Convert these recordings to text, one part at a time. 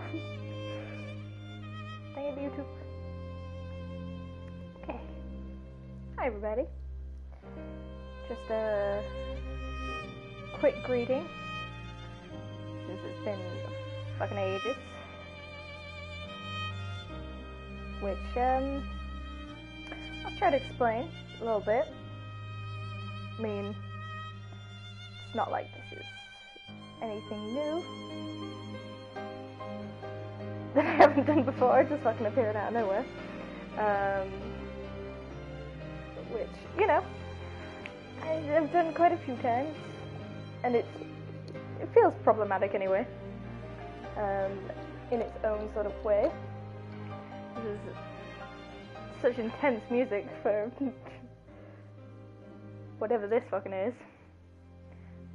off. It, YouTube. Okay. Hi, everybody. Just a quick greeting, since it's been fucking ages. Which, um, I'll try to explain a little bit. I mean, it's not like this is anything new that I haven't done before, just fucking appeared out of nowhere. Um, which, you know, I've done quite a few times, and it's it feels problematic anyway, um, in its own sort of way. This is such intense music for whatever this fucking is,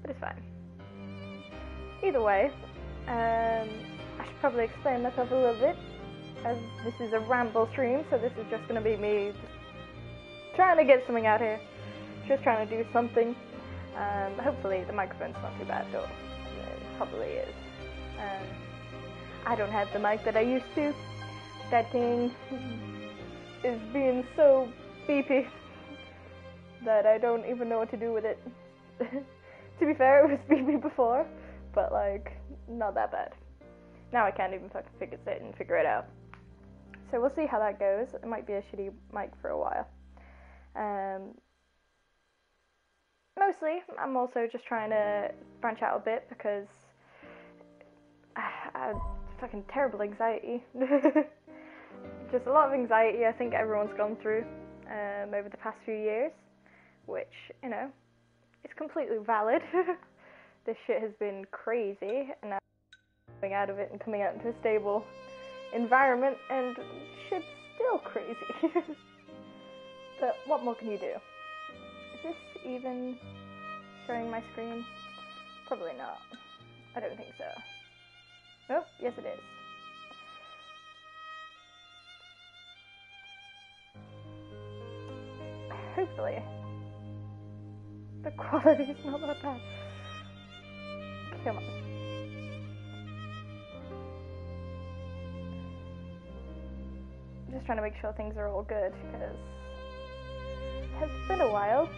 but it's fine. Either way, um, I should probably explain myself a little bit. As this is a ramble stream, so this is just to be me trying to get something out here. Just trying to do something. Um, hopefully the microphone's not too bad, though. It probably is. Um, I don't have the mic that I used to. That thing is being so beepy that I don't even know what to do with it. to be fair, it was beepy before, but like, not that bad. Now I can't even fucking figure it and figure it out. So we'll see how that goes. It might be a shitty mic for a while. Um, mostly, I'm also just trying to branch out a bit because I have fucking terrible anxiety. just a lot of anxiety I think everyone's gone through um, over the past few years, which, you know, is completely valid. this shit has been crazy, and I'm coming out of it and coming out into a stable environment, and shit's still crazy. but what more can you do? Is this even showing my screen? Probably not. I don't think so. Nope, yes it is. Hopefully. The quality is not that bad. Come on. Just trying to make sure things are all good because it has been a while.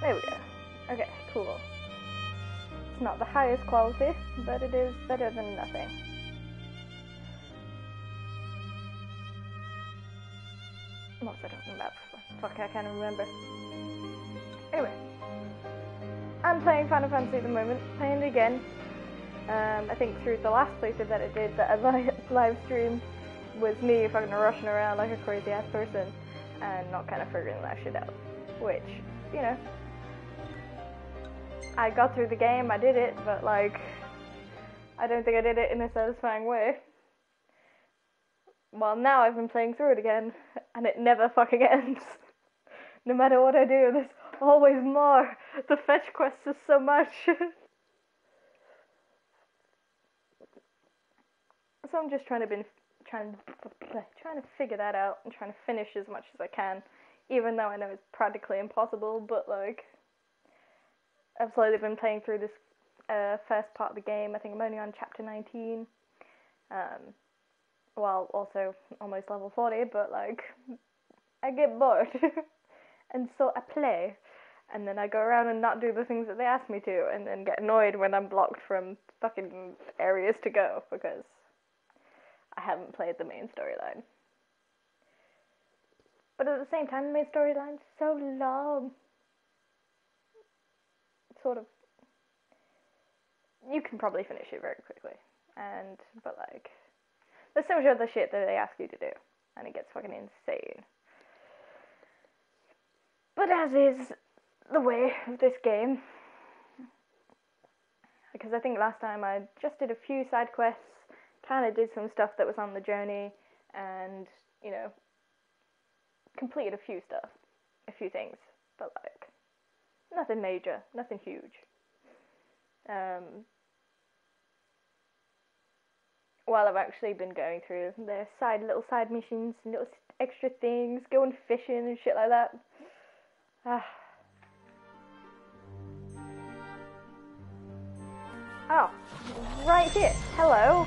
There we go. Okay, cool. It's not the highest quality, but it is better than nothing. What was I talking about? before? Fuck, I can't remember. Anyway, I'm playing Final Fantasy at the moment, playing it again. Um, I think through the last playthrough that I did, that I live stream was me fucking rushing around like a crazy ass person and not kind of figuring that shit out. Which, you know, I got through the game, I did it, but like, I don't think I did it in a satisfying way. Well, now I've been playing through it again, and it never fucking ends. no matter what I do, there's always more. The fetch quest is so much. So I'm just trying to been trying trying to figure that out and trying to finish as much as I can, even though I know it's practically impossible. But like, I've slowly been playing through this uh, first part of the game. I think I'm only on chapter 19. Um, well, also almost level 40, but like, I get bored. and so I play. And then I go around and not do the things that they ask me to, and then get annoyed when I'm blocked from fucking areas to go because I haven't played the main storyline. But at the same time, the main storyline's so long. Sort of. You can probably finish it very quickly. And, but like, there's so much other shit that they ask you to do, and it gets fucking insane. But as is the way of this game, because I think last time I just did a few side quests, kind of did some stuff that was on the journey, and you know, completed a few stuff, a few things, but like nothing major, nothing huge. Um, while I've actually been going through the side little side missions little extra things, going fishing and shit like that. Ah. Oh, right here. Hello.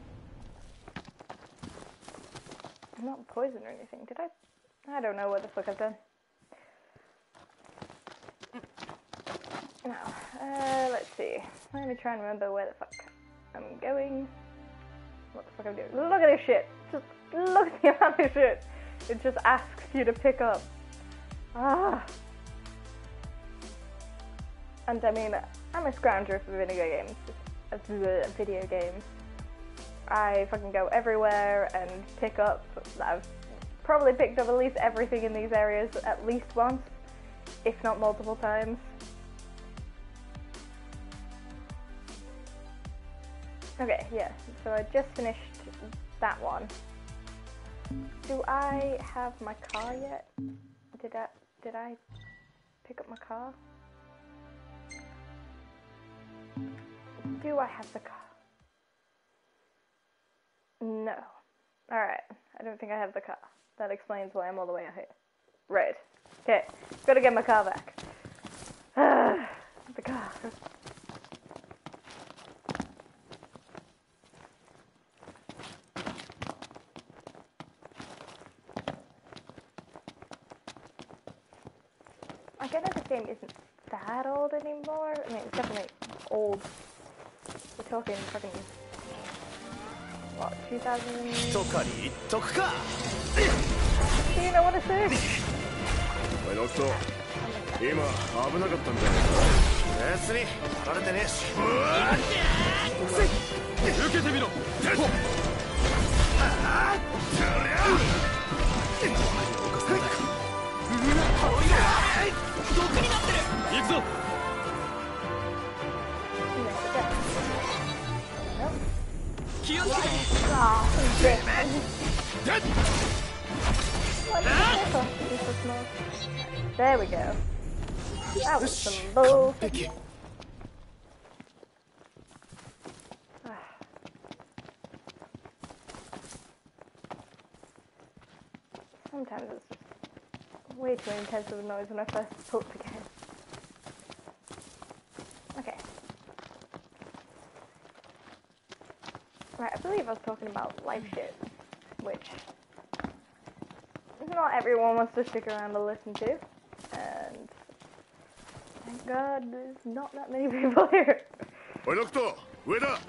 I'm not poisoned or anything, did I? I don't know what the fuck I've done. Now, uh, let's see. Let me try and remember where the fuck I'm going. What the fuck I'm doing. Look at this shit! Just look at the amount of shit! It just asks you to pick up. Ah! And I mean, I'm a scrounger for video games. uh, Video games. I fucking go everywhere and pick up. I've probably picked up at least everything in these areas at least once, if not multiple times. Okay, yeah. So I just finished that one. Do I have my car yet? Did I did I pick up my car? Do I have the car? No. Alright. I don't think I have the car. That explains why I'm all the way out here. Right. Okay. Gotta get my car back. the car. I get that this game isn't that old anymore. I mean, it's definitely old. We're talking fucking りいっとくか。おノト。今危なかったんだ。よ別に取られてねえし。受けてみろ。テああ行くぞ Ah, There we go. That was some bull. 敵 Sometimes it's way too intense of a noise when I first put the game. Okay was talking about life shit, which not everyone wants to stick around to listen to. And thank God there's not that many people here. Hey Doctor! Wait up!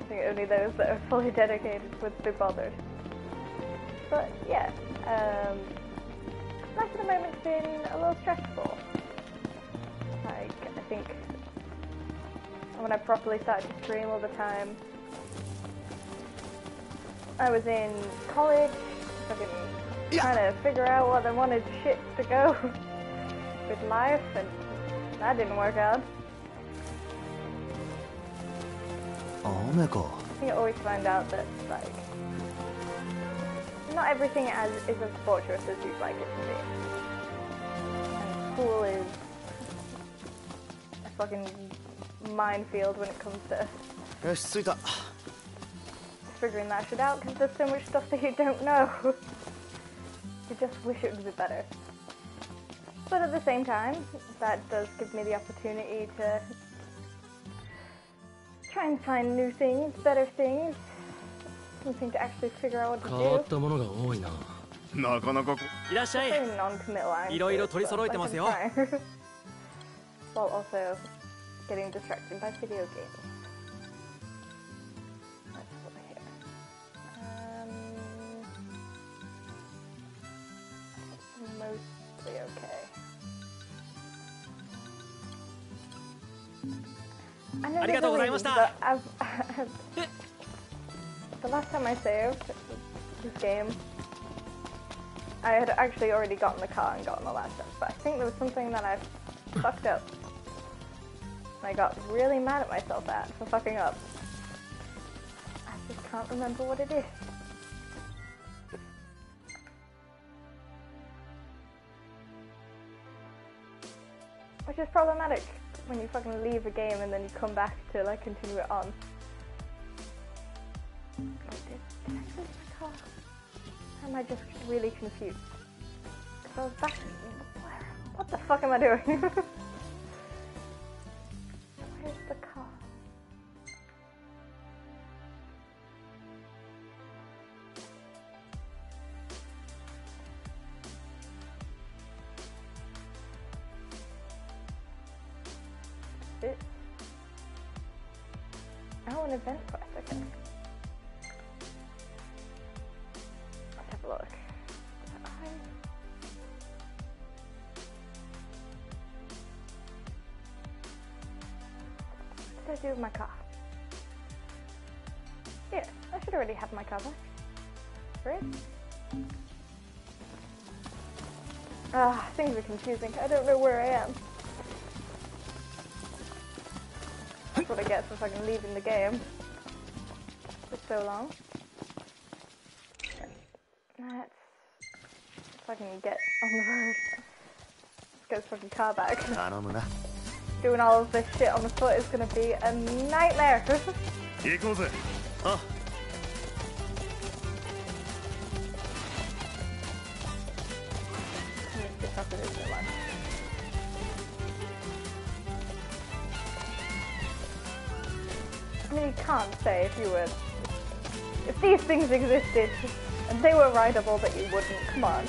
I think only those that are fully dedicated would be bothered. But yeah, um, life at the moment's been a little stressful. Like, I think when I properly started to stream all the time, I was in college, yeah. trying to figure out what I wanted shit to go with life, and that didn't work out. Oh my god. You always find out that, like, not everything as, is as torturous as you'd like it to be. And school is a fucking minefield when it comes to figuring that shit out because there's so much stuff that you don't know. you just wish it would be better. But at the same time, that does give me the opportunity to try and find new things, better things, something to actually figure out what 変わっ to do. たものが多いななかなかこいらっしゃい Very non-committal answers, いろいろ取り揃えて but ますよ I can try. While also getting distracted by video games. okay. I know there's a reason, but I've, the last time I saved this game, I had actually already gotten the car and gotten the license, but I think there was something that I fucked up. And I got really mad at myself at for fucking up. I just can't remember what it is. Which is problematic when you fucking leave a game and then you come back to like continue it on. Am I just really confused? 'Cause I was back. What the fuck am I doing? Where's the car? have my cover. Great. Ah, things are confusing. I don't know where I am. That's what I get for fucking leaving the game. For so long. Let's fucking get on the road. Let's get this fucking car back. Doing all of this shit on the foot is gonna be a nightmare. if you. If these things existed and they were rideable but you wouldn't. Come on.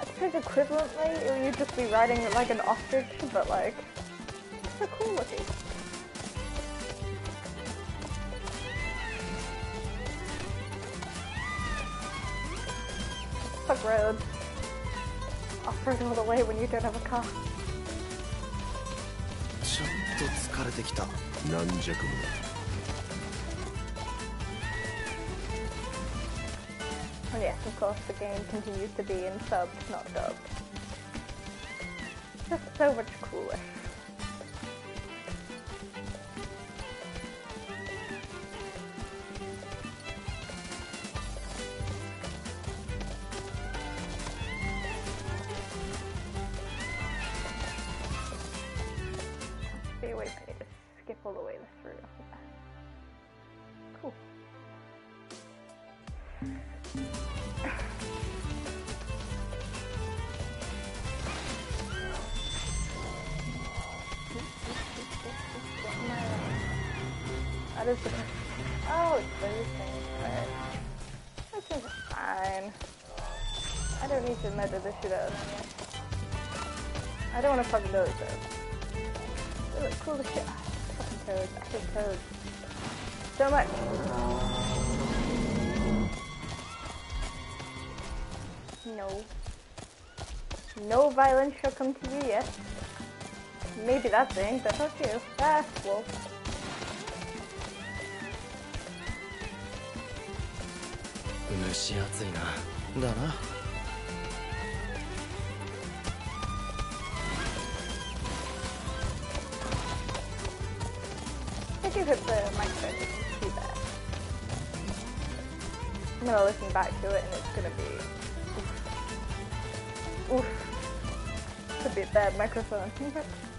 I suppose equivalently, you'd just be riding like an ostrich, but like, so cool looking. Fuck roads. Off-road all the way when you don't have a car. ちょっと疲れてきた軟弱 And yes, of course, the game continues to be in subbed, not dubbed. Just so much cooler. come to you yet. Maybe that thing, but not you. Ah, wolf. i'm gonna listen back to it and it's gonna be... Oof. Oof. A bad microphone.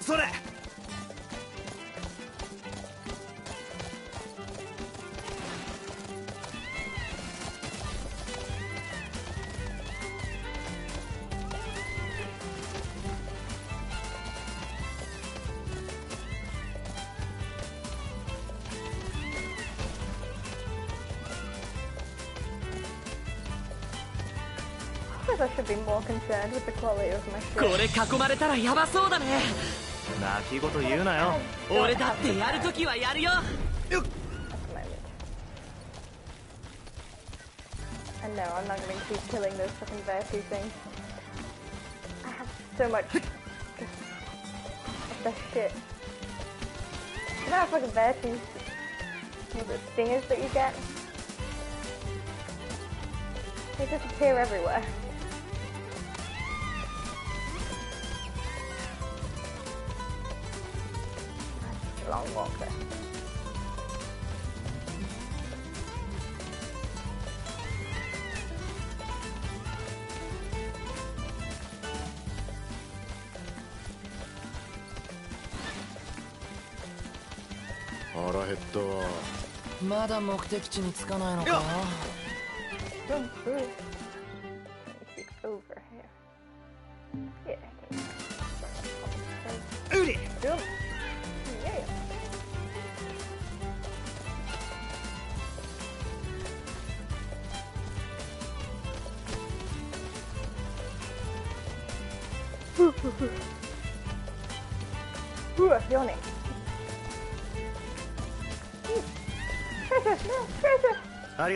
そこ.れ囲まれたらヤバそうだね泣き言言うなよ俺だってやるときはやるよ. And no, I'm not gonna keep killing those fucking Vertu things. I have so much of the shit. You know how fucking All the stingers that you get. They just appear everywhere. 目的地に着かないのか？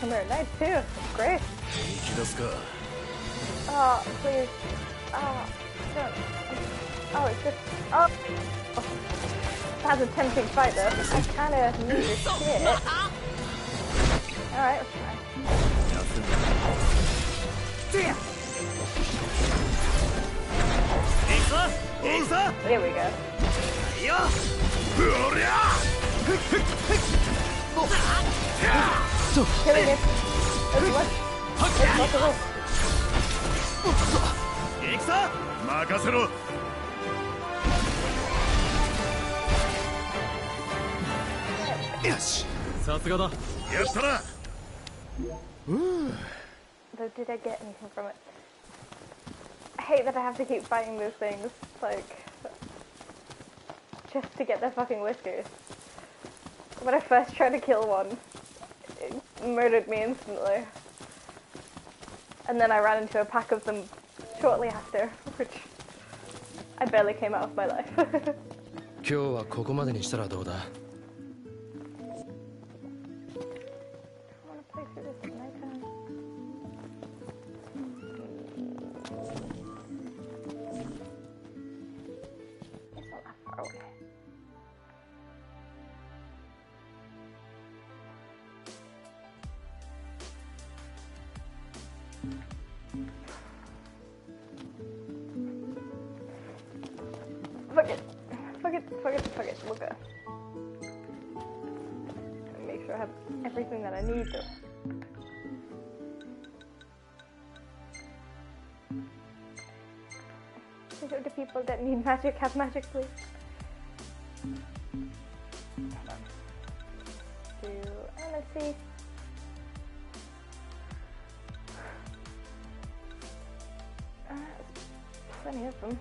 Number at night too. That's great. Oh, please. Oh, no. Oh, it's just. Oh. oh. That's a tempting fight though. I kind of need your shit. Alright, let's try. Damn! There we go. Yeah. Here did I get anything from it? I hate that I have to keep fighting those things, like, just to get their fucking whiskers. When I first tried to kill one murdered me instantly. And then I ran into a pack of them shortly after, which I barely came out of my life. 今日はここまでにしたらどうだ need magic have magic, please. Do, uh, let's see. Uh, plenty of them.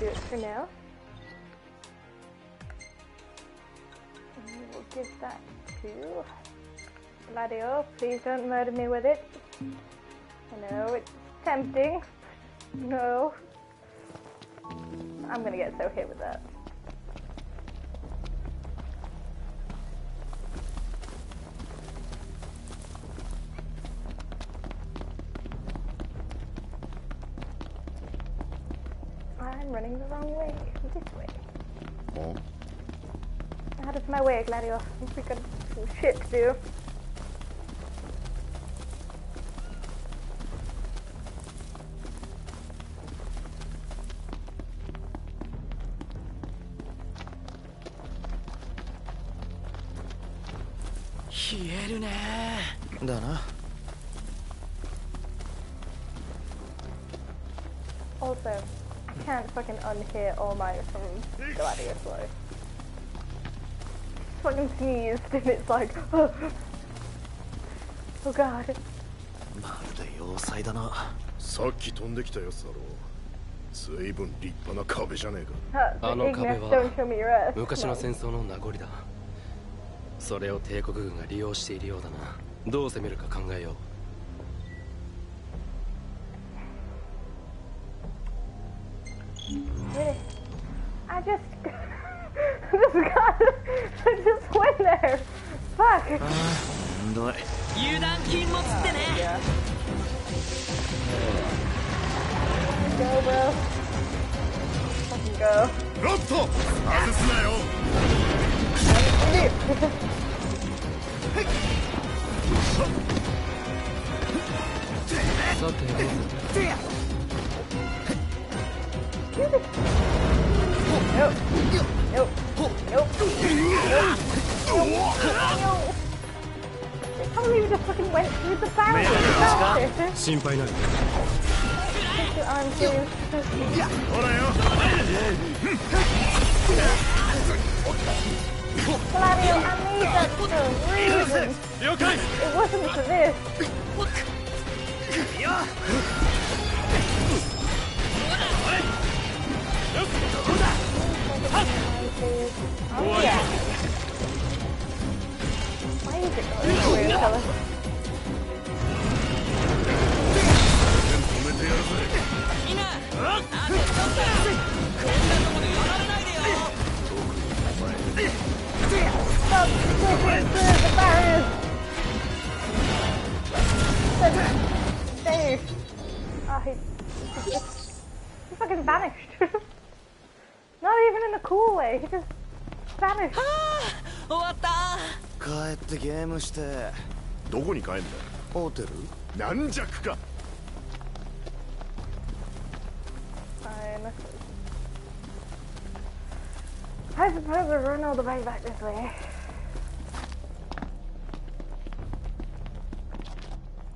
Do it for now. And we will give that to Gladio. Please don't murder me with it. I know it's tempting. No. I'm gonna get so hit with that. I'm running the wrong way. This way. Oh. Out of my way, Gladio. We got some shit to do. だな Also, I can't fucking unhear all my from Gladius though. Fucking sneezed and it's like, oh, oh god. まるで要塞だなさっき飛んできたやつだろずいぶん立派な壁じゃねえか Uh, あの壁は.昔の.戦争の名残だそれを帝国軍が利用しているようだなどう攻めるか考えようんどい Yeah. Go, bro. Fucking go. ロット外すなよさてどうする Nope. Nope. Nope. Nope. can't believe we just fucking went through the barrel. Gladio, I need that for a reason. You okay? It wasn't for this. Oh, yeah. Why is it going this way, fella? 止めてやるぜ Stop pushing through the barriers! Stay. Oh, he, he just he fucking vanished. Not even in a cool way. He just vanished. 帰ってゲームしてどこに帰んだホテル軟弱か Fine. I suppose we'll run all the way back this way.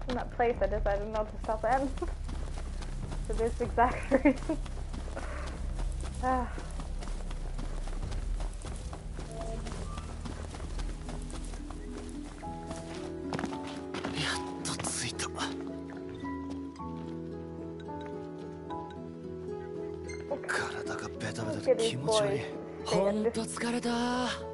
In that place, I decided not to stop in. For this exact reason. ベンベタと疲れた。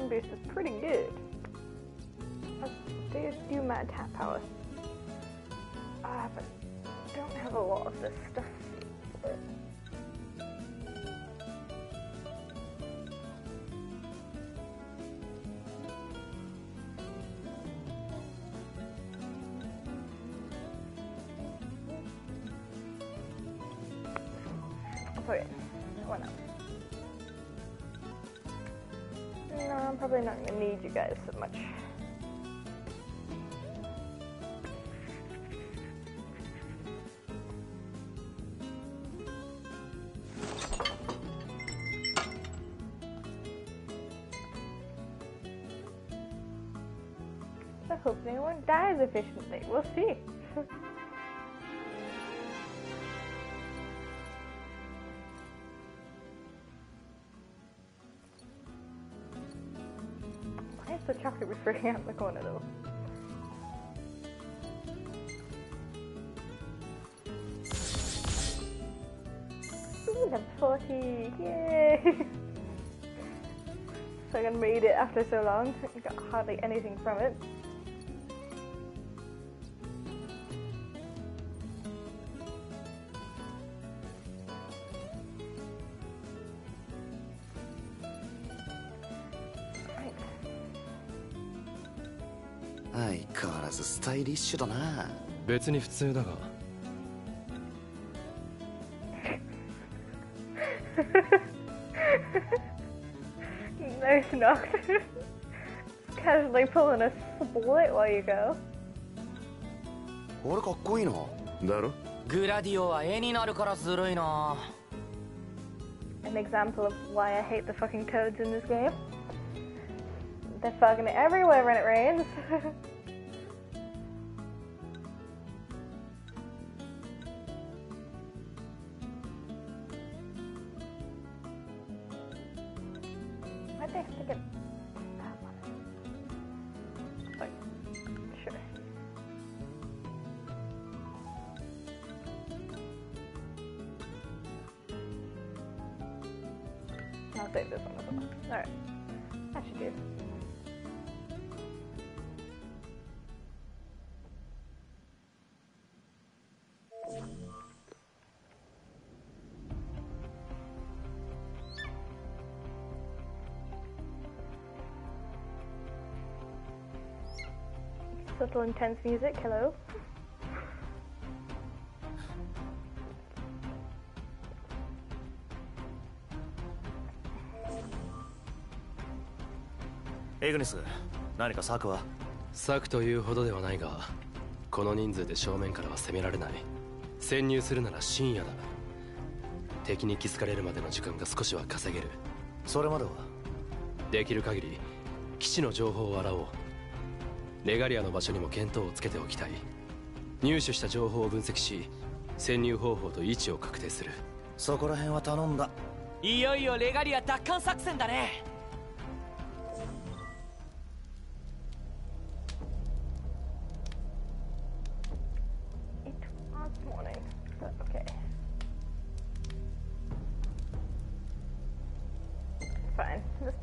Regen boost is pretty good. Probably not gonna need you guys so much. I hope no one dies efficiently. We'll see. Chocolate out the corner though? Ooh, level 40! Yay! so I can read it after so long. I got hardly anything from it. ッシュだな別に普通だが No, it's not. Casually pulling a split while you go. 俺かっこいいなだろグラディオは絵になるからずるいな An example of why I hate the fucking toads in this game. They're fucking everywhere when it rains. Intense music, hello. エグニス何か策は？策というほどではないがこの人数で正面からは攻められない。潜入するなら深夜だ。敵に気づかれるまでの時間が少しは稼げる。それまでは？できる限り基地の情報を洗おうレガリアの場所にも見当をつけておきたい。入手した情報を分析し潜入方法と位置を確定する。そこら辺は頼んだ。いよいよレガリア奪還作戦だね。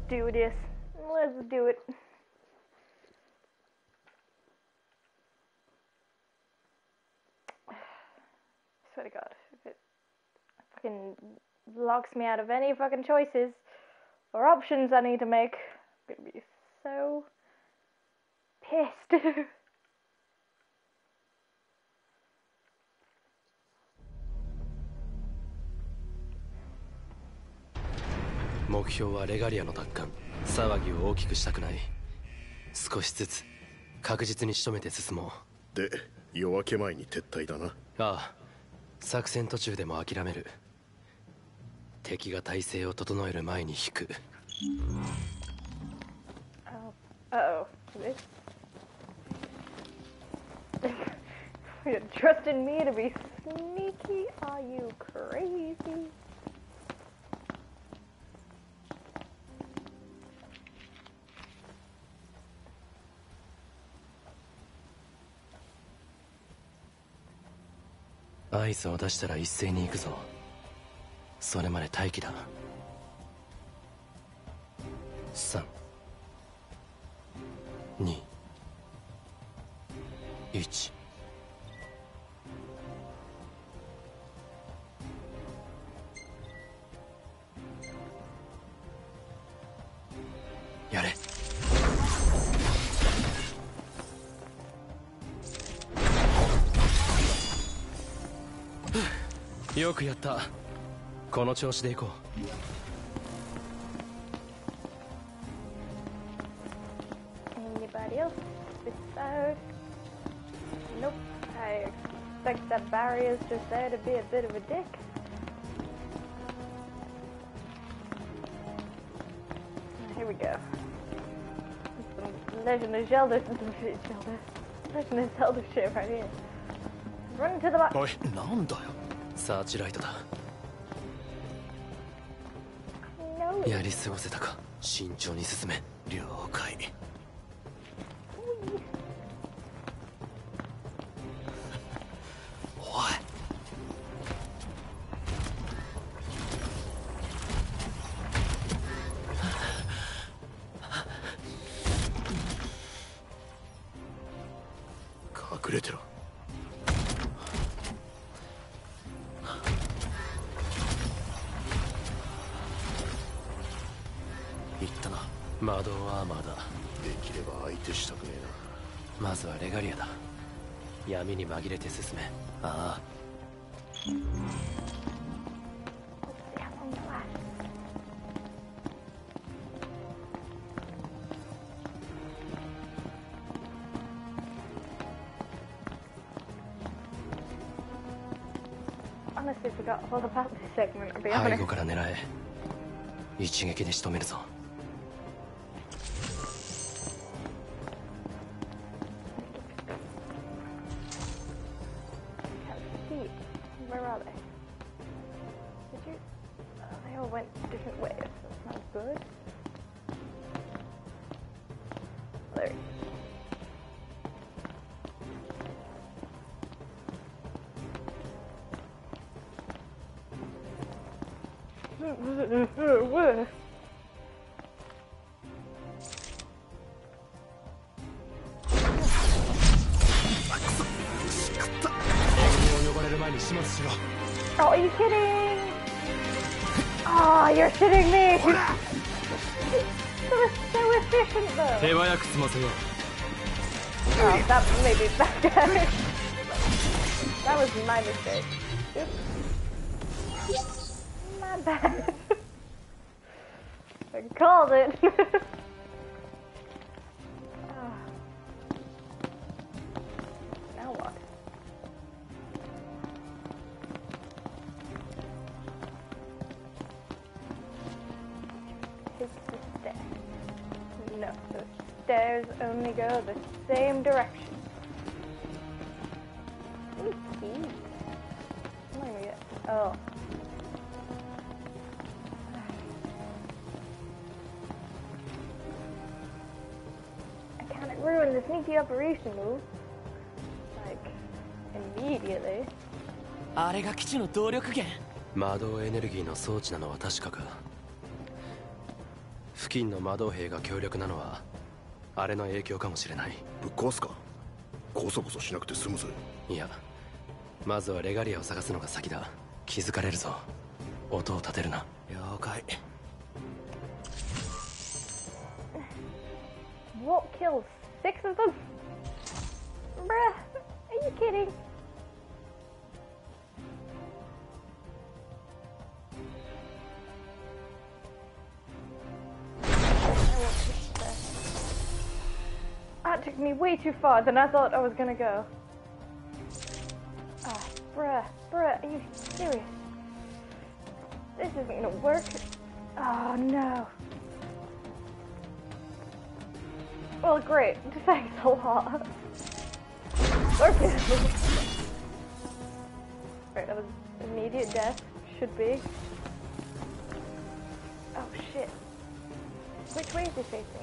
Do this. Let's do it. Swear to God, if it fucking locks me out of any fucking choices or options I need to make, I'm gonna be so pissed. 目標はレガリアの奪還騒ぎを大きくしたくない少しずつ確実に仕留めて進もうで夜明け前に撤退だなああ作戦途中でも諦める敵が体勢を整える前に引く Oh. You're trusting me to be sneaky? Are you crazy?「合図を出したら一斉に行くぞ。それまで待機だ。321よくやった この調子でいこ Anybody else? Besides... Nope. I expect that Barry is just there to be a bit of a dick. Here we go. Some Legend of Zelda... Zelda... Legend of Zelda shit right here. Run to the back. おいなんだよう サーチライトだ.やり過ごせたか。慎重に進め。了解背後から狙え。一撃で仕留めるぞ。stairs only go the same direction. Ooh, keys. What am I gonna get? Oh. I can't ruin the sneaky operation move. Like, immediately. あれが基地の動力源魔導エネルギーの装置なのは確かか付近の魔導兵が強力なのは あれの影響かもしれない。ぶっ壊すか？こそこそしなくて済むぜ。いやまずはレガリアを探すのが先だ。気づかれるぞ。音を立てるな too far than I thought I was gonna go. Ah, bruh, bruh, are you serious? This isn't gonna work. Oh no. Well, great. Thanks a lot. Okay. Right, that was immediate death. Should be. Oh shit. Which way is he facing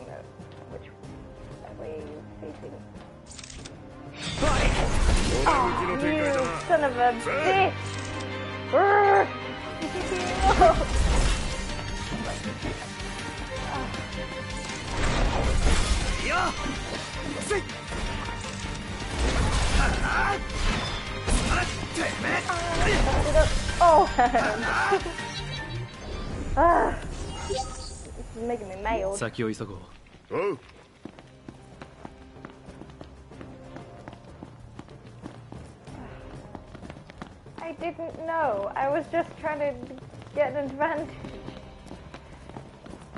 Oh, you son of a bitch! Brrr. Oh, ah, this is making me mad. 先を急ごうお I didn't know. I was just trying to get an advantage.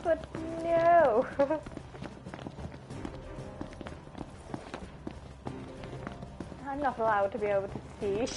But no. I'm not allowed to be able to see.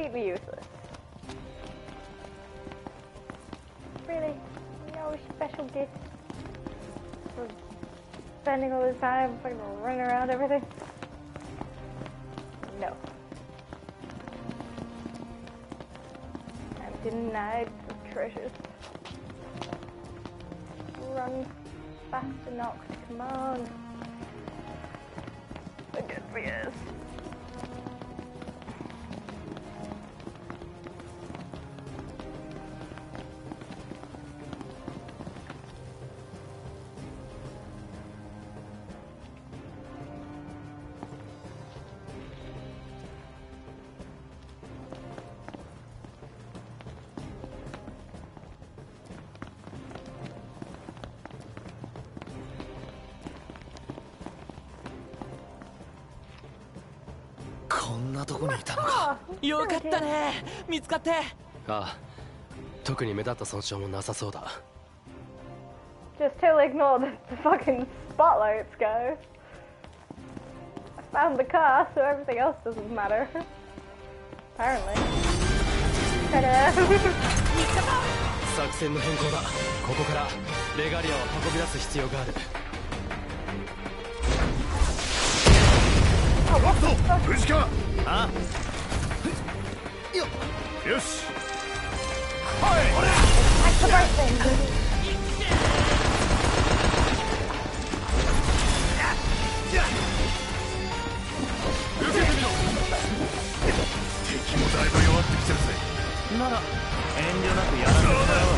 Completely useless. Really? No special gift? for spending all this time fucking running around everything? No. I'm denied the treasures. Run faster, Noct. Come on. とこにいたのか Oh, よかったね見つかってああ特に目立った損傷もなさそうだ Just totally ignore the, the fucking spotlights, guys. I found the car, so everything else doesn't matter. Apparently. Ta-da! 作戦の変更だここからレガリアを運び出す必要がある無事かあ。よ。し。だいぶ弱ってきてるぜ。なら。遠慮なくやらせてもらおう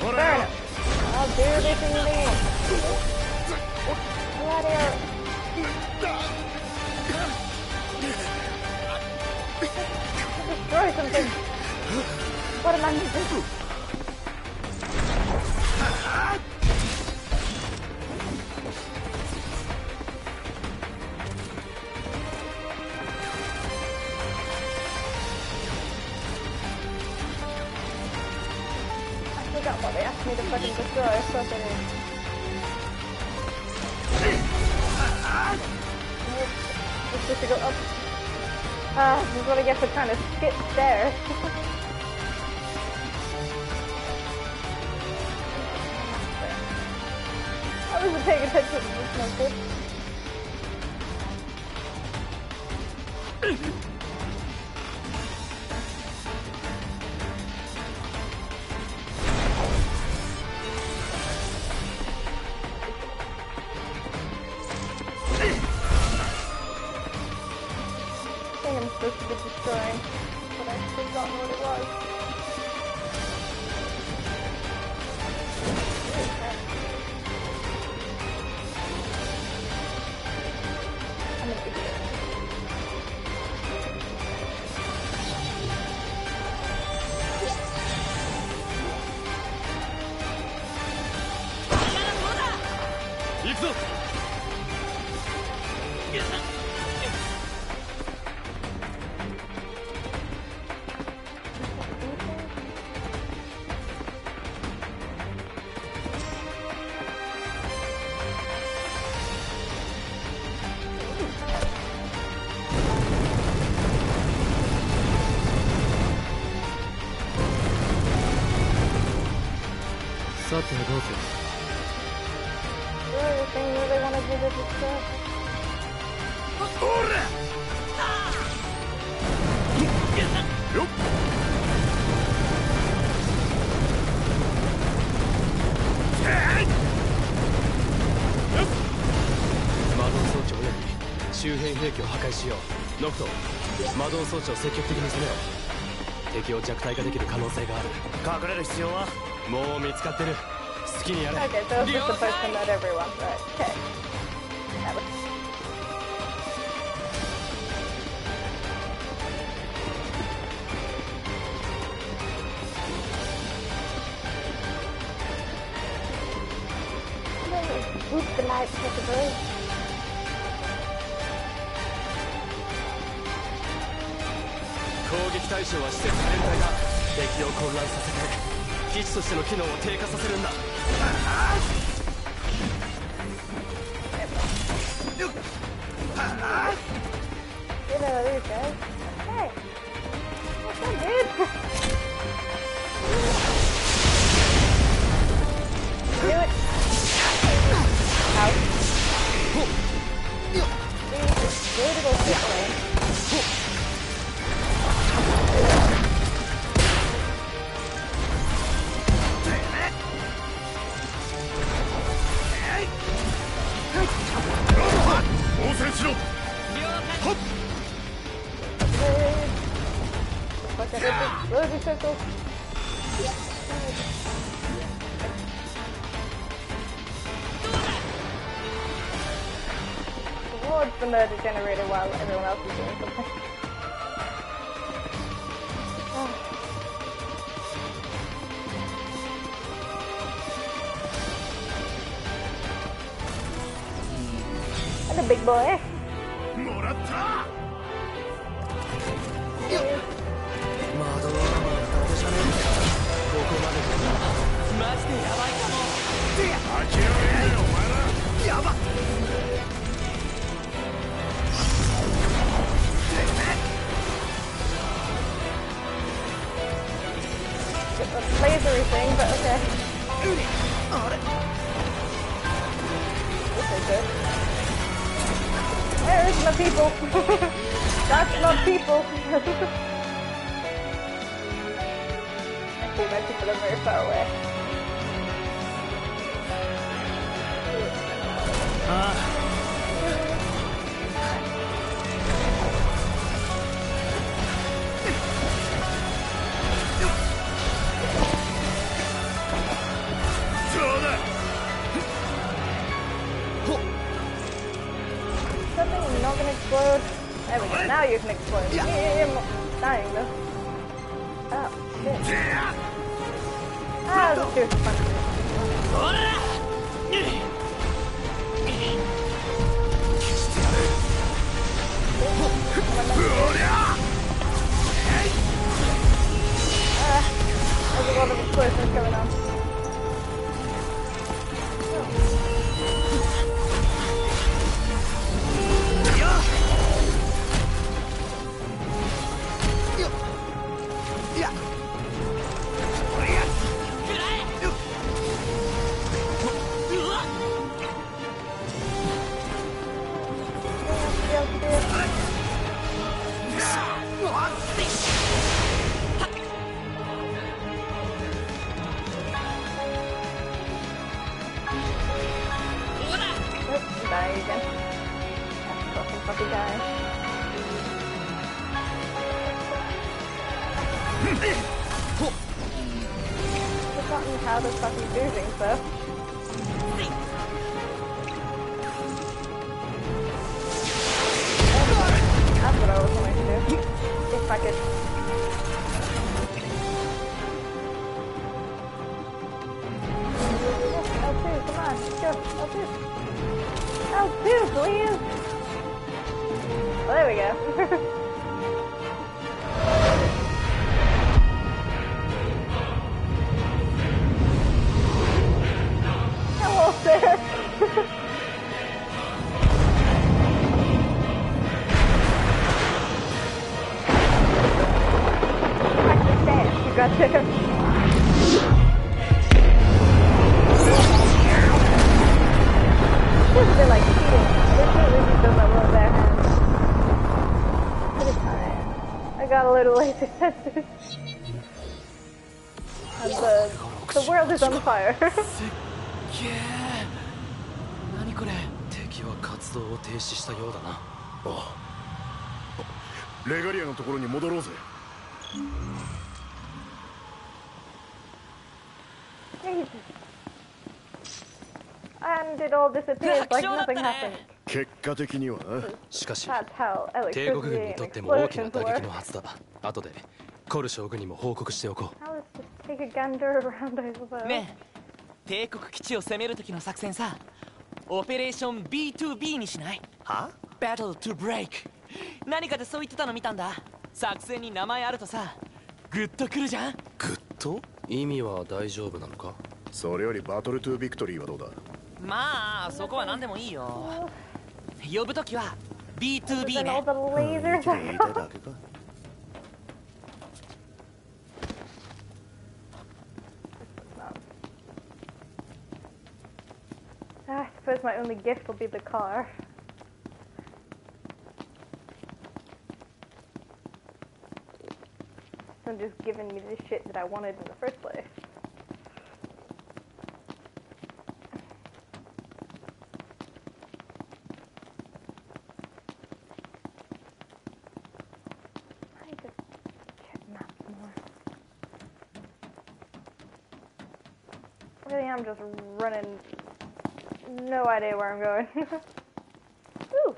Burn him! How dare they bring me in? Blood air! Destroy something! What am I using? Skip ノクト魔導装置を積極的に攻めろ敵を弱体化できる可能性がある隠れる必要はもう見つかってる好きにやれ Ooh. 攻撃対象は施設全体だ敵を混乱させて基地としての機能を低下させるんだ。レガリアのところに戻ろうぜ。しかし帝国軍にとっても大きな打撃のはずだ。後でコル将軍にも報告しておこう。ねえ。帝国基地を攻める時の作戦さ。オペレーション B2B にしない？は？Battle to Break. 何かでそう言ってたの見たんだ。作戦に名前あるとさグッとくるじゃん？グッと？意味は大丈夫なのか？それよりバトルトゥービクトリーはどうだ？まあそこは何でもいいよ。呼ぶ時は B2B And all ね。are いたいだけか Ah, I suppose my only gift will be the car. I'm just giving me the shit that I wanted in the first place. I. Really, I'm just running no idea where I'm going. Ah. Ooh.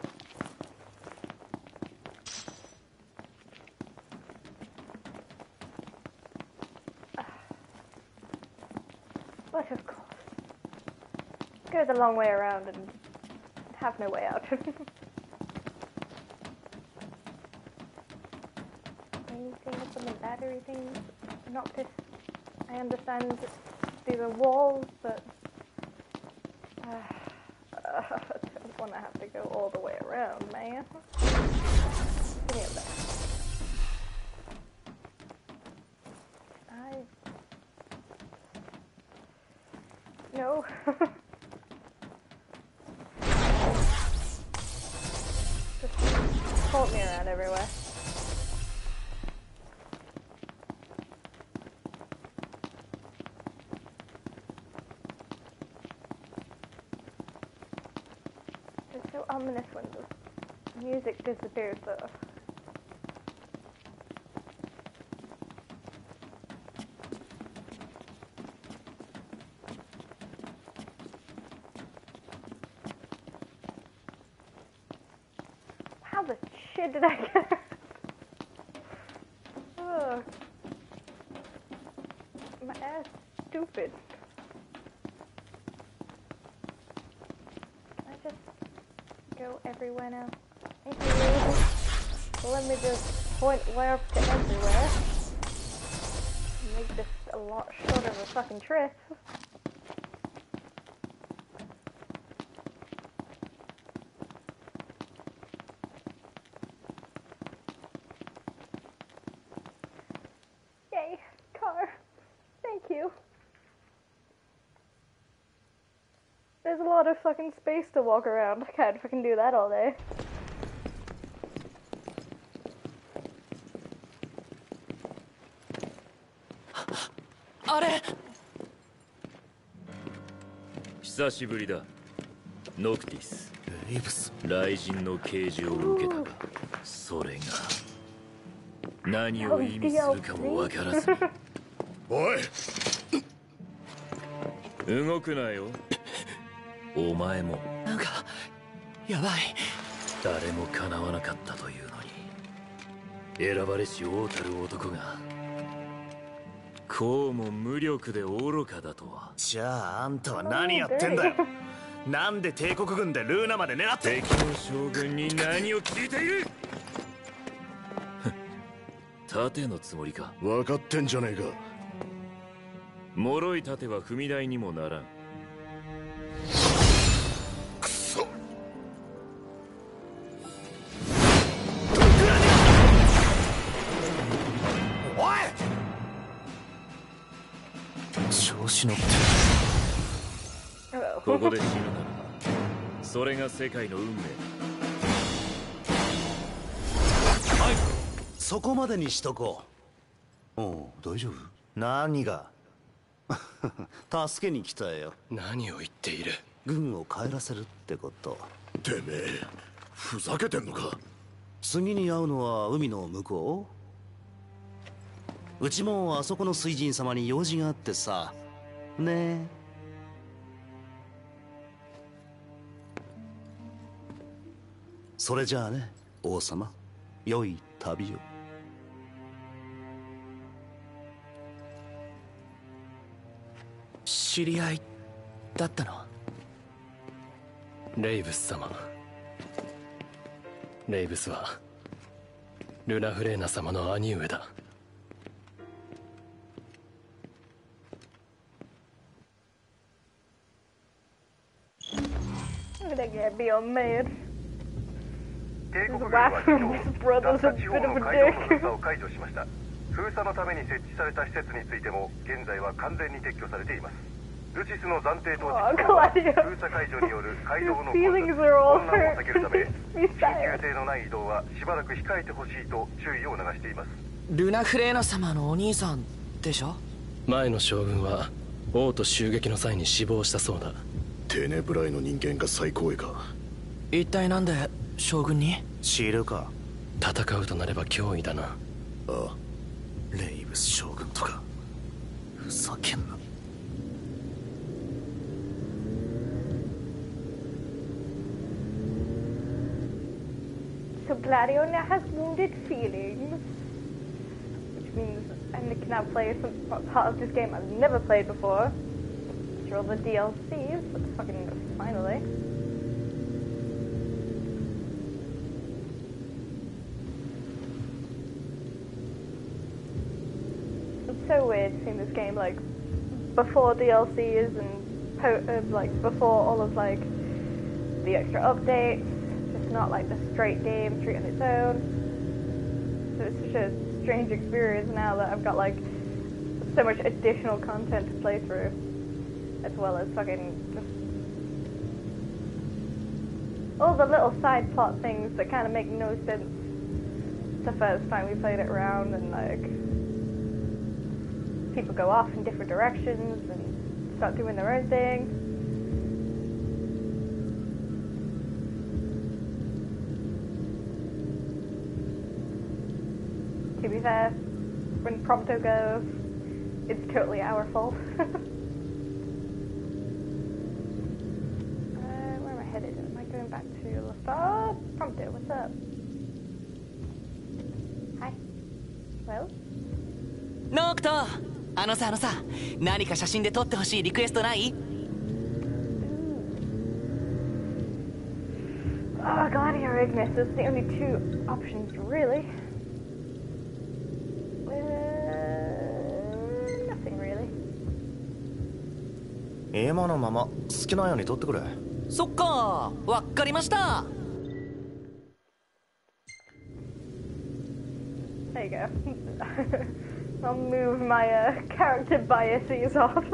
But of course. Go the long way around and have no way out. Anything up on the battery things? Noctis. I understand these are walls, but uh, I don't want to have to go all the way around, man. Give me. I. No. ominous when the music disappears though. How the shit did I get? My ass stupid. Can I just everywhere now? Let me just point warp to everywhere. Make this a lot shorter of a fucking trip. Fucking space to walk around. I can't fucking do that all day. あれ久しぶりだノクティスレイブス雷神の啓示を受けたがそれが何を意味するかもわからずおい動くなよお前も。なんかやばい。誰も叶わなかったというのに選ばれし王たる男がこうも無力で愚かだとは。じゃああんたは何やってんだよ。なんで帝国軍でルーナまで狙って敵の将軍に何を聞いている？盾のつもりか。分かってんじゃねえか。脆い盾は踏み台にもならんここで死ぬなら。それが世界の運命。そこまでにしとこう。おう大丈夫？何が？助けに来たよ。何を言っている？軍を帰らせるってこと？てめえふざけてんのか？次に会うのは海の向こう？うちもあそこの水神様に用事があってさ。ねえそれじゃあね王様良い旅を。知り合いだったのレイブス様。レイブスはルナフレーナ様の兄上だ。I'm gonna get be on mad. 帝国 The 軍は from 日サ地方 of の a 街道の dick. 封鎖を解除しました封鎖のために設置された施設についても現在は完全に撤去されていますルチスの暫定統治 Oh, 機構は.封鎖解除による街道の混 all 混乱を避けるため緊.急性のない移動はしばらく控えてほしいと注意を促していますルナフレーナ様のお兄さんでしょ？前の将軍は王と襲撃の際に死亡したそうだテネブライの人間が最高位か一体なんで？将軍に知るか戦うとなれば脅威だなああレイブス将軍とかふざけんな So Gladio now has wounded feelings, which means I can now play some part of this game I've never played before. Which are all the DLCs. But fucking finally. So weird seeing this game like before DLCs and po- uh, like before all of like the extra updates. It's not like the straight game, straight on its own. So it's such a strange experience now that I've got like so much additional content to play through, as well as fucking just all the little side plot things that kind of make no sense the first time we played it around, and like people go off in different directions and start doing their own thing. To be fair, when Prompto goes, it's totally our fault. uh, where am I headed? Am I going back to Lafar? Prompto, what's up? Hi. Well? Nocta! あのさあのさ何か写真で撮ってほしいリクエストない？エマのまま好きなように撮ってくれ。そっか分かりました。Heyy go. I'll move my uh, character biases off.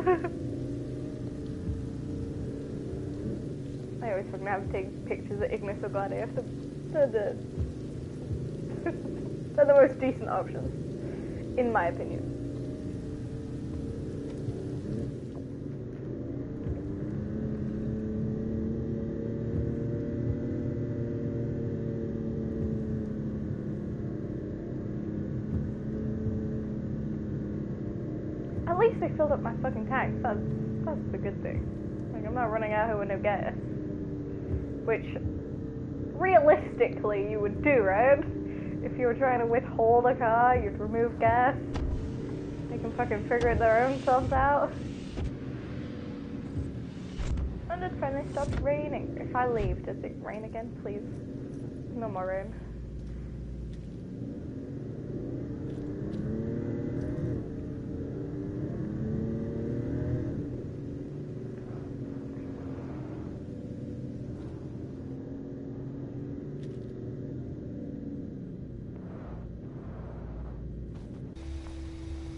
I always fucking have to take pictures of Ignis or Gladio. They're the, they're the most decent options, in my opinion. least I filled up my fucking tank. That's that's the good thing. Like I'm not running out with no gas. Which realistically you would do, right? If you were trying to withhold a car, you'd remove gas. They can fucking figure it their own selves out. And it finally stopped raining. If I leave, does it rain again, please? No more rain.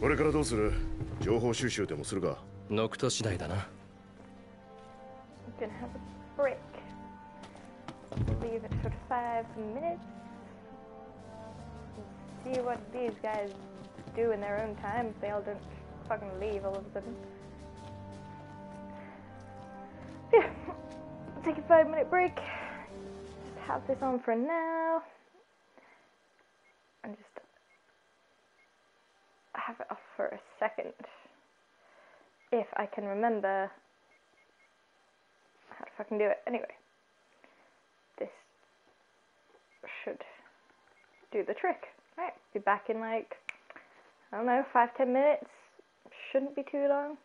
れからどうする情報収集でもするかノクト次第だな I'm gonna have a break. Leave it for five minutes. See what these guys do in their own time if they all don't fucking leave all of a sudden. Yeah, I'll take a five minute break. Just have this on for now. Have it off for a second. If I can remember how to fucking do it. Anyway, this should do the trick. Right, be back in like, I don't know, five, ten minutes. Shouldn't be too long.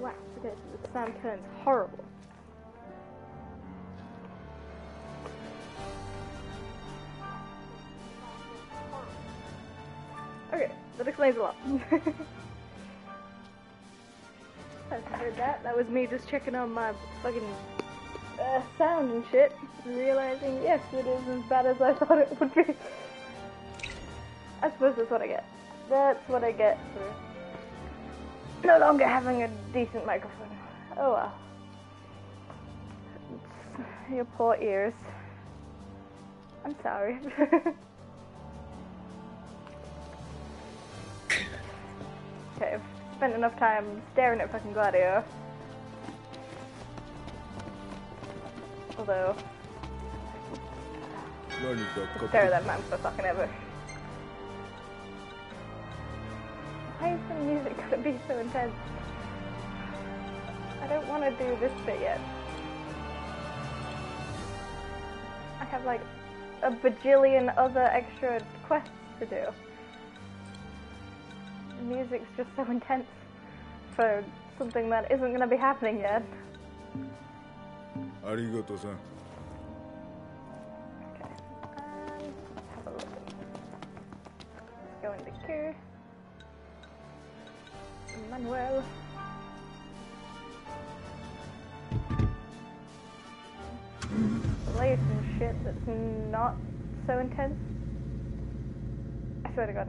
Wow, okay, the sound turns horrible. Okay, that explains a lot. I've heard that. That was me just checking on my fucking uh, sound and shit, realizing yes, it is as bad as I thought it would be. I suppose that's what I get. That's what I get for no longer having a decent microphone. Oh well. It's your poor ears. I'm sorry. okay, I've spent enough time staring at fucking Gladio. Although, stare at that man for fucking ever. Why is the music gonna be so intense? To do this bit yet. I have like a bajillion other extra quests to do. Music's just so intense for something that isn't gonna be happening yet. あ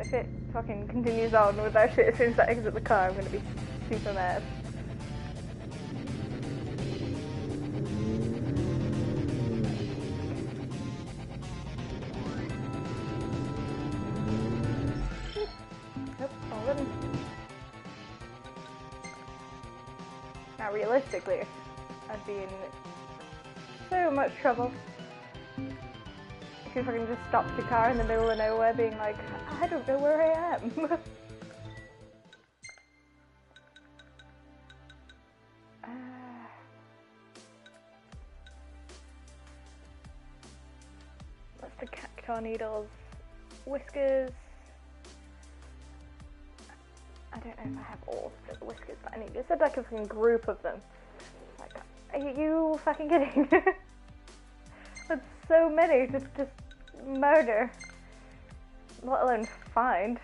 if it fucking continues on with that shit as soon as I exit the car, I'm gonna be super mad. Now, realistically, I'd be in so much trouble if I can just stop the car in the middle of nowhere, being like, I don't know where I am. uh, what's the cactus needles? Whiskers. I don't know if I have all of the whiskers that I need. It said like a fucking group of them. Like, are you fucking kidding? That's so many to just murder. Let alone find.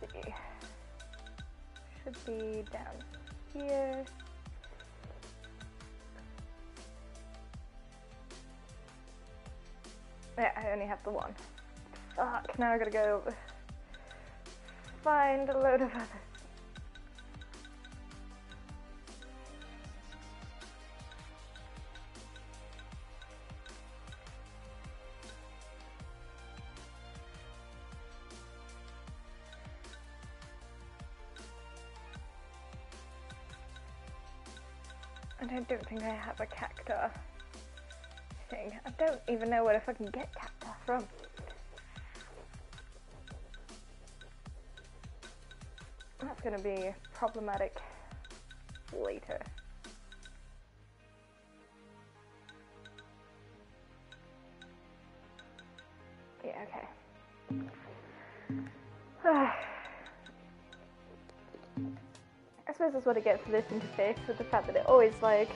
Let's see. Should be down here. Yeah, I only have the one. Fuck, now I gotta go find a load of others. And I don't think I have a cactus thing. I don't even know where to fucking get cactus from. That's gonna be problematic later. I suppose that's what I get for this interface, with the fact that it always like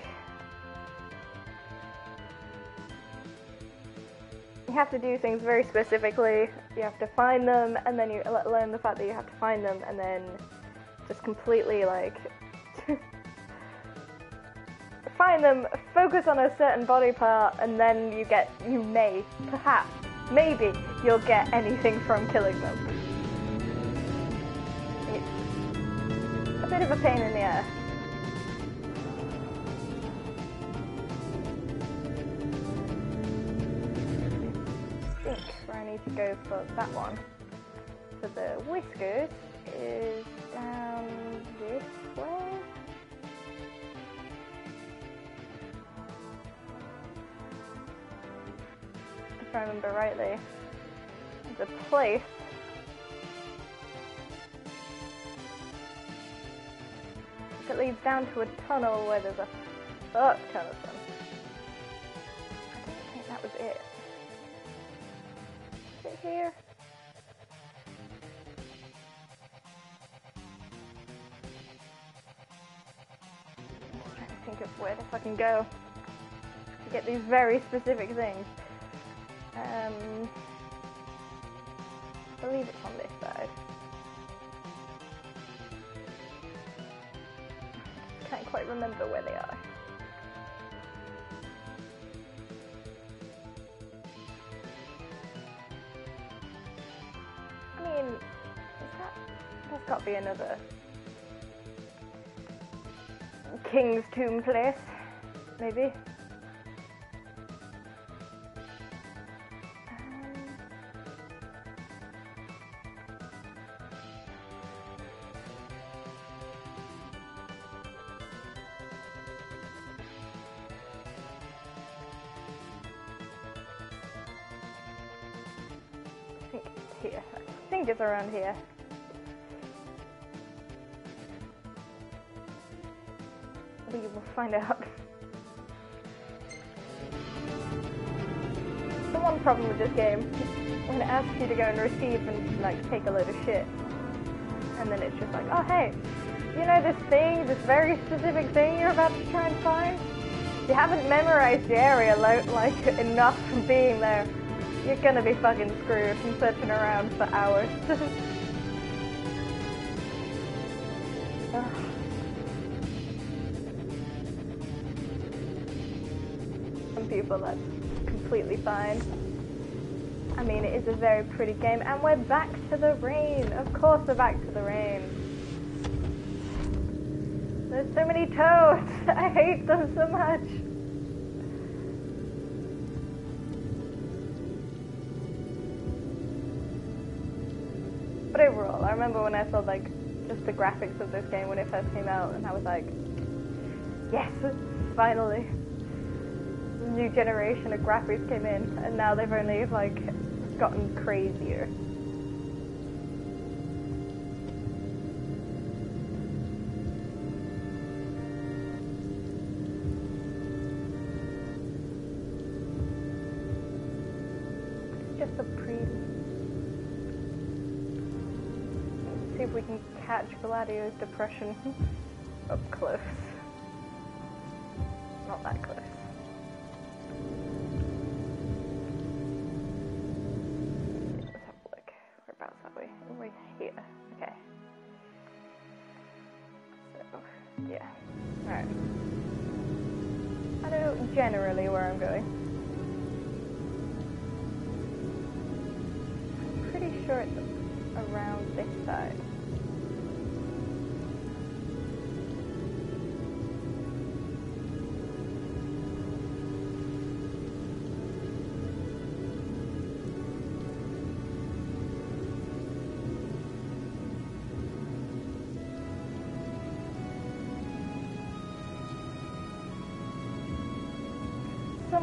you have to do things very specifically. You have to find them, and then you let alone the fact that you have to find them, and then just completely like find them, focus on a certain body part, and then you get you may perhaps maybe you'll get anything from killing them. Bit of a pain in the ass. I think where I need to go for that one. So the whiskers is down this way. If I remember rightly. the place. leads down to a tunnel where there's a fuck ton of them. I don't think that was it. Is it here? I'm trying to think of where to fucking go to get these very specific things. Um, I believe it's on this side. Can't remember where they are. I mean, is that? There's got to be another King's Tomb place, maybe. Around here. We will find out. The one problem with this game, when it asks you to go and receive and like take a load of shit, and then it's just like, oh hey, you know this thing, this very specific thing you're about to try and find? You haven't memorized the area like enough from being there. You're gonna be fucking screwed from searching around for hours. Some people that's completely fine. I mean, it is a very pretty game, and we're back to the rain. Of course, we're back to the rain. There's so many toads. I hate them so much. Saw like just the graphics of this game when it first came out, and I was like, yes, finally. New generation of graphics came in, and now they've only like gotten crazier. Depression up close. Not that close. Let's have a look. Whereabouts are we? We're here. Okay. So, yeah. Alright. I know generally where I'm going.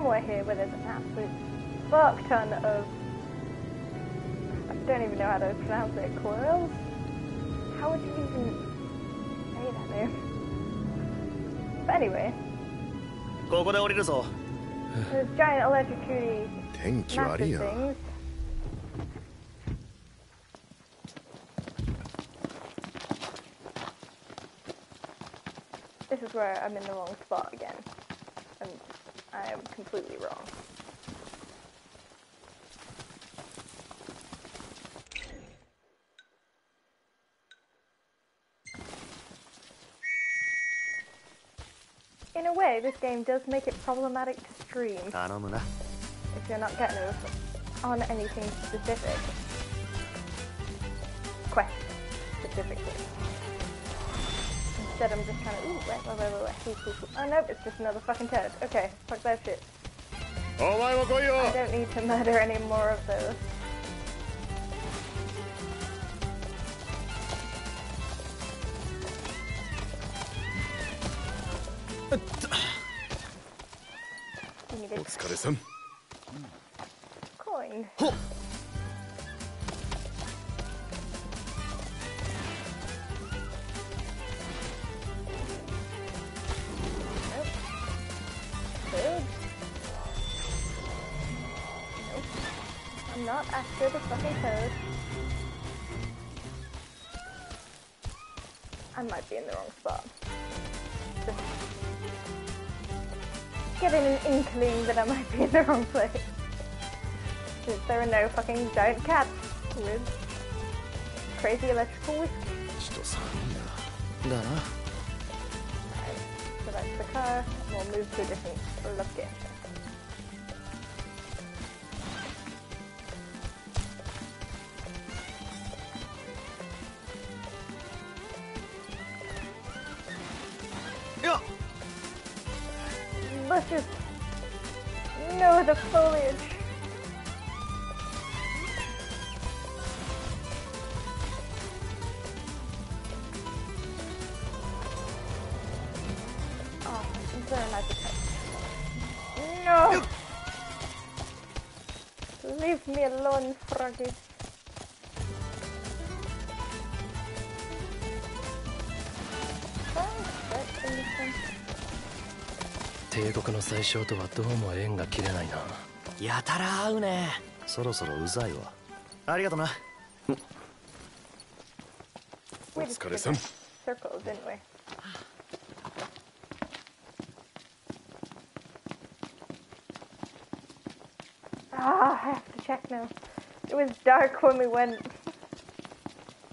somewhere here where there's an absolute fuck ton of... I don't even know how to pronounce it. Coils? How would you even say that name? But anyway. There's giant electrocuting massive things. This is where I'm in the wrong spot again completely wrong. In a way, this game does make it problematic to stream. If you're not getting it on anything specific. Quest, specifically. Instead, I'm just kind of, ooh, wet, wet, wet, wet, cool, cool, cool. Oh, nope, it's just another fucking turd. Okay, fuck that shit. I don't need to murder any more of those. the wrong place. There are no fucking giant cats. with Crazy electrical whiskey. So that's the car. We'll move to a different location. The foliage. 帝国の最小とはどうも縁が切れないなやたら合うねそろそろうざいわありがとな did 疲れさん circles, didn't we? Ah, I have to check now. It was dark when we went.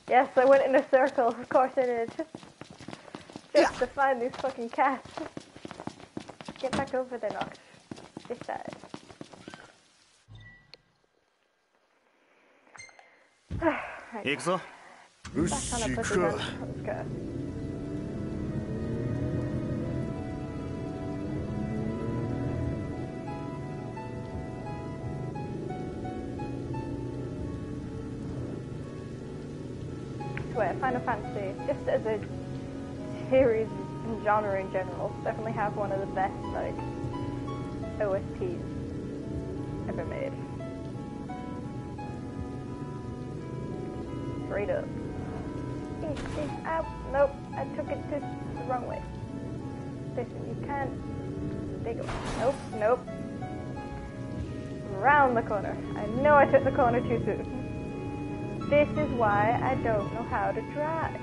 yes, I went in a circle. Of course I did. Just to find these fucking cats. Get back over the rock. This side. okay. Final Fantasy, just as a series genre in general, definitely have one of the best like OSTs ever made. Straight up. Nope, I took it this the wrong way. Listen, you can't dig away. Nope, nope. Round the corner. I know I took the corner too soon. This is why I don't know how to drive.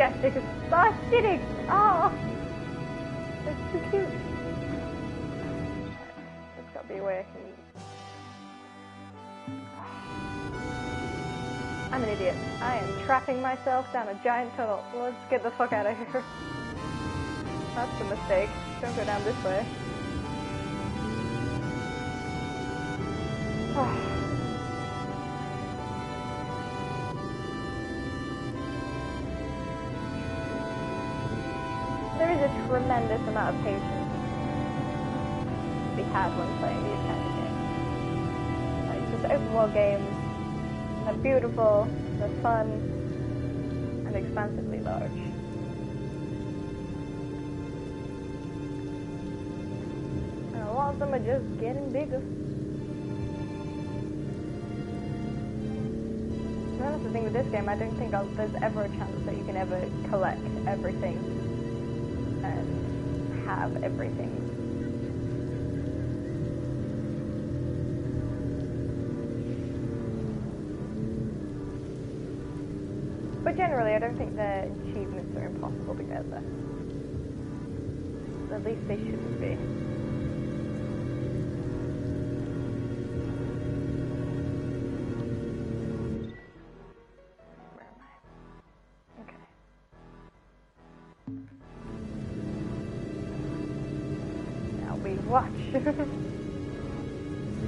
Majestic. So sitting. Oh, that's too cute. There's got to be way I can. I'm an idiot. I am trapping myself down a giant tunnel. Let's get the fuck out of here. That's a mistake. Don't go down this way. there tremendous amount of patience to be had when playing these kind of games. Like just open world games, they're beautiful, they're fun, and expansively large. And a lot of them are just getting bigger. That's the thing with this game, I don't think there's ever a chance that you can ever collect everything have everything. But generally, I don't think the achievements are impossible to get there. At least they shouldn't be.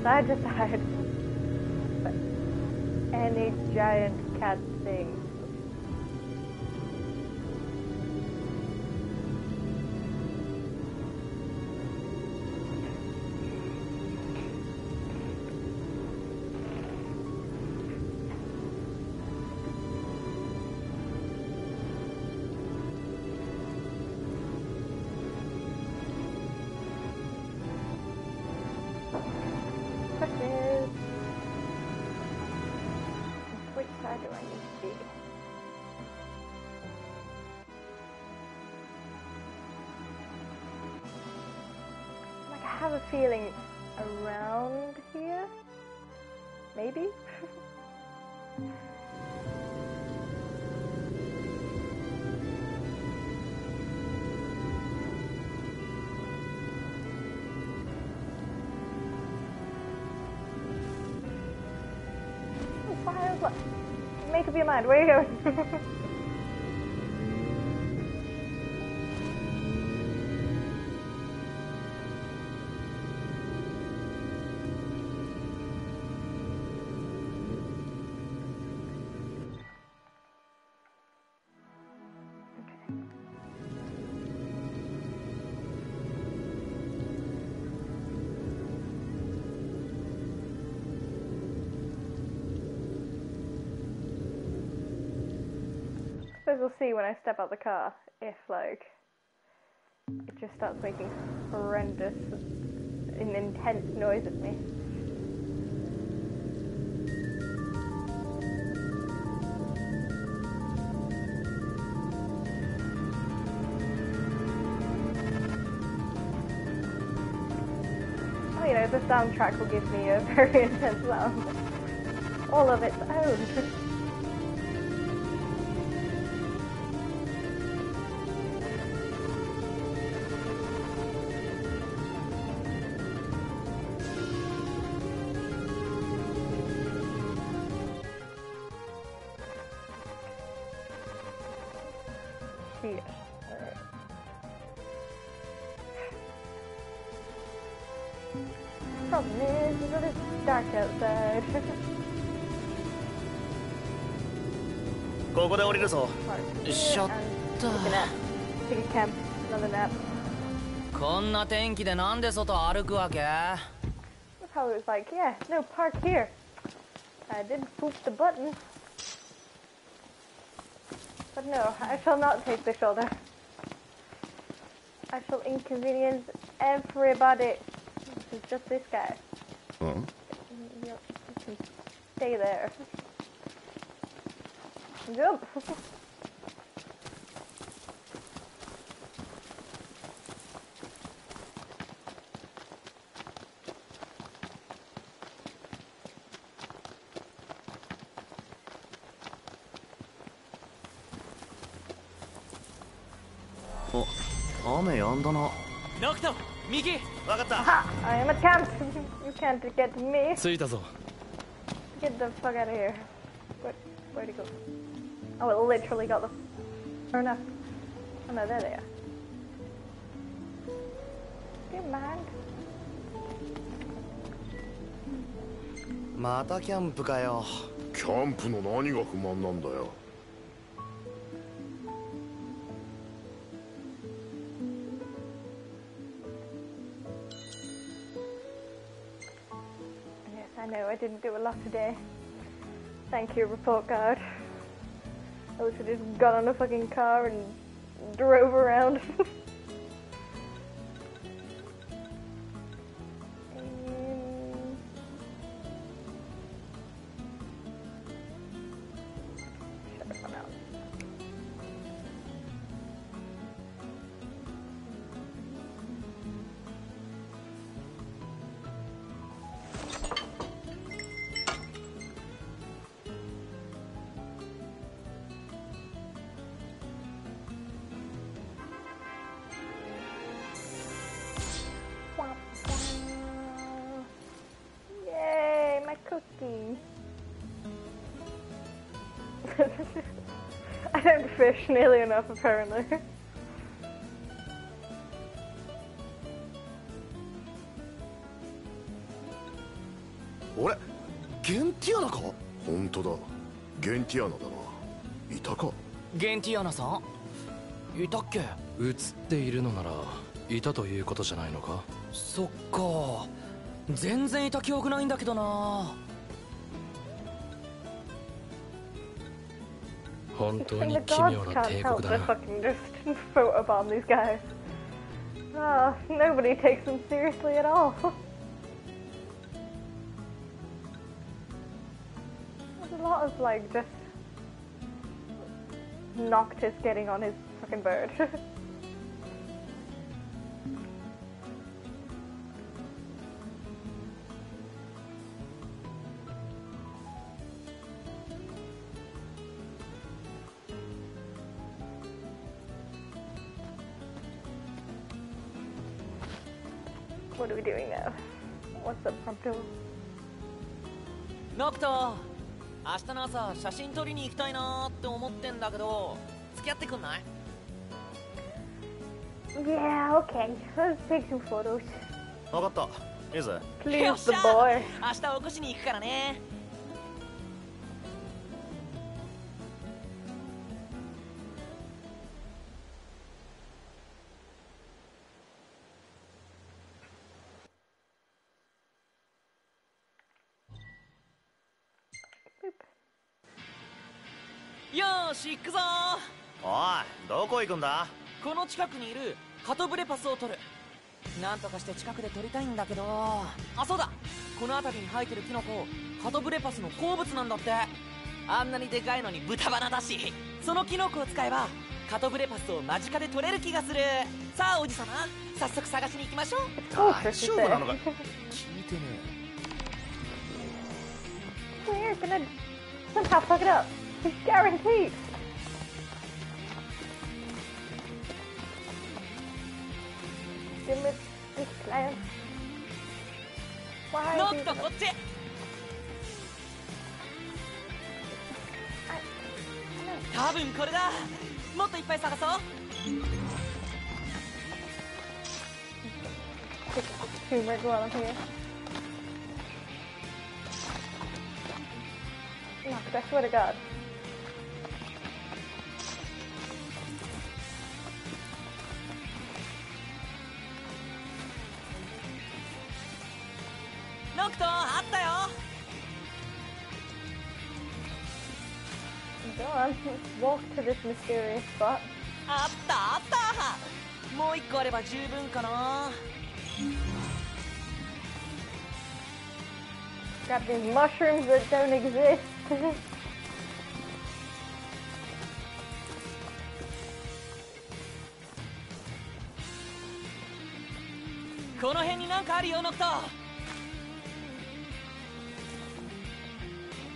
Side to side. Any giant cat thing. Make when I step out the car if like it just starts making horrendous and intense noise at me. Oh, you know, the soundtrack will give me a very intense sound. All of its own. Problem is, it's really dark outside. ここで降りるぞ Park しょっ here と and take a nap. Take a camp. Another nap. こんな天気でなんで外歩くわけ That's how it was like, yeah, no, park here. I did poop the button. But no, I shall not take the shoulder. I shall inconvenience everybody. It's just this guy. うん You, you can stay there. Jump! お雨やんだなノクト右分かった Ha! I am at camp! you can't get me. 着いたぞ Get the fuck out of here. Where, where'd he go? Oh, it literally got the. Or no. Oh no, there they are. Do you mind? またキャンプかよキャンプの何が不満なんだよ didn't do a lot today. Thank you, report card. I I just got on a fucking car and drove around. nearly enough, apparently. 俺ゲンティアナか本当だ。ゲンティアナだな。いたか？ゲンティアナさんいたっけ？映っているのならいたということじゃないのか？そっか。全然いた記憶ないんだけどな 本当 And に the 奇 gods 妙な can't 帝 help 国だ but な fucking just photobomb these guys. Ah, nobody takes them seriously at all. a lot of like just Noctis getting on his fucking bird. ノクト明日の朝写真撮りに行きたいなーって思ってんだけど付き合ってくんない？Yeah, okay. Let's take some photos. 分かったいいぜ Please, the boy. 明日起こしに行くからねくんだ？この近くにいるカトブレパスを取る。なんとかして近くで取りたいんだけど。あそうだ。この辺りに生えてるキノコカトブレパスの好物なんだって。あんなにでかいのに豚鼻だし。そのキノコを使えばカトブレパスを間近で取れる気がする。さあおじさま早速探しに行きましょう。大丈夫なのか？聞いてね。We're gonna somehow fuck it. Up. It's guaranteed. っとこっち。多分これだ。もっといっぱい探そう。To this mysterious spot. あったあったもう一個あれば十分かな Got these mushrooms that don't exist. この辺になんかあるよノクト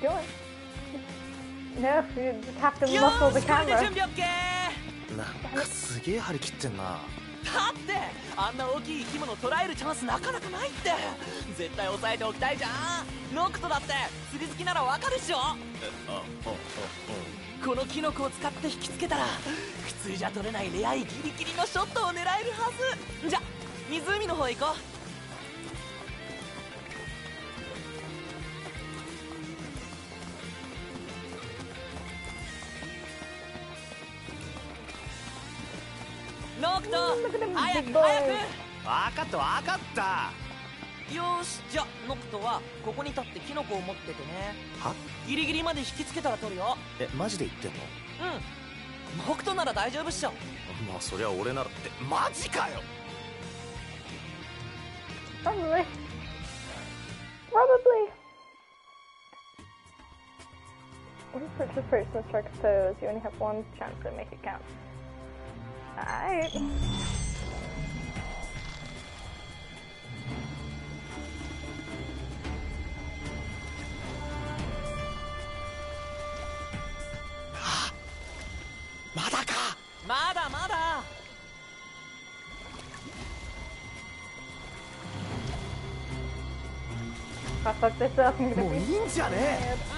Go on. No, you just have to よ muscle ー the camera. 準備 OK なんかすげえ張り切ってんな。だってあんな大きい生き物捉えるチャンスなかなかないって。絶対抑えておきたいじゃん。ノクトだって釣り好きならわかるっしょ。このキノコを使って引きつけたら普通じゃ取れないレアいギリギリのショットを狙えるはず。じゃ湖の方へ行こうくと早く早く。分かった分かった。よしじゃノクトはここに立ってキノコを持っててね。は？ギリギリまで引きつけたら取るよ。えマジで言ってんの？うん。ノクトなら大丈夫っしょ。まあそりゃ俺ならってマジかよ！Probably. Probably. What if it's the first instructor's? はい。まだか。まだまだ。もういいんじゃねえ。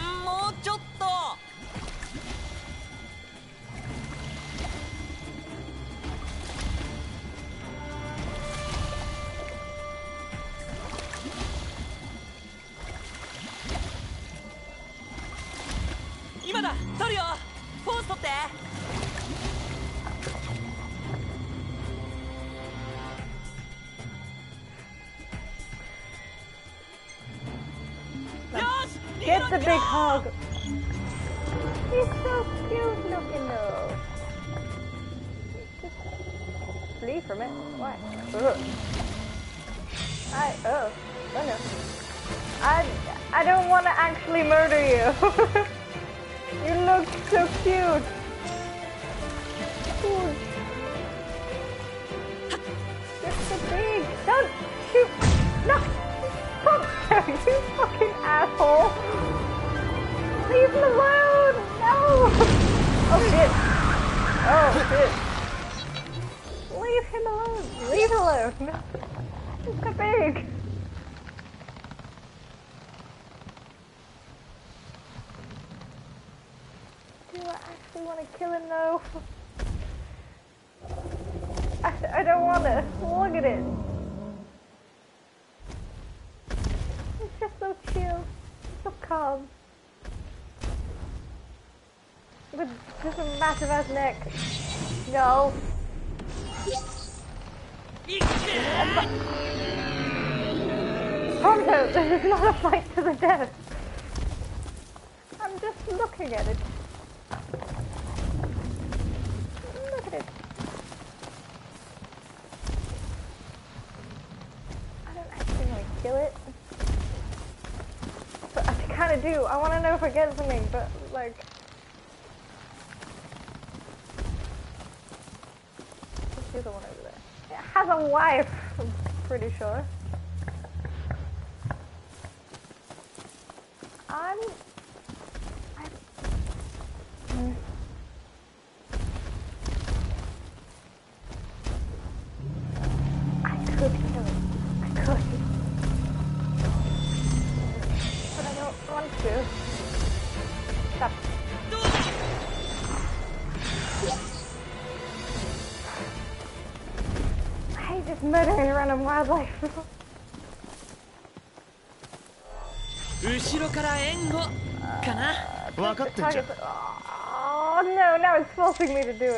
to Nick. No. Prompto, this is not a fight to the death. I'm just looking at it. Look at it. I don't actually want to kill it. But I kind of do. I want to know if I get something, but like... sure? I uh, oh no, now it's forcing me to do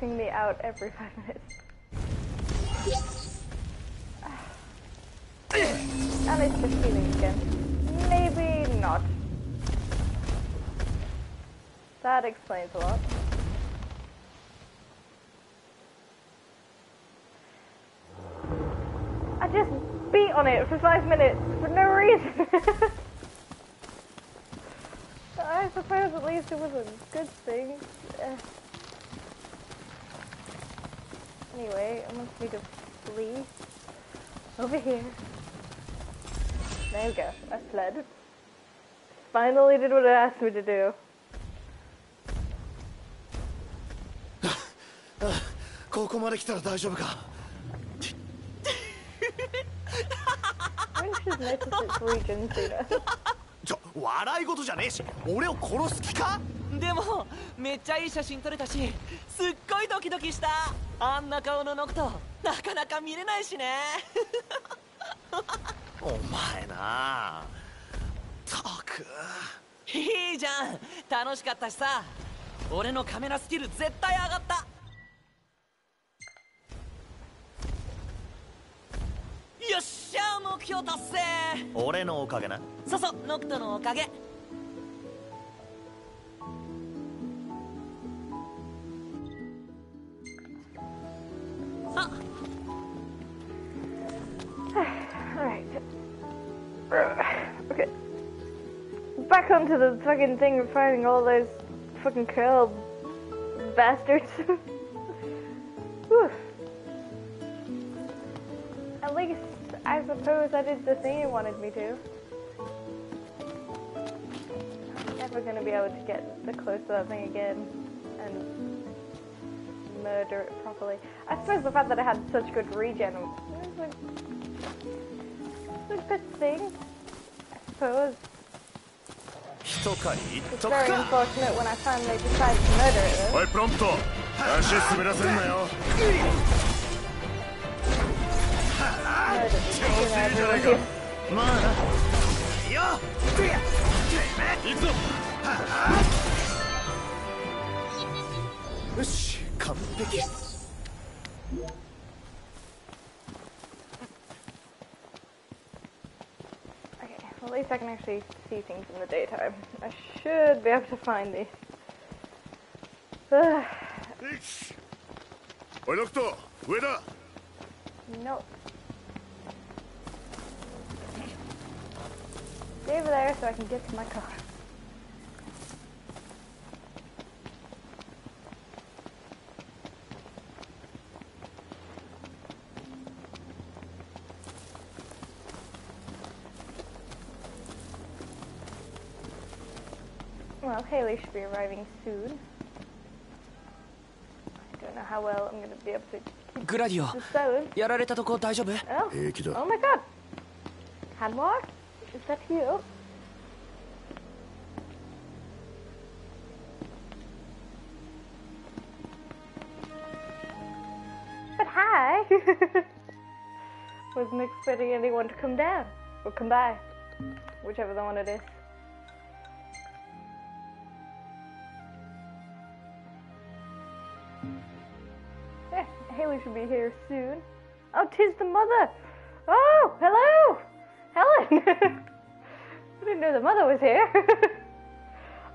knocking me out every five minutes. And it's just healing again. Maybe not. That explains a lot. I just beat on it for five minutes for no reason. I suppose at least it was a good thing. I want me to flee over here. There we go. I fled. Finally did what it asked me to do. ここまで来たら大丈夫か.ちょ笑い事じゃねえし俺を殺す気かでもめっちゃいい写真撮れたしすっごいドキドキした。あんな顔のノクトなかなか見れないしね。お前な。たくいいじゃん。楽しかったしさ。俺のカメラスキル絶対上がった。よっしゃ目標達成。俺のおかげな。そうそうノクトのおかげ Alright. Okay. Back onto the fucking thing of finding all those fucking coeurl bastards. At least, I suppose I did the thing it wanted me to. I'm never gonna be able to get the close to that thing again and murder it properly. I suppose the fact that I had such good regen was a, was a good thing, I suppose. It's very unfortunate when I finally decide to murder it. Though. Hey, Prompto! Murdered it. You Come pick. Okay, well, at least I can actually see things in the daytime. I should be able to find these. Ugh. Oi, Doctor! Ueda! Nope. Stay over there so I can get to my car. Well, Haley should be arriving soon. I don't know how well I'm going to be able to Gladio. グラディオやられたとこ大丈夫平気だ oh. oh my god. Hanwar? Is that you? But hi. Wasn't expecting anyone to come down? Or come by? Whichever the one it is. Haley should be here soon. Oh, tis the mother! Oh, hello! Helen! I didn't know the mother was here.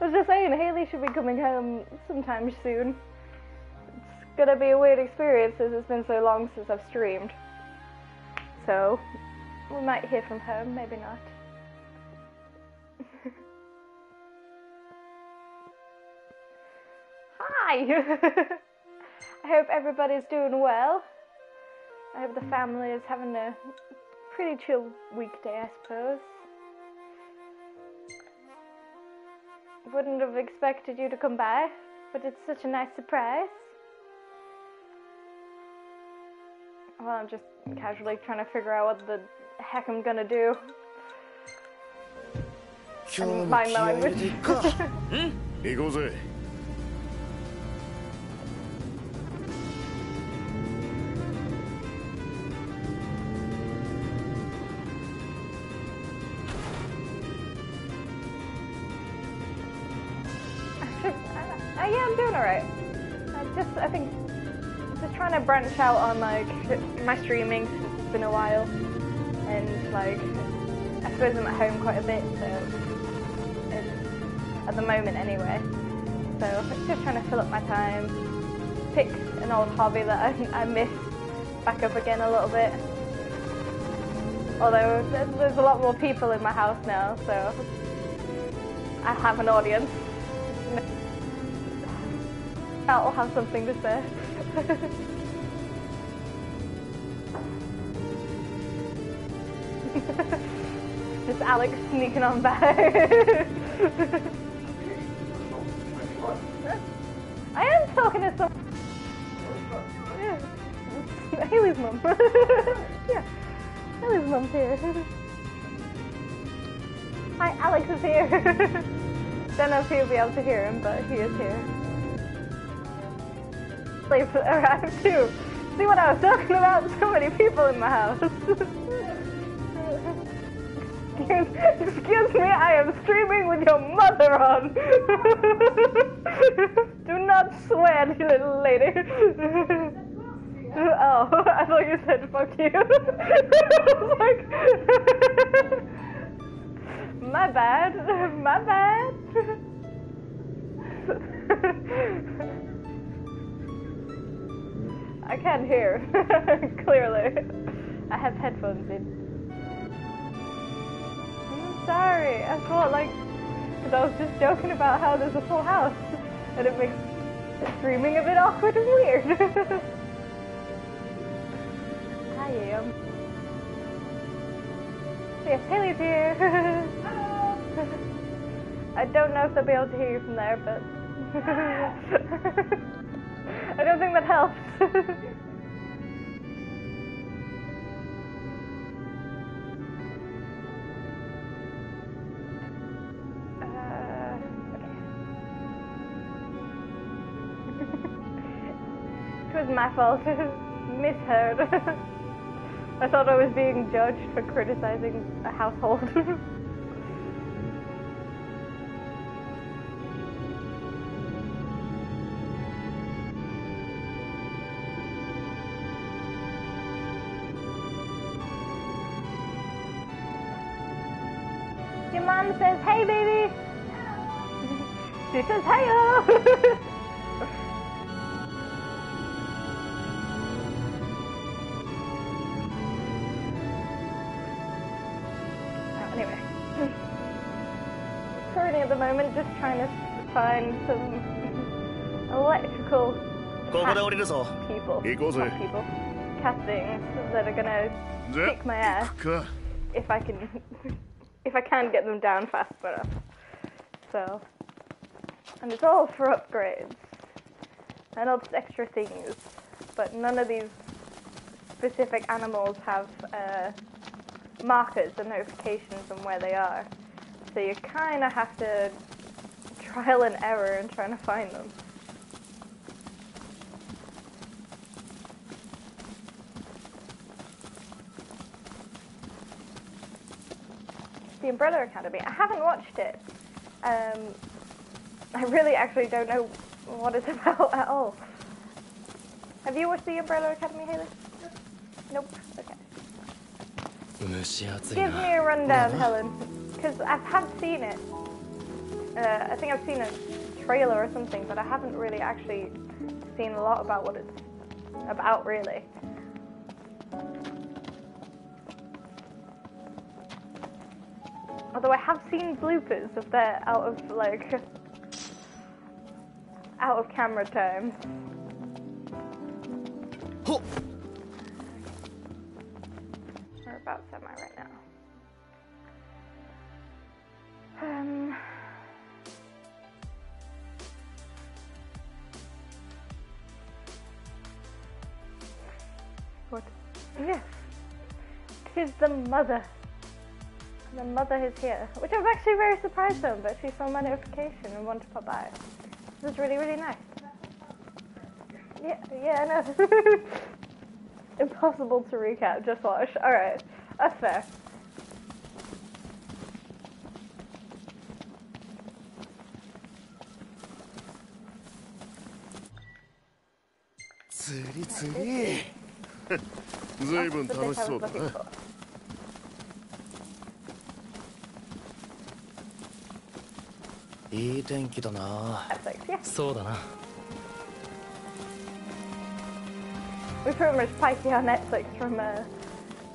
I was just saying, Haley should be coming home sometime soon. It's gonna be a weird experience since it's been so long since I've streamed. So, we might hear from her, maybe not. Hi! I hope everybody's doing well. I hope the family is having a pretty chill weekday, I suppose. Wouldn't have expected you to come by, but it's such a nice surprise. Well, I'm just casually trying to figure out what the heck I'm gonna do. And my language. Hmm? Branch out on like my streaming since it's been a while, and like, I suppose I'm at home quite a bit, so it's, at the moment anyway. So I'm just trying to fill up my time, pick an old hobby that I, I missed back up again a little bit. Although there's, there's a lot more people in my house now, so I have an audience. I'll have something to say. Alex sneaking on by. I am talking to some. Yeah. Haley's mum. yeah. Haley's mum's here. Hi, Alex is here. Don't know if he'll be able to hear him, but he is here. Slaves arrived too. See what I was talking about? So many people in my house. Excuse, excuse me, I am streaming with your mother on. Do not swear, you little lady. oh, I thought you said fuck you. Like, my bad, my bad. I can't hear, clearly. I have headphones in. Sorry, I thought like, because I was just joking about how there's a full house, and it makes streaming a bit awkward and weird. I am. Yes, Haley's here. Hello. I don't know if they'll be able to hear you from there, but I don't think that helps. My fault. Misheard. I thought I was being judged for criticizing a household. Your mom says, hey baby. she says, hey find some electrical cat people. Cat people. Cat things that are gonna kick my ass if I can if I can get them down fast enough. So and it's all for upgrades and all these extra things. But none of these specific animals have uh, markers and notifications on where they are. So you kind of have to trial and error and trying to find them. The Umbrella Academy. I haven't watched it. Um, I really actually don't know what it's about at all. Have you watched The Umbrella Academy, Haley? Nope. Okay. Give me a rundown, Helen, because I have seen it. Uh, I think I've seen a trailer or something, but I haven't really actually seen a lot about what it's about, really. Although I have seen bloopers of their out of like out of camera time. Ho! Whereabouts am I right now? Um. Yes. Tis the mother. The mother is here, which I was actually very surprised on, but she saw my notification and wanted to pop by. This is really, really nice. Yeah, yeah, I know. Impossible to recap, just watch. Alright, that's fair. 釣り 釣りずいぶん That's the 楽 bit し I そう was だ looking な for. いい天気だな Netflix, yeah. そうだな We pretty much pikey on Netflix from uh,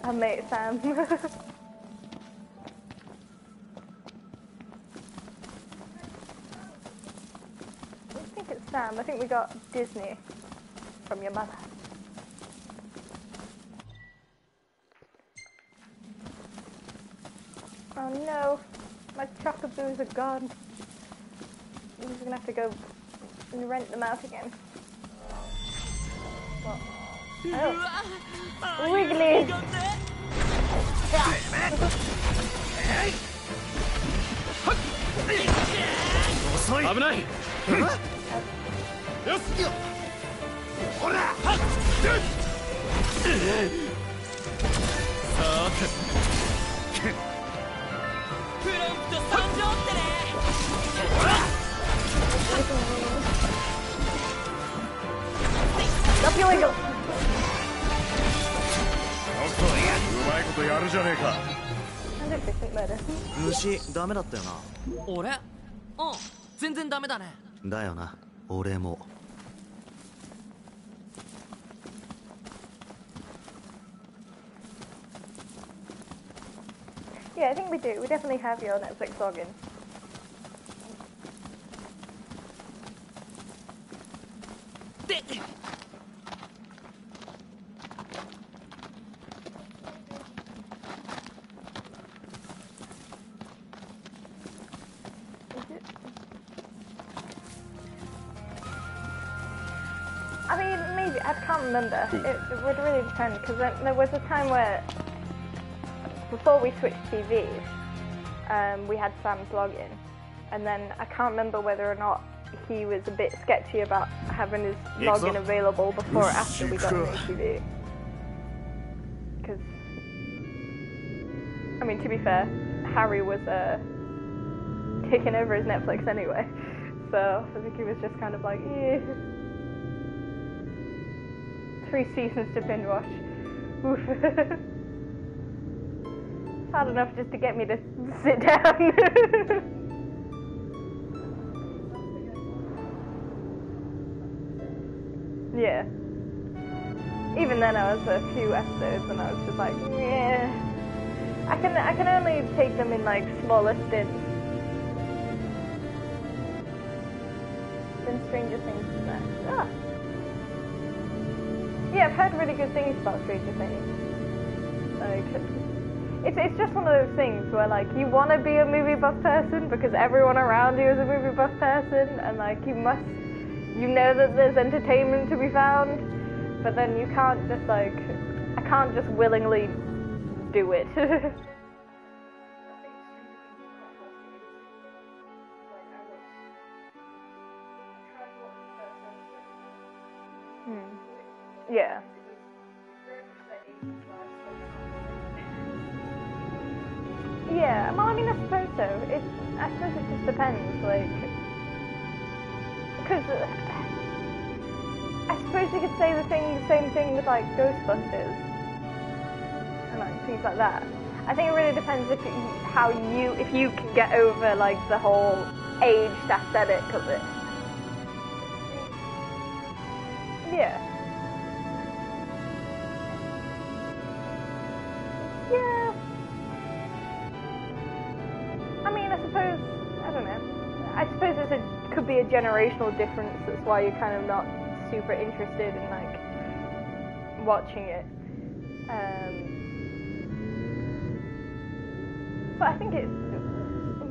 our mate Sam. I don't think it's Sam. I think we got Disney from your mother. Oh no, my chocobos are gone. I'm just gonna have to go and rent them out again. What? Oh. Wiggly! 虫ダメだったよな俺うん全然ダメだね。だよな。俺も。Yeah, I think we do. We definitely have your Netflix login. I mean, maybe. I can't remember. Hmm. It, it would really depend because there was a time where, before we switched TVs, um, we had Sam's login, and then I can't remember whether or not he was a bit sketchy about having his login available before or after we got a new TV. Because, I mean, to be fair, Harry was uh, taking over his Netflix anyway, so I think he was just kind of like, yeah. Three seasons to binge watch. Hard enough just to get me to sit down. yeah. Even then, I was a few episodes, and I was just like, yeah. I can I can only take them in like smaller stints. Then Stranger Things is next. Ah. Yeah, I've heard really good things about Stranger Things. Like, it's it's just one of those things where like you want to be a movie buff person because everyone around you is a movie buff person, and like you must, you know that there's entertainment to be found, but then you can't just like, I can't just willingly do it. Hmm. Yeah. Yeah, so. It, I suppose it just depends, like, because I suppose you could say the thing, the same thing with like Ghostbusters and like things like that. I think it really depends if you, how you, if you can get over like the whole aged aesthetic of it. Yeah. Generational difference. That's why you're kind of not super interested in like watching it. Um, but I think it,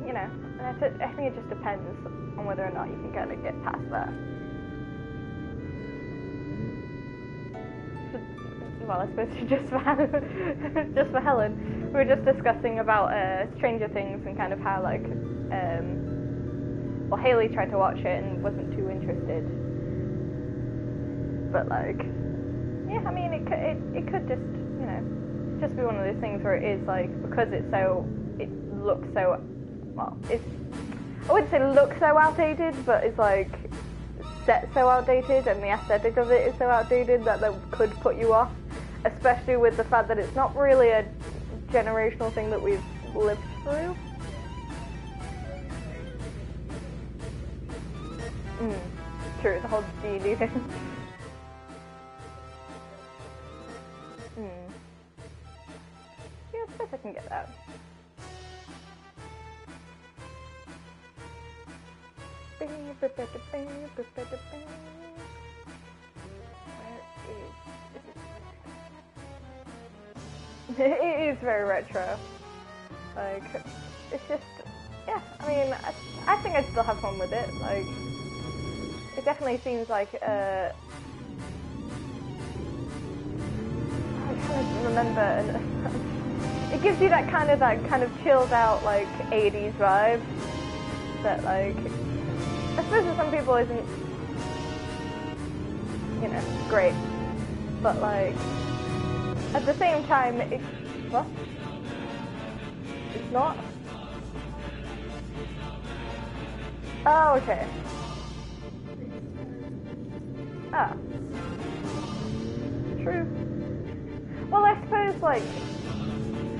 you know, I thi- I think it just depends on whether or not you can kind of get past that. well, I suppose just for just for Helen, we were just discussing about uh, Stranger Things and kind of how like, um, well, Haley tried to watch it and wasn't too interested, but like, yeah, I mean, it could it, it could just you know just be one of those things where it is like because it's so it looks so well it's I wouldn't say look so outdated, but it's like set so outdated and the aesthetic of it is so outdated that that could put you off, especially with the fact that it's not really a generational thing that we've lived through. Mm, true, the whole D&D thing. mm. Yeah, I suppose I can get that. Where is, it is very retro. Like, it's just, yeah. I mean, I, I think I'd still have fun with it. Like, it definitely seems like. Uh, trying to remember. It gives you that kind of that kind of chilled out like 80s vibe that like I suppose for some people isn't you know great, but like at the same time it what it's not. Oh okay. Ah. True. Well, I suppose like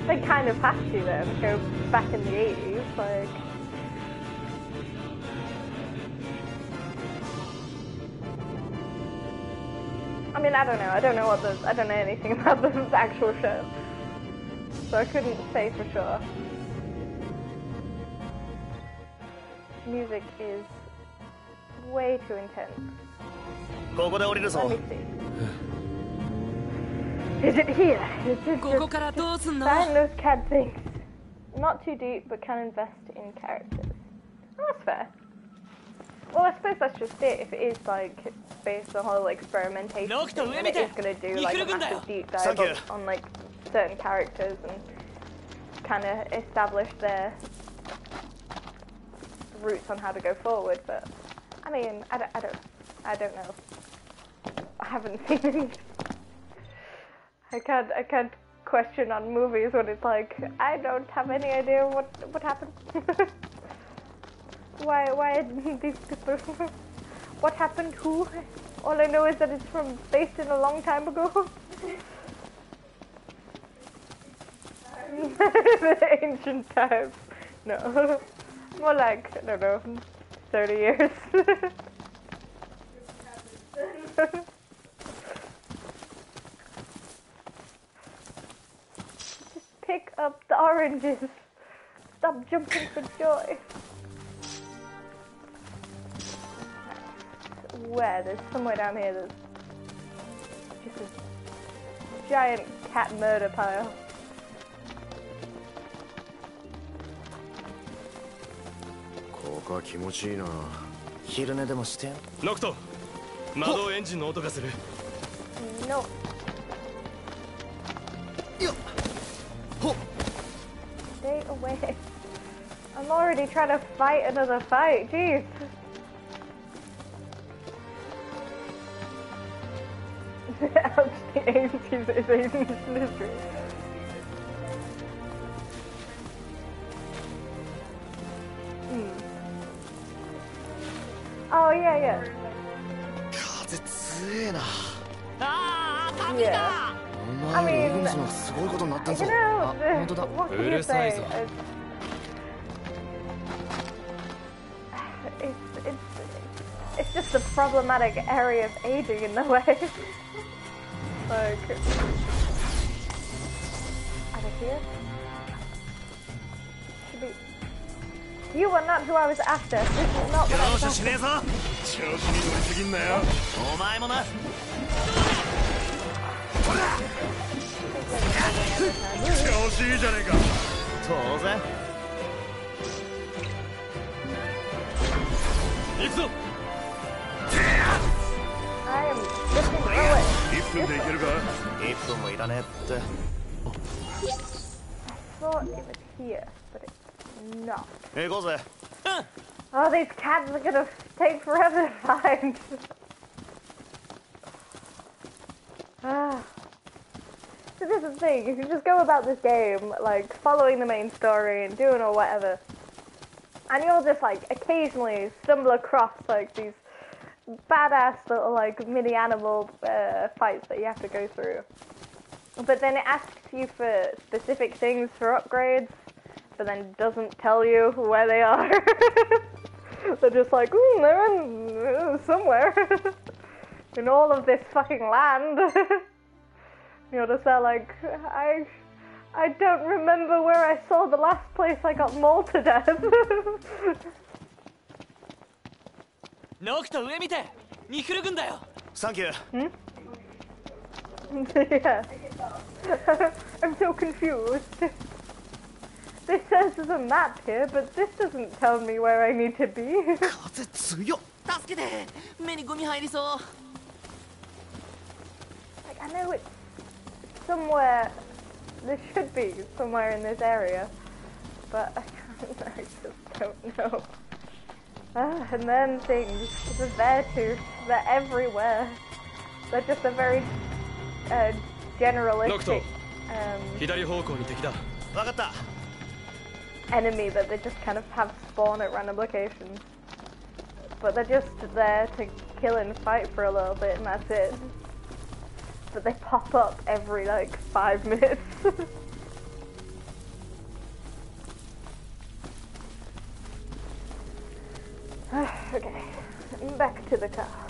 they kind of have to then go back in the 80s, like. I mean, I don't know. I don't know what the. I don't know anything about the actual show, so I couldn't say for sure. Music is way too intense. ここで降りる Let ぞ me see. Is it here? Is it ここからどうすんの Find those cat things. Not too deep, but can invest in characters. Oh, that's fair. Well, I suppose that's just it. If it is like based on whole experimentation, Nocto, thing, let then me it is down. going to do You like a could've been massive there. deep dive Thank on, you. on like certain characters and kind of establish their routes on how to go forward. But I mean, I don't, I don't, I don't know. I haven't seen any. I can't I can't question on movies when it's like I don't have any idea what what happened. why why these people what happened who? All I know is that it's from based in a long time ago. ancient times. No. More like I don't know, thirty years. Just pick up the oranges. Stop jumping for joy. Where? There's somewhere down here there's just a giant cat murder pile. こ窓エンジンの音がする No. よっほっ Stay away. I'm already trying to fight another fight. Jeez. Ouch, the agency is in this mystery. Hmm. Oh, yeah, yeah. Yeah. I mean, you know, what can you say? It's, it's, it's, it's just a problematic area of aging in the way. like, out of here? You are not who I was after. This is not what I 容 was after. ねえぞ調子に乗りすぎんなよお前もな調子いいじゃねえか当然行くぞ I am looking away. 1分でいけるか1分もいらねえって Thought it was here, No. Here goes there. Oh, these cats are gonna take forever to find. Ah. so this is the thing, if you just go about this game, like, following the main story and doing or whatever, and you'll just, like, occasionally stumble across, like, these badass little, like, mini animal uh, fights that you have to go through. But then it asks you for specific things for upgrades, but then doesn't tell you where they are. they're just like, mm, they're in uh, somewhere in all of this fucking land. You're just there like, I, I don't remember where I saw the last place I got mauled to death. ノクト上見てニフル軍だよサンキュー yeah. I'm so confused. This says there's a map here, but this doesn't tell me where I need to be. 風強っ助けて目にゴミ入りそう like, I know it's somewhere. This should be somewhere in this area, but I, can't, I just don't know. Ah, and then things, they're there too. They're everywhere. They're just a very uh, generalistic um, 左方向に敵だ分かった enemy that they just kind of have spawn at random locations. But they're just there to kill and fight for a little bit and that's it. But they pop up every like five minutes. okay, back to the car.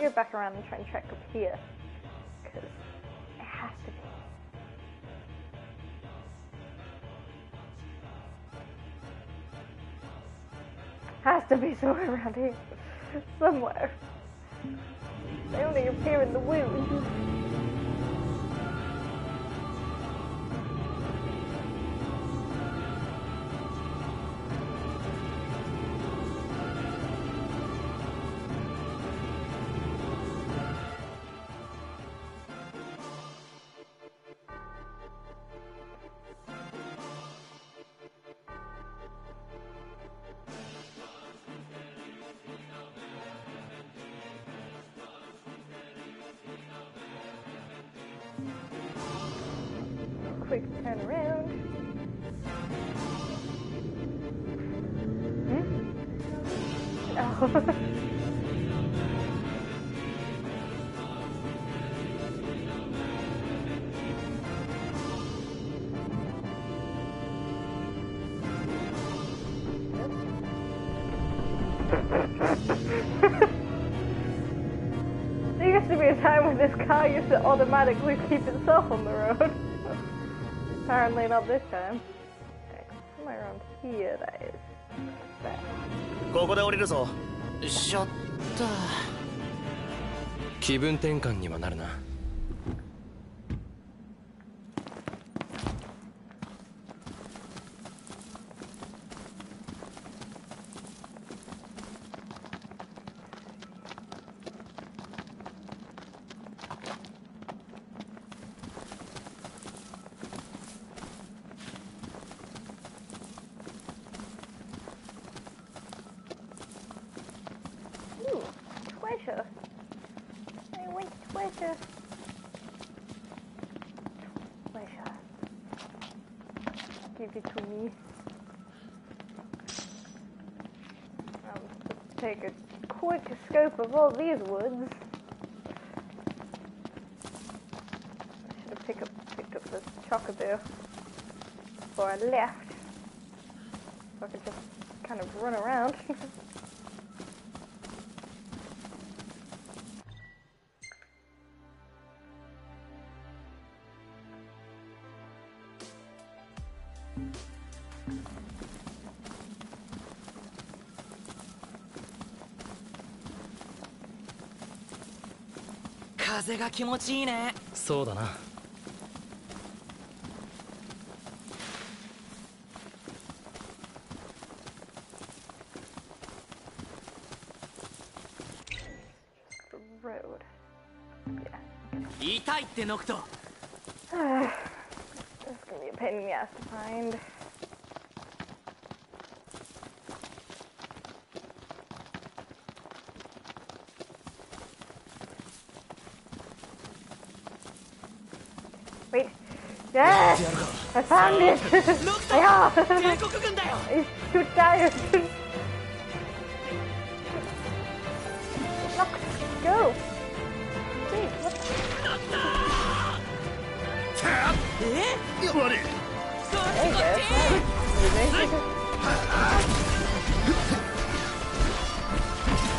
Go back around and try and check up here. Because it has to be. Has to be somewhere around here. Somewhere. They only appear in the wound. To automatically keep itself on the road. Apparently not this time. Okay, somewhere around here that is. There. ここで降りるぞしょった気分転換にはなるな風が気持ちいいねそうだな.痛いってノクト That's gonna be a pain in the ass to find. I found it! yeah! it's too tired. Look, go! Wait, what? There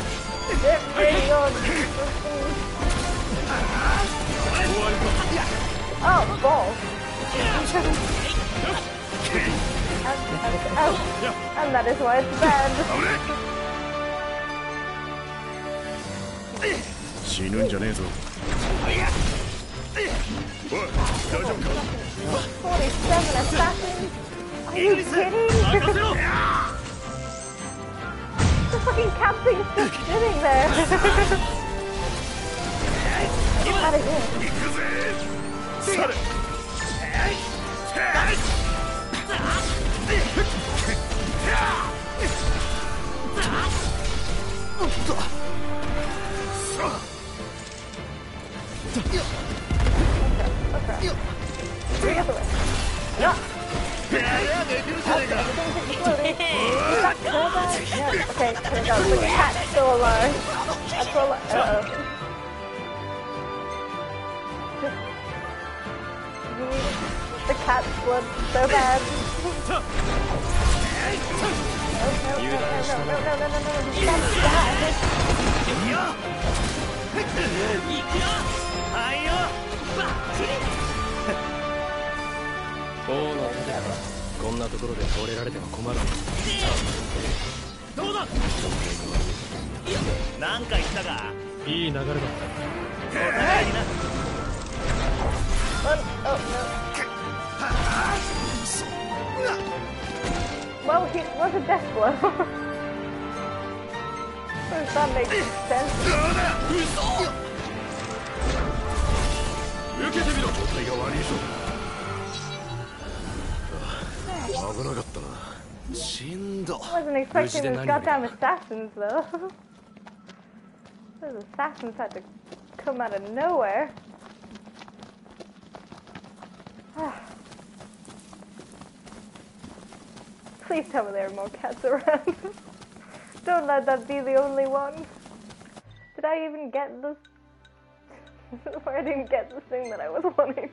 go. There you go. Oh, balls and, and, oh, and that is why it's bad. 死ぬんじゃねえぞおい大丈夫か 47 assassins? Are you kidding? the fucking captain's just sitting there. Get out of the cat's blood so bad. こんなところで通れられても困るどうだなんか言ったかいい流れだっお互いにな Oh, oh, no. Well, he was a death blow. Does that make sense. I wasn't expecting those goddamn assassins though. those assassins had to come out of nowhere. Ah. Please tell me there are more cats around. Don't let that be the only one. Did I even get the... I didn't get the thing that I was wanting.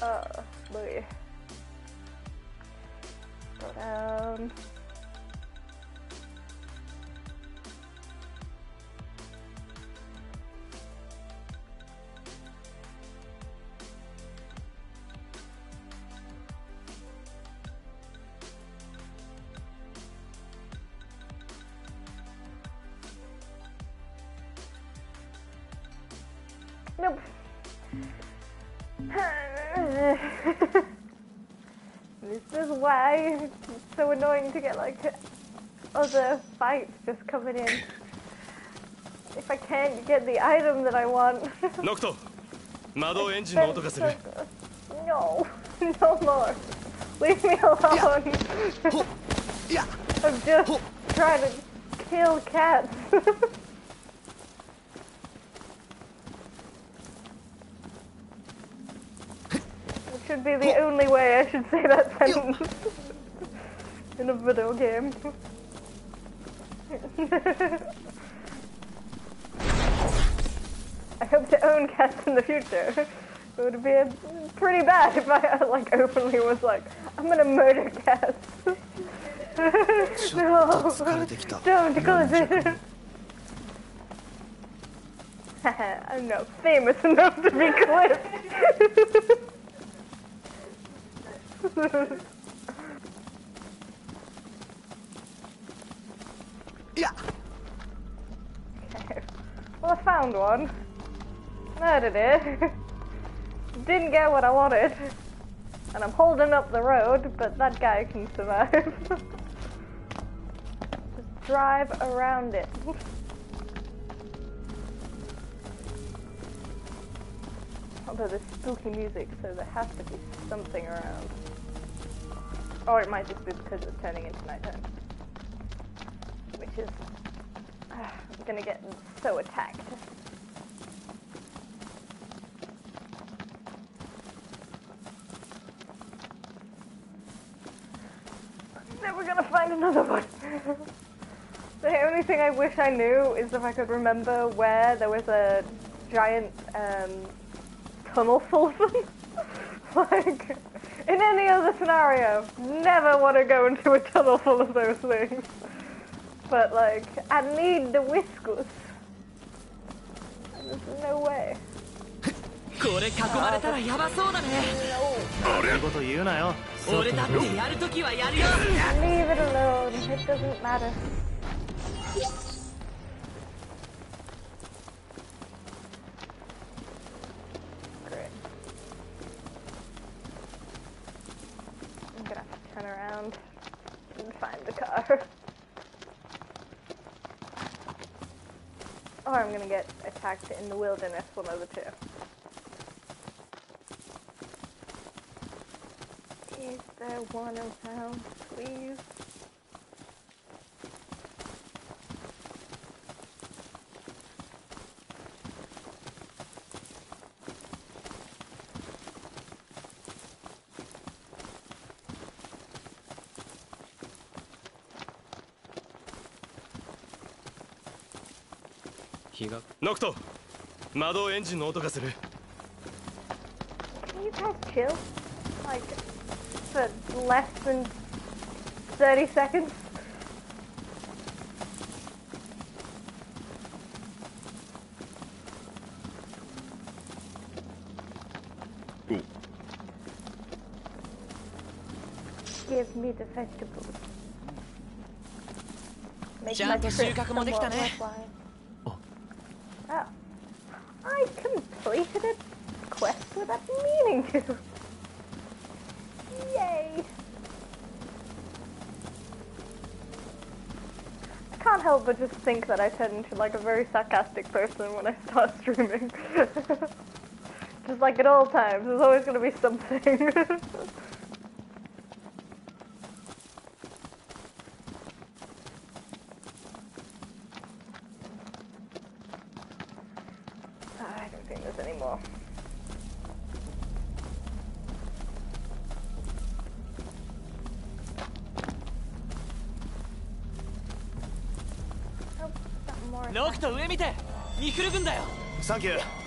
Uh, boy. Go down. Nope. this is why it's so annoying to get like other fights just coming in. If I can't get the item that I want. Nocto! Mado engine uh, no No, no more. Leave me alone. I'm just trying to kill cats. should be the only way I should say that sentence. in a video game. I hope to own cats in the future. It would be pretty bad if I uh, like openly was like, I'm gonna murder cats. no, don't close it. I'm not famous enough to be clipped. Yeah. Okay. Well, I found one. Murdered it. Didn't get what I wanted. And I'm holding up the road, but that guy can survive. Just drive around it. Although there's spooky music, so there has to be something around. Or it might just be because it's turning into nighttime. Which is I'm gonna get so attacked. I'm never gonna find another one. the only thing I wish I knew is if I could remember where there was a giant um, tunnel full of them. like, in any other scenario, never want to go into a tunnel full of those things. But like, I need the whiskers. There's no way. これ囲まれたらヤバそうだねそういうこと言うなよ俺だってやるときはやるよ Leave it alone. It doesn't matter. Turn around and find the car. Or I'm gonna get attacked in the wilderness, one of the two. Is there one around, please? ノクト魔導エンジンの音がする Can you guys chill? Like, for less than 30 seconds? Give me the vegetables. Make my 収 trip 穫もできたね somewhat worthwhile. Can't help but just think that I turn into like a very sarcastic person when I start streaming. just like at all times, there's always gonna be something. サンキュー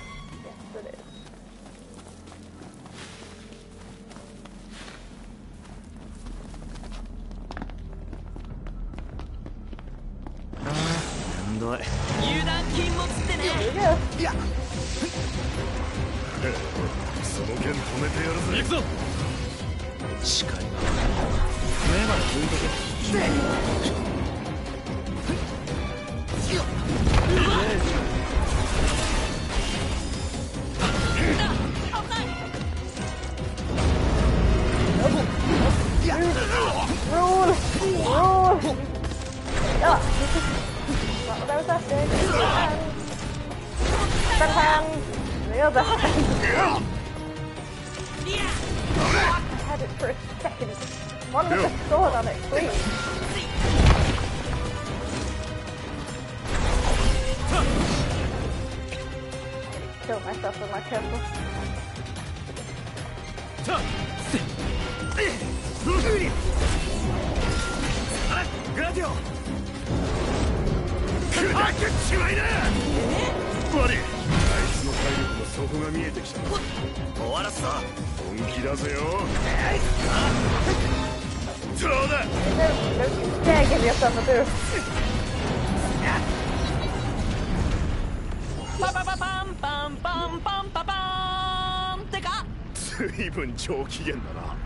分上機嫌だな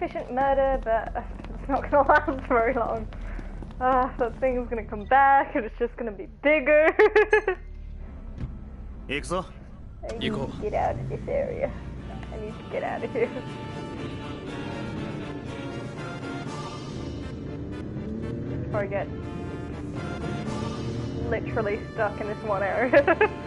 Efficient murder, but it's not gonna last very long. Ah, that thing's gonna come back and it's just gonna be bigger. 行くぞ I need Nico. to get out of this area. I need to get out of here. Before I get literally stuck in this one area.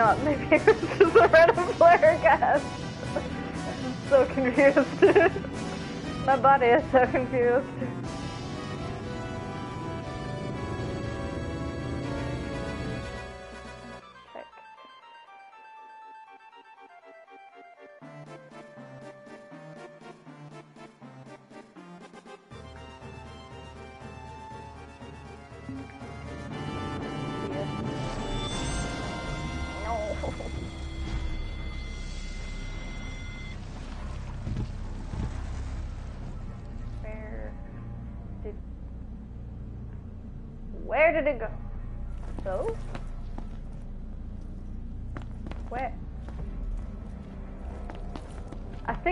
not. Maybe it's just a random flare gas. I'm so confused. My body is so confused.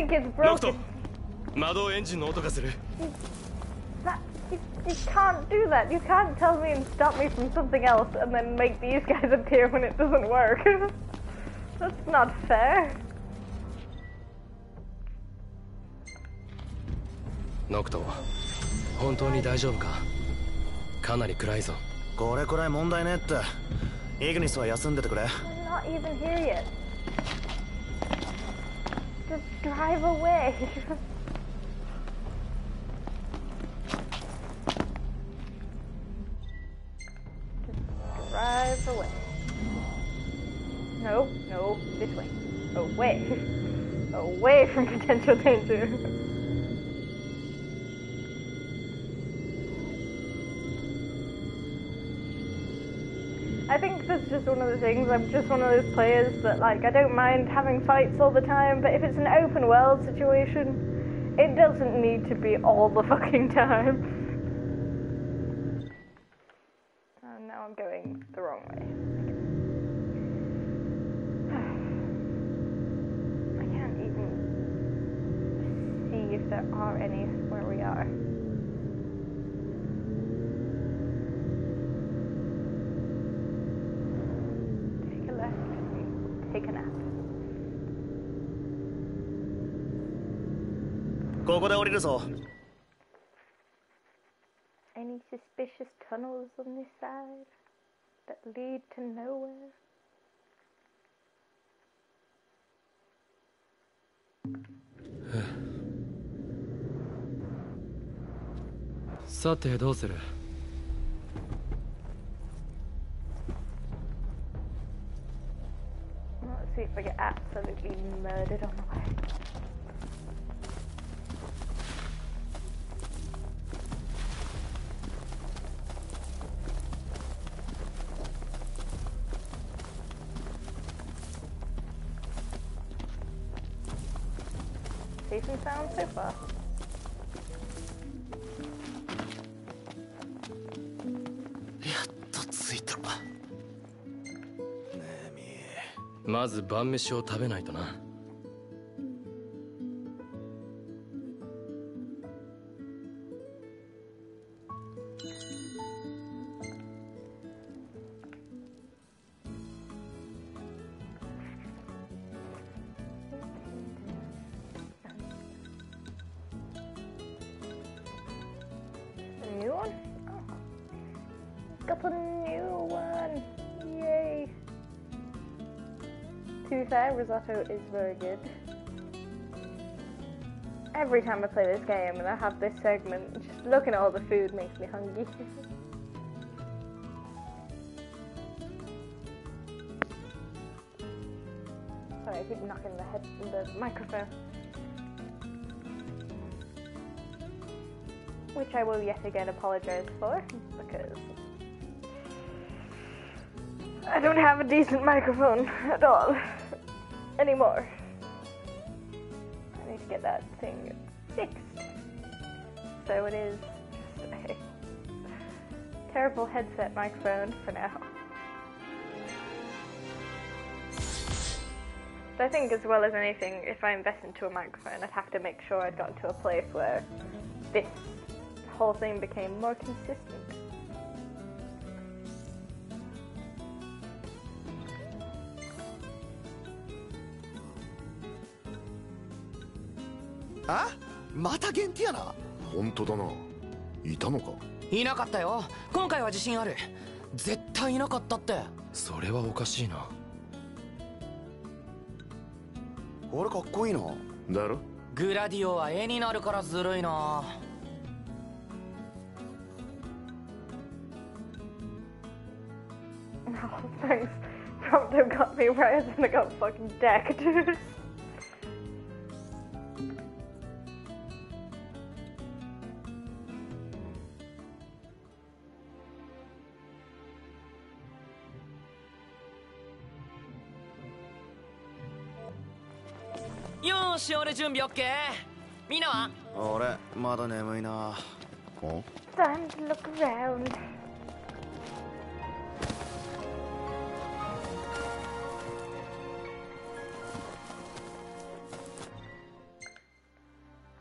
think it's ロクト broken. 魔導エンジンの音がする That, you, you can't do that. You can't tell me and stop me from something else and then make these guys appear when it doesn't work. That's not fair. ノクト本当に大丈夫かかなり暗いぞこれくらい問題ねってイグニスは休んでてくれ I'm not even here yet. Just drive away. Just drive away. No, no, this way. Away. Away from potential danger. I think that's just one of the things. I'm just one of those players that, like, I don't mind having fights all the time, but if it's an open world situation, it doesn't need to be all the fucking time. And now I'm going the wrong way. I can't even see if there are any where we are. Take a left and take a nap. ここで降りるぞ Any suspicious tunnels on this side that lead to nowhere? さてどうする Let's see if I get absolutely murdered on the way. we found so far. Finally. まず晩飯を食べないとな。A new one! Yay! To be fair, risotto is very good. Every time I play this game and I have this segment, just looking at all the food makes me hungry. Sorry, I keep knocking the head the microphone. which I will yet again apologize for because I don't have a decent microphone at all anymore. I need to get that thing fixed. So it is just a terrible headset microphone for now. But I think as well as anything, if I invest into a microphone, I'd have to make sure I'd gotten to a place where this whole thing became more consistent. またゲンティアナ本当だな。いたのか。いなかったよ。今回は自信ある。絶対いなかったって。それはおかしいな。あれかっこいいな。だろ？グラディオは絵になるからずるいな。Oh, thanks. Prompto got me right and I got fucking decked. Yo, し俺準備 OK みんなは俺まだ眠いなお Time to look around.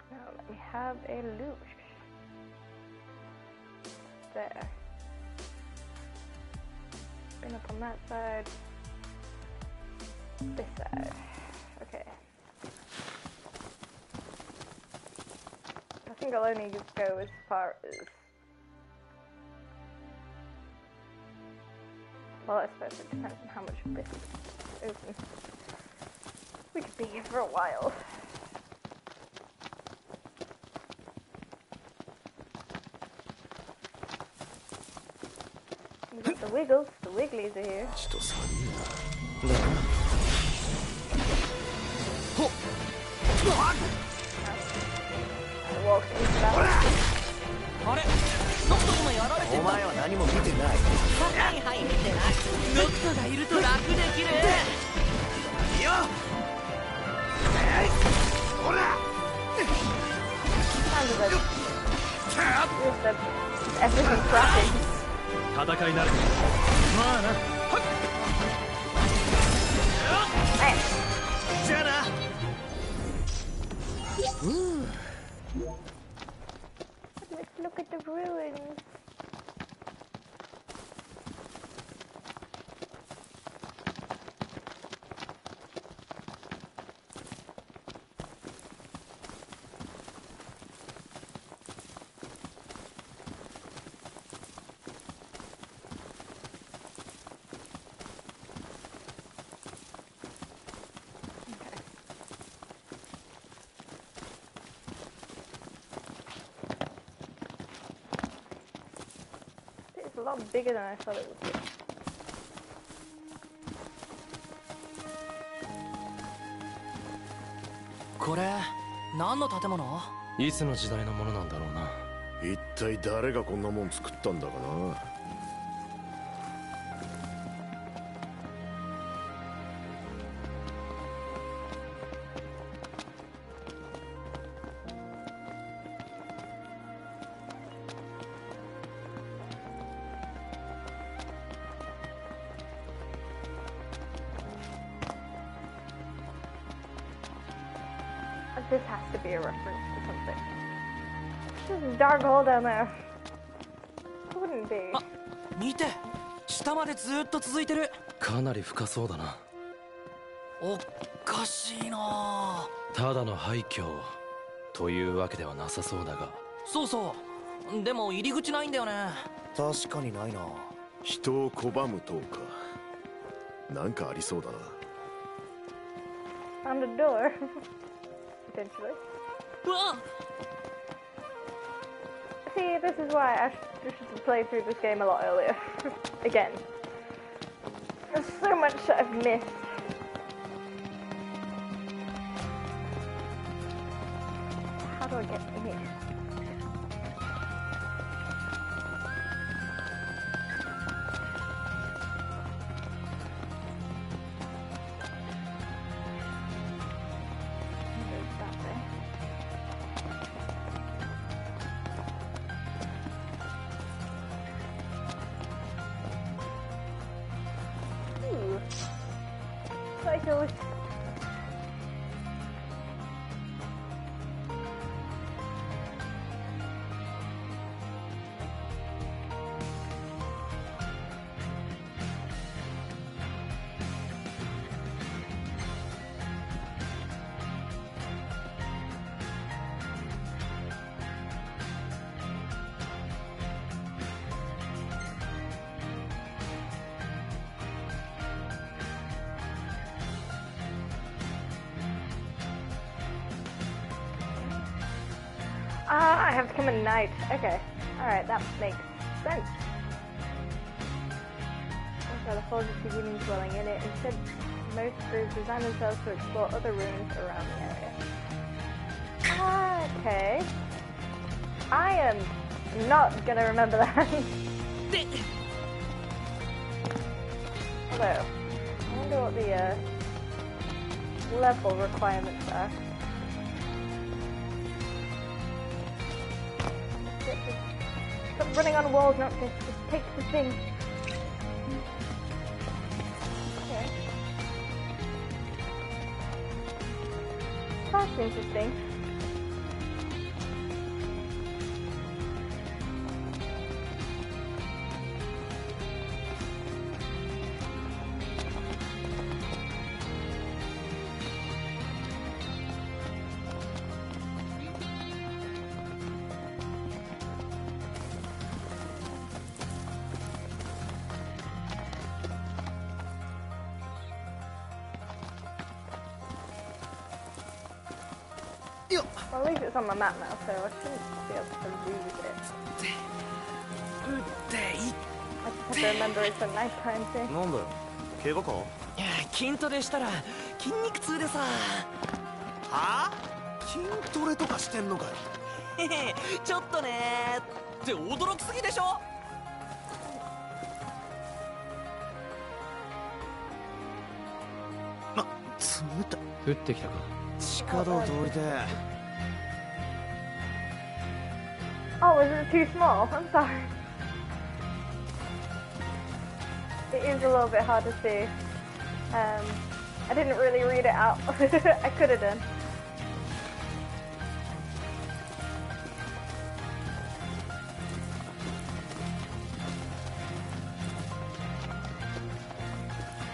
Now let me have a look. There. Been up on that side. This side. Think I'll only just go as far as. Well, I suppose it depends on how much of this is open. We could be here for a while. We got the Wiggles, the Wigglies are here. ち walk and stuff. あれノクトにもやられてお前は何も見てないはいはい見てないノクトがいると楽できるよほら戦いなるまあな Man, じゃあな let's look at the ruins. Bigger than I thought it would be. これ何の建物？いつの時代のものなんだろうな一体誰がこんなもん作ったんだかなかなり深そうだなおっかしいなただの廃墟というわけではなさそうだがそうそうでも入り口ないんだよね確かにないな人を拒む塔かなんかありそうだな Found a door. Potentially. うわ See, this is why I should, should played through this game a lot earlier. Again. So much that I've missed. Gonna remember that. Although, I wonder what the uh, level requirements are. Stop running on walls, not just, just take the thing. Okay. That's interesting. A nighttime thing. なんだよ怪我かいや筋トレしたら筋肉痛でさはあ筋トレとかしてんのかよちょっとねって驚きすぎでしょあ冷た降ってきたか地下道通りで was it too small? I'm sorry. It is a little bit hard to see. Um, I didn't really read it out. I could have done.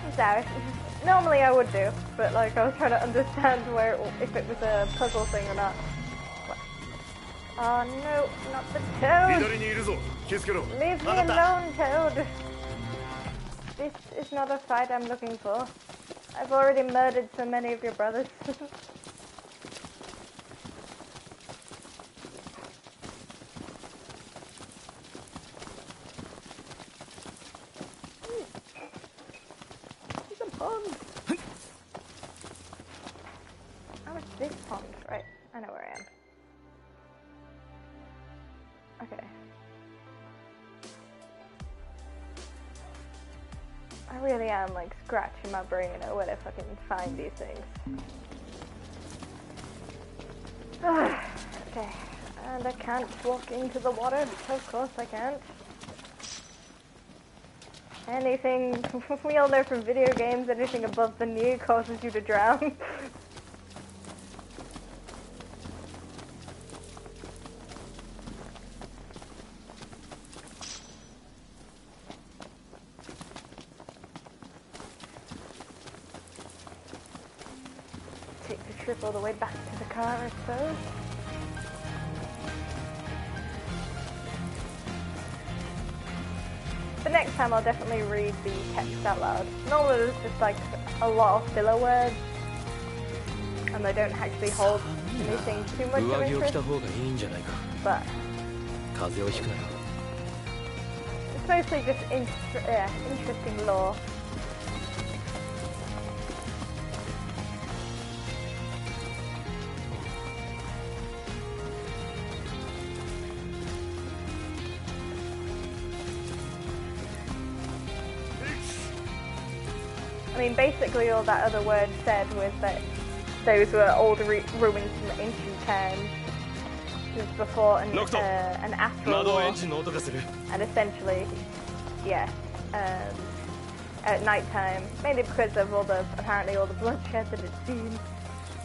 I'm sorry. Normally I would do, but like I was trying to understand where if it was a puzzle thing or not. Oh no, not the toad! Leave me alone, toad! This is not a fight I'm looking for. I've already murdered so many of your brothers. scratching my brain at where to fucking find these things. okay, and I can't walk into the water. Of course I can't. Anything, we all know from video games, anything above the knee causes you to drown. The text out loud. Normally there's just like a lot of filler words and they don't actually hold anything too much of interest. But it's mostly just inter yeah, interesting lore. mean, basically all that other word said was that those were old the ruins from ancient times. This was before an, uh, an astral war. And essentially, yeah, um, at night time, mainly because of all the, apparently all the bloodshed that it's seen,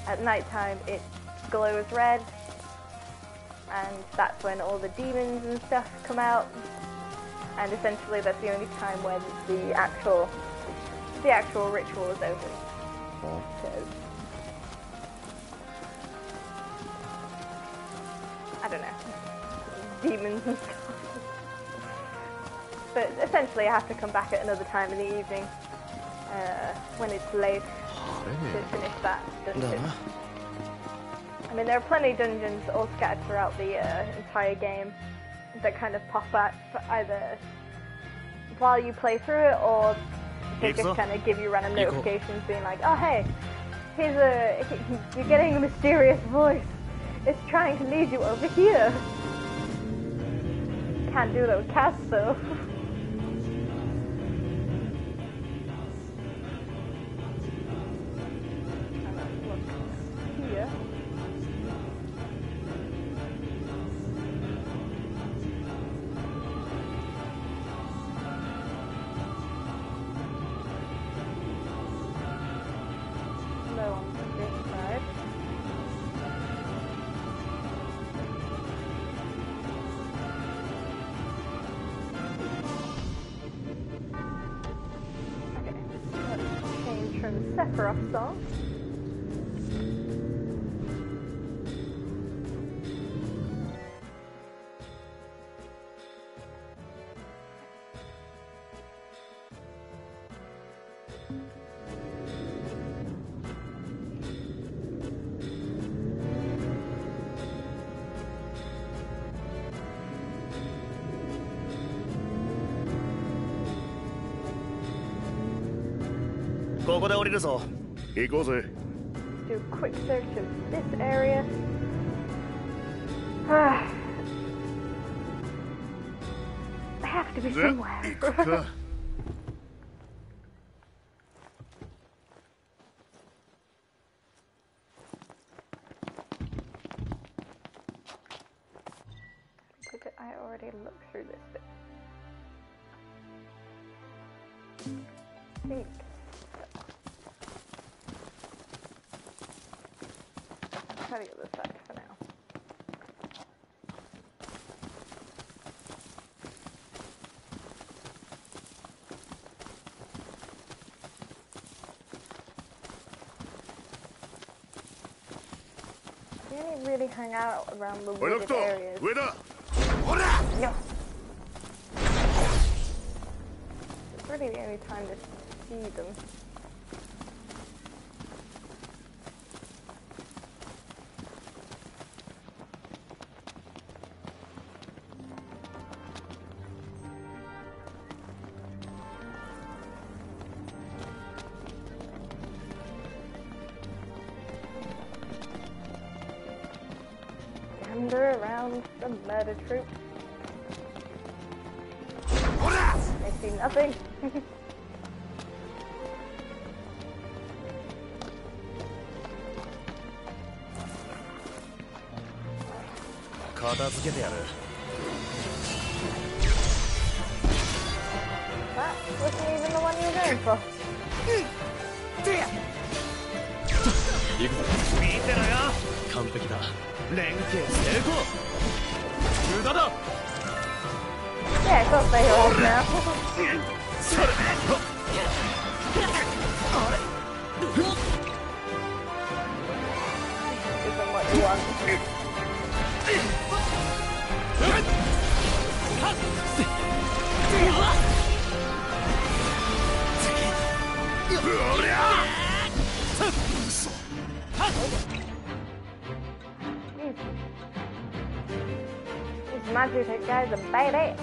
at night time it glows red, and that's when all the demons and stuff come out, and essentially that's the only time when the actual the actual ritual is over. So, I don't know, demons and stuff. But essentially, I have to come back at another time in the evening uh, when it's late to finish that だ dungeon. な I mean, there are plenty of dungeons all scattered throughout the uh, entire game that kind of pop up either while you play through it or they just kind of give you random notifications being like, oh hey, here's a, you're getting a mysterious voice. It's trying to lead you over here. Can't do that with cats though. りるぞ行こうぜ do a quick search of this area. Ah. I have to be じゃ somewhere. really hang out around the wooded areas. No. It's really the only time to see them. wander around the murder troop. They see nothing. 片付けてやる Magitek guy's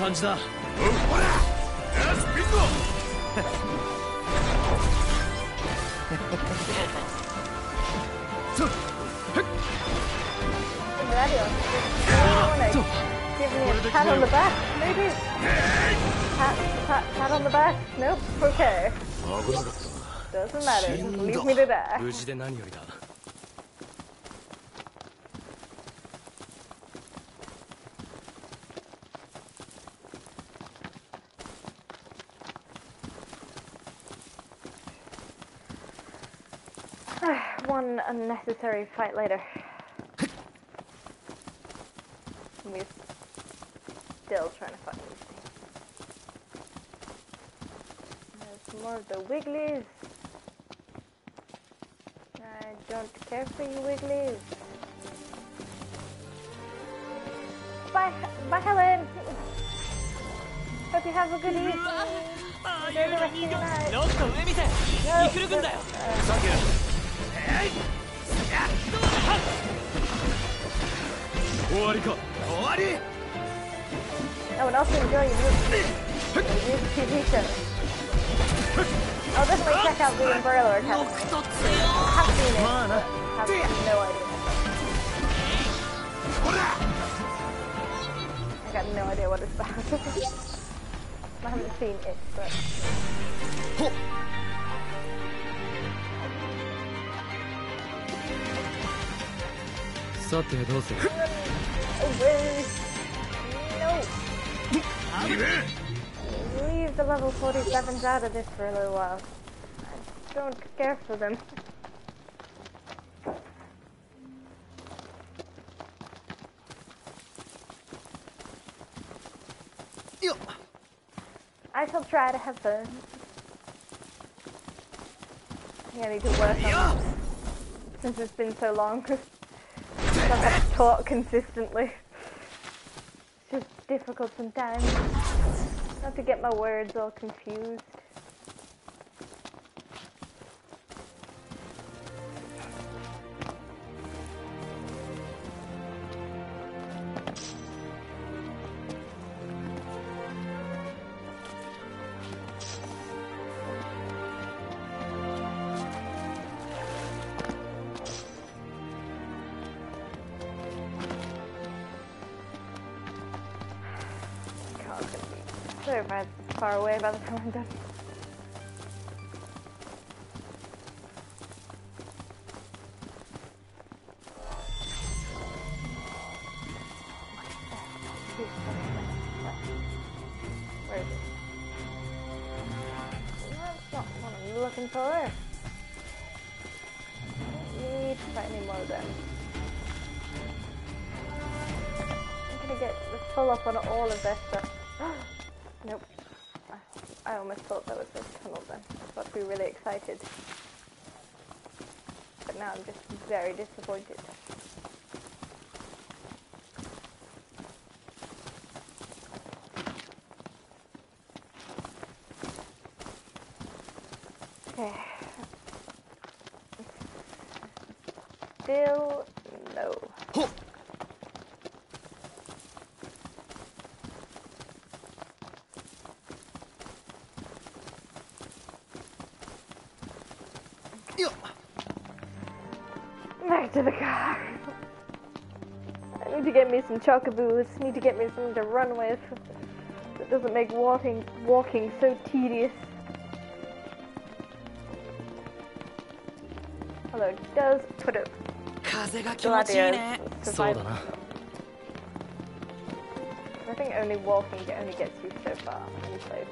感じだ。ほらよし行 unnecessary fight later. new TV show. I'll definitely check out the Umbrella Academy. と強 Have seen it, まあな have no idea. I got no idea what it's about. I haven't seen it, but ほっ さてどうする away. No, いいね leave the level 47s out of this for a little while. I don't care for them. I shall try to have fun. Yeah, need to work on since it's been so long. I've had to talk consistently. It's just difficult sometimes. Not to get my words all confused. Far away by the time I'm done. to the car. I need to get me some chocobos, need to get me something to run with. That doesn't make walking, walking so tedious. Although it does put up Gladio's survival. I think only walking only gets you so far in place.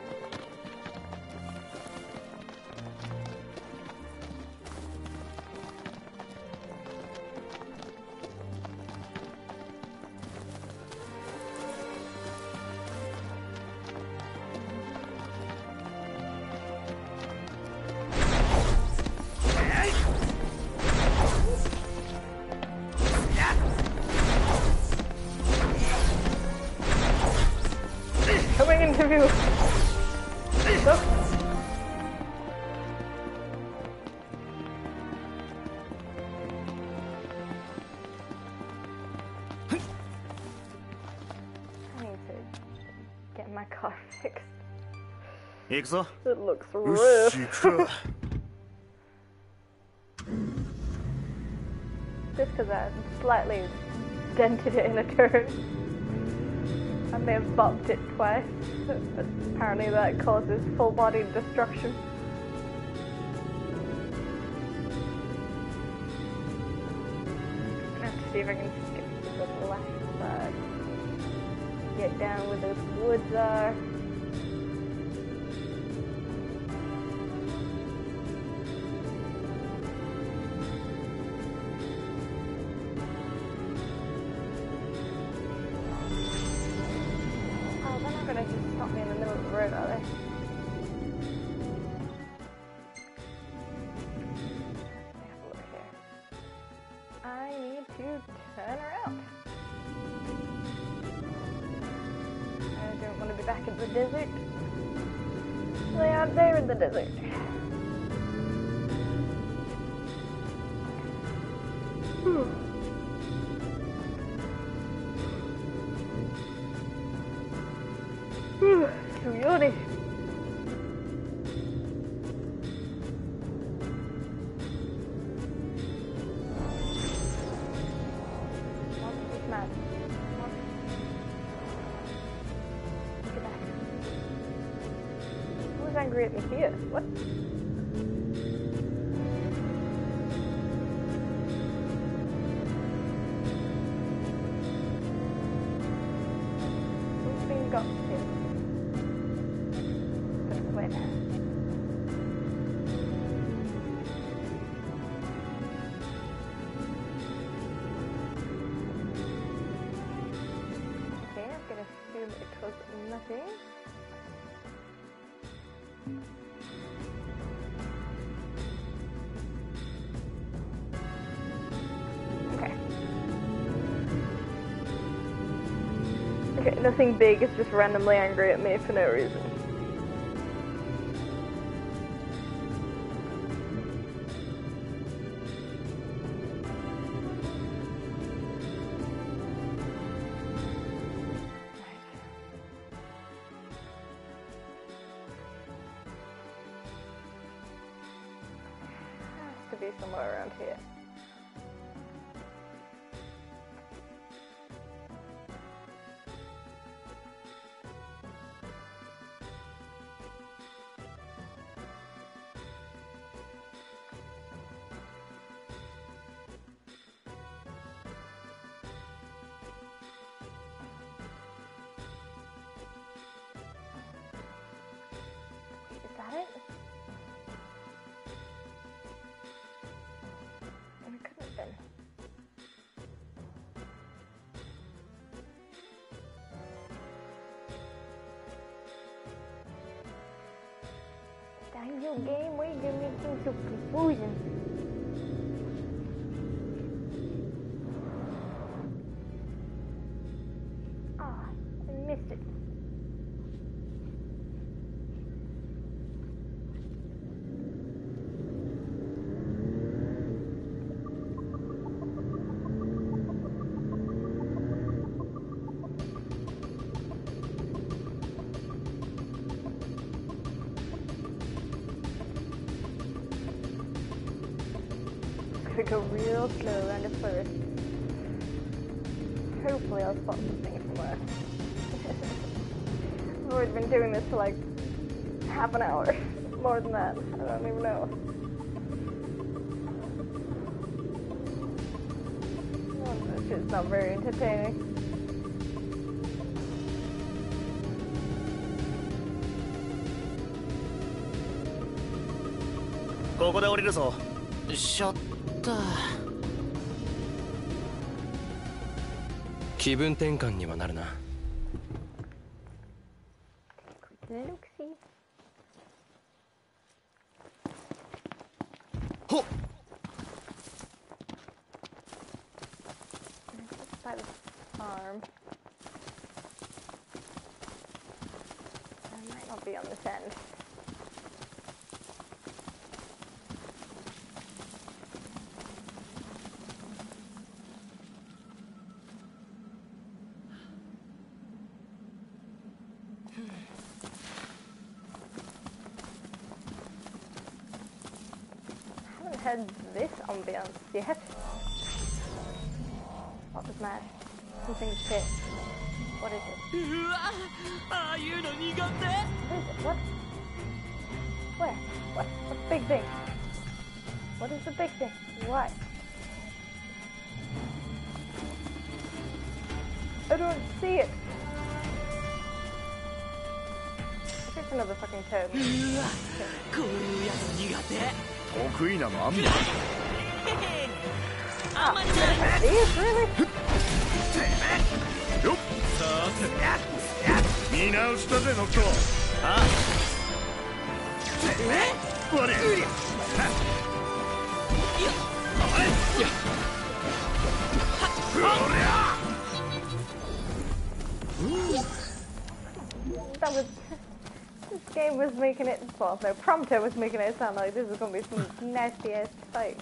It looks rough. Just because I slightly dented it in a turn. I may have bopped it twice. Apparently that causes full body destruction. I have to see if I can skip to the left side. Get down where those woods are. Desert. Here? What? Nothing big, it's just randomly angry at me for no reason. Dang Gotta go real slow around it first. Hopefully I'll spot something somewhere. I've already been doing this for like half an hour. More than that. I don't even know. Oh, this shit's not very entertaining. ここで降りるぞしょ った気分転換にはなるな。this? What is it? Are? What? Where? What? What's big thing? What is the big thing? What? I don't see it. It's another fucking toad. oh, these, really? よっさあ見直したぜノットああえ我うりゃいやおいやこりゃ That was this game was making it well no Prompto was making it sound like this is gonna be some nasty ass fight.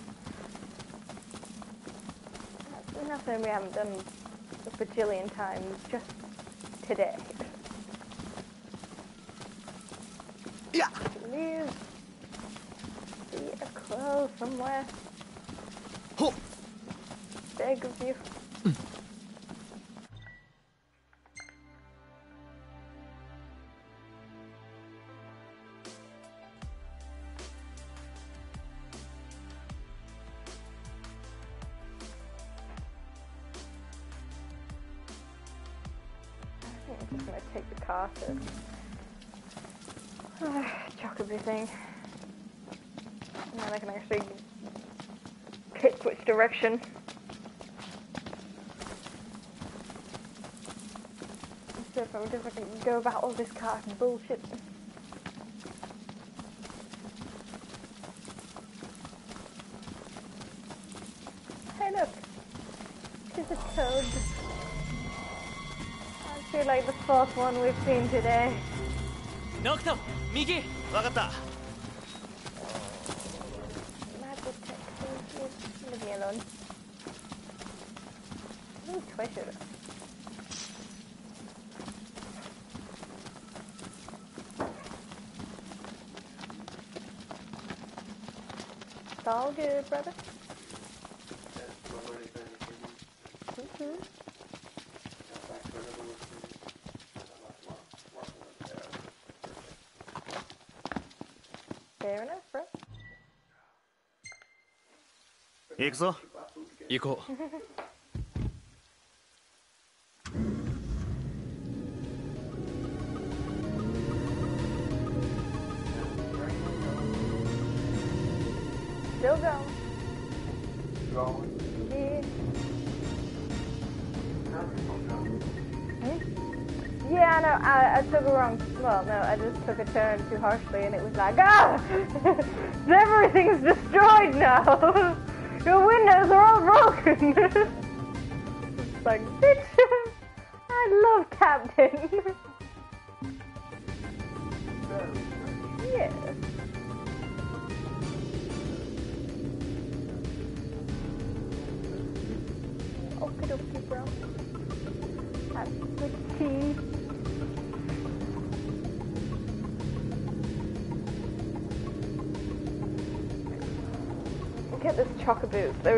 Nothing we haven't done bajillion times just direction. So if I'm just gonna go about all this car bullshit. Hey look! It's a toad. I feel like the fourth one we've seen today. ノクト右分かった good, brother. Mhm. Fair enough, bro. 行くぞ行こう Well, no, I just took a turn too harshly, and it was like, ah, everything's destroyed now. Your windows are all broken.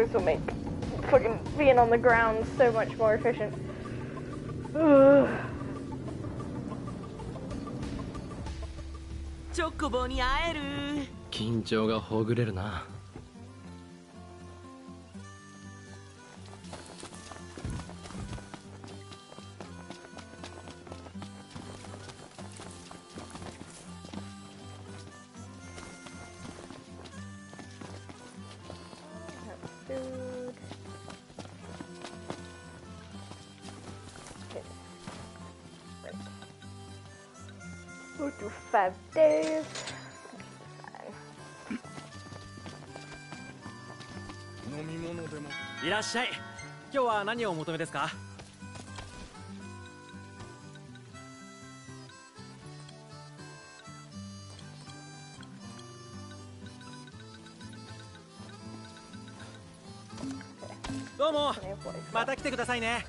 Those will make fucking being on the ground so much more efficient. Ugh. チョコボに会える緊張がほぐれるな何をお求めですか？どうも.また来てくださいね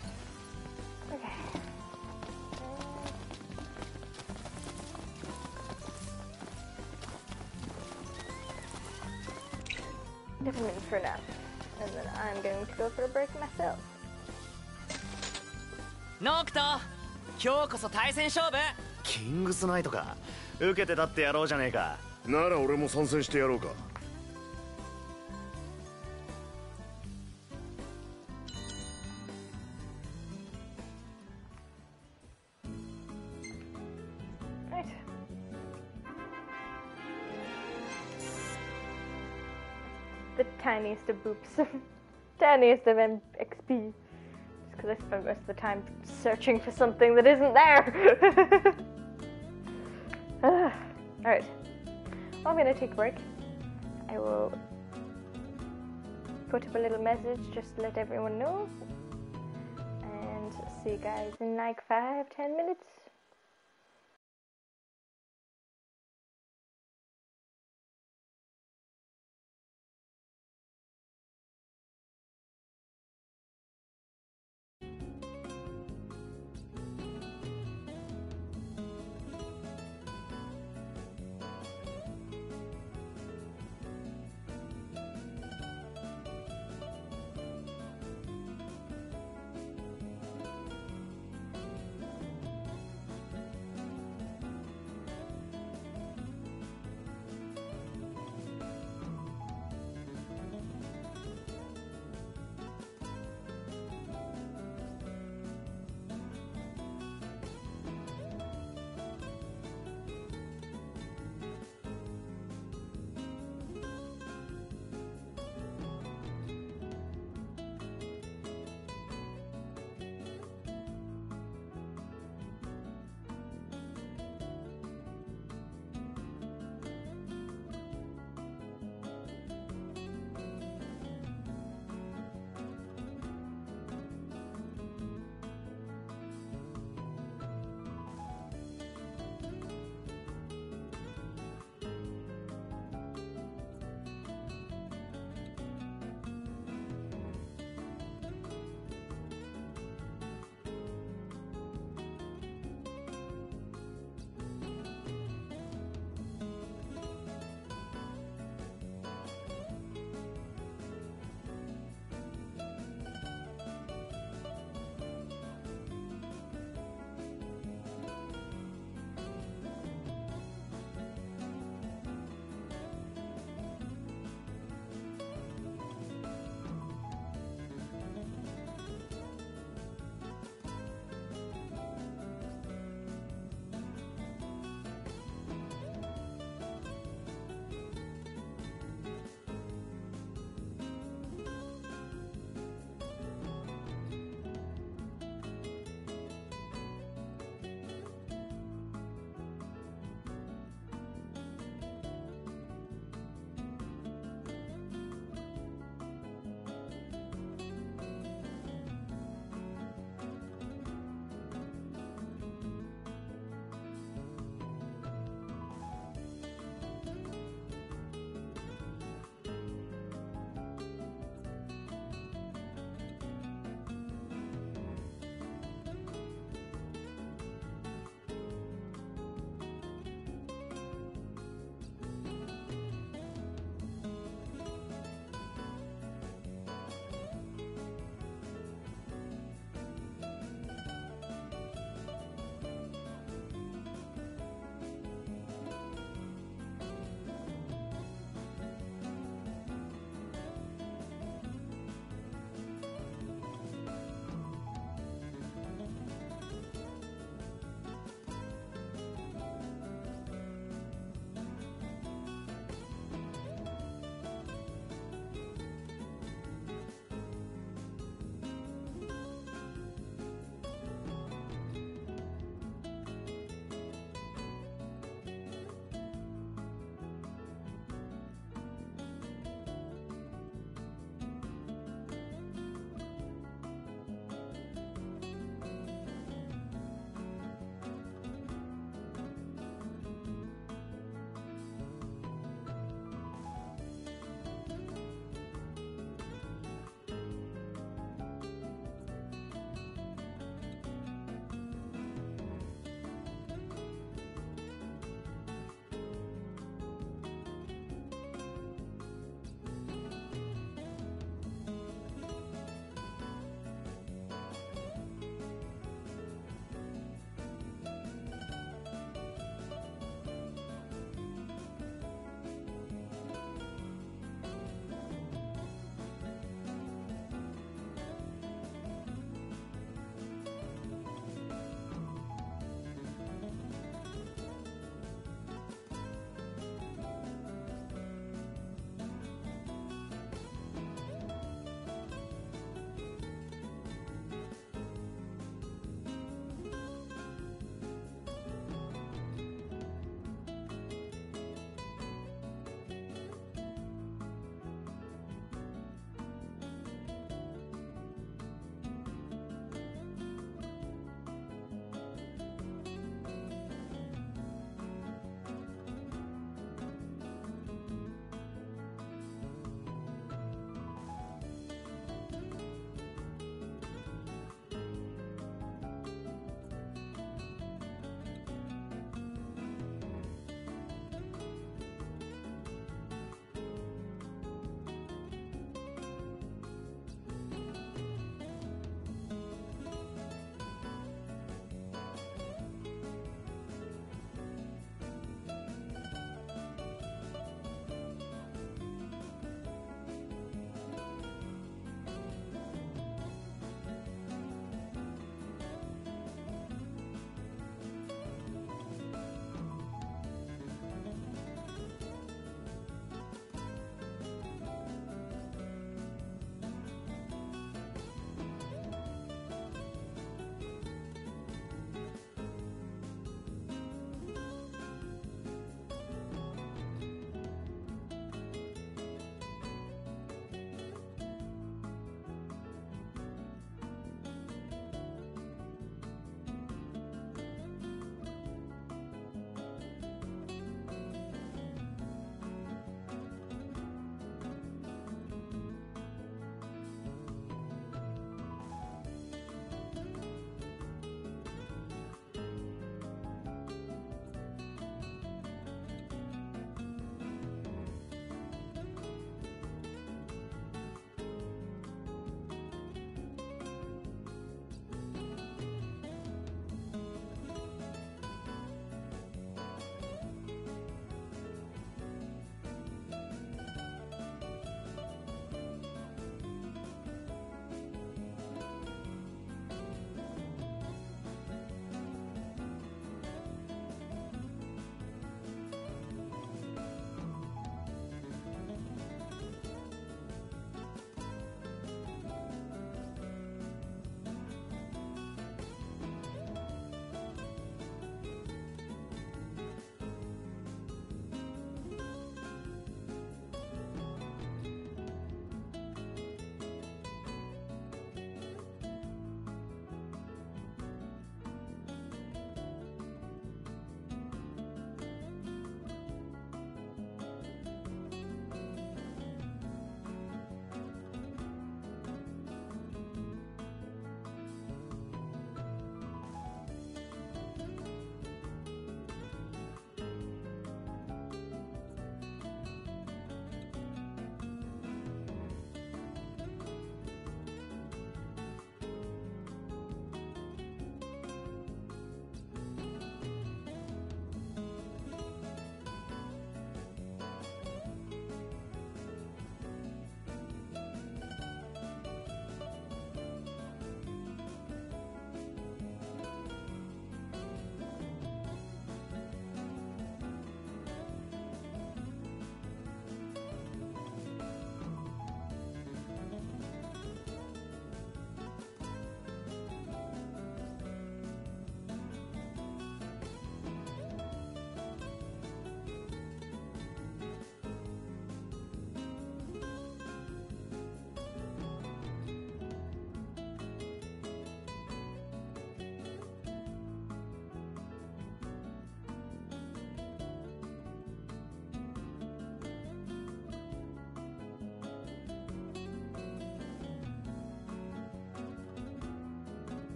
ノクト今日こそ対戦勝負キングスナイトか受けてたってやろうじゃねえかなら俺も参戦してやろうか. The tiniest of boops. tiniest of M- XP. Because I spent most of the time searching for something that isn't there. Ah, Alright. Well, I'm gonna take a break. I will put up a little message just to let everyone know. And see you guys in like five, ten minutes.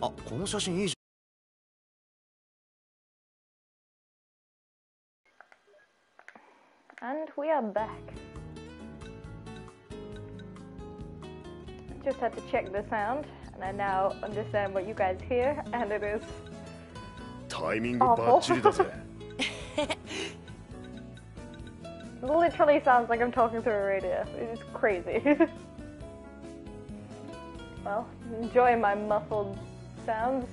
あこの写真いいじ And we are back. Just had to check the sound, and I now understand what you guys hear, and it is タイミングバッチリだぜ literally sounds like I'm talking through a radio. It is crazy. well, enjoy my muffled sounds.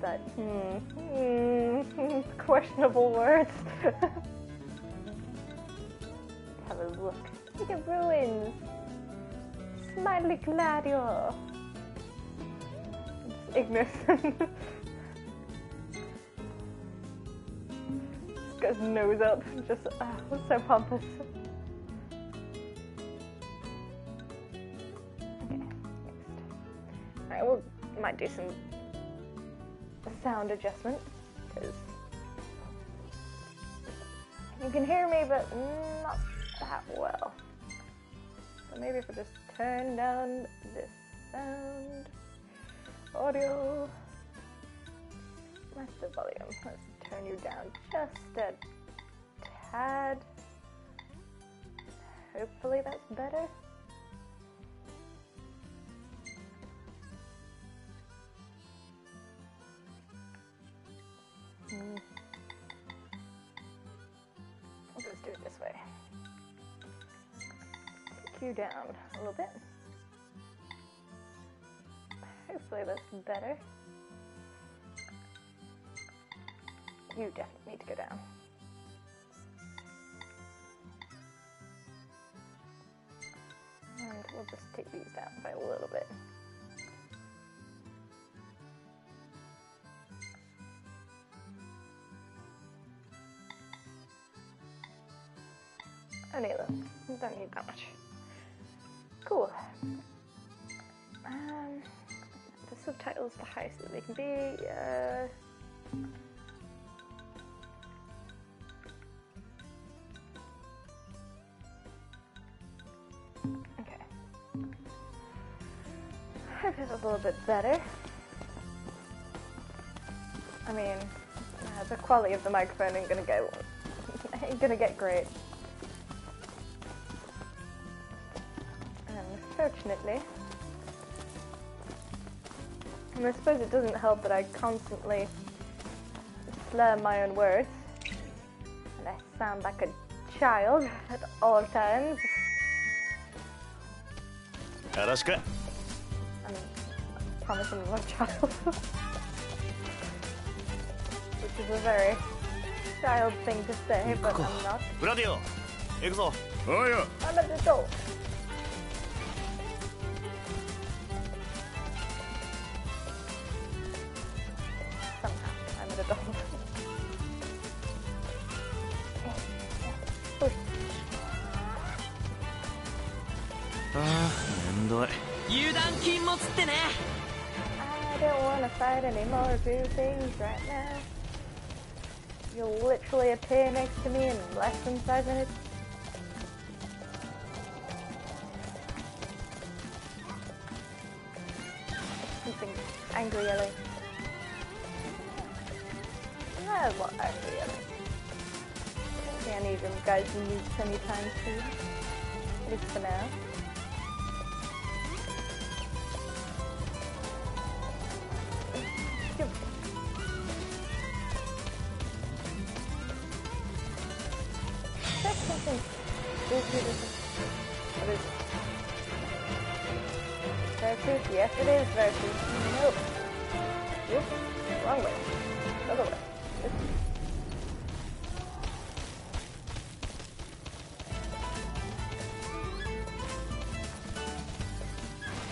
That hmm, hmm questionable words. Have a look. Look at ruins. Smiley Gladio. Just Ignis. got his nose up, just ah, so pompous. Do some sound adjustment because you can hear me, but not that well. So maybe if I just turn down this sound audio, master volume. Let's turn you down just a tad. Hopefully that's better. Down a little bit. Hopefully that's better. You definitely need to go down. And we'll just take these down by a little bit. Only a little. Don't need that much. The subtitles the highest that they can be. Uh, Okay. A little bit better. I mean, uh, the quality of the microphone ain't gonna go, ain't gonna get great. Unfortunately. And I suppose it doesn't help that I constantly slur my own words. And I sound like a child at all times. よろしく I'm promising I'm not a child. Which is a very child thing to say, but I'm not. ブラディオ行くぞあいや I'm an adult. Somehow, Do things right now. You'll literally appear next to me in less than five minutes. Something angry yelling. Ah, what angry yelling? I don't even guys nukes anytime soon. At least for now. Yesterday's versus. Nope. Oops. Wrong way. Other way.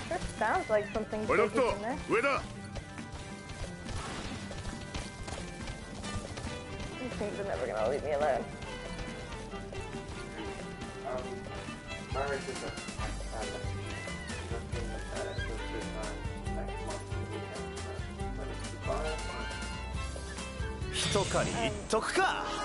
Sure sounds like something. Wait up. とかに言っとくか。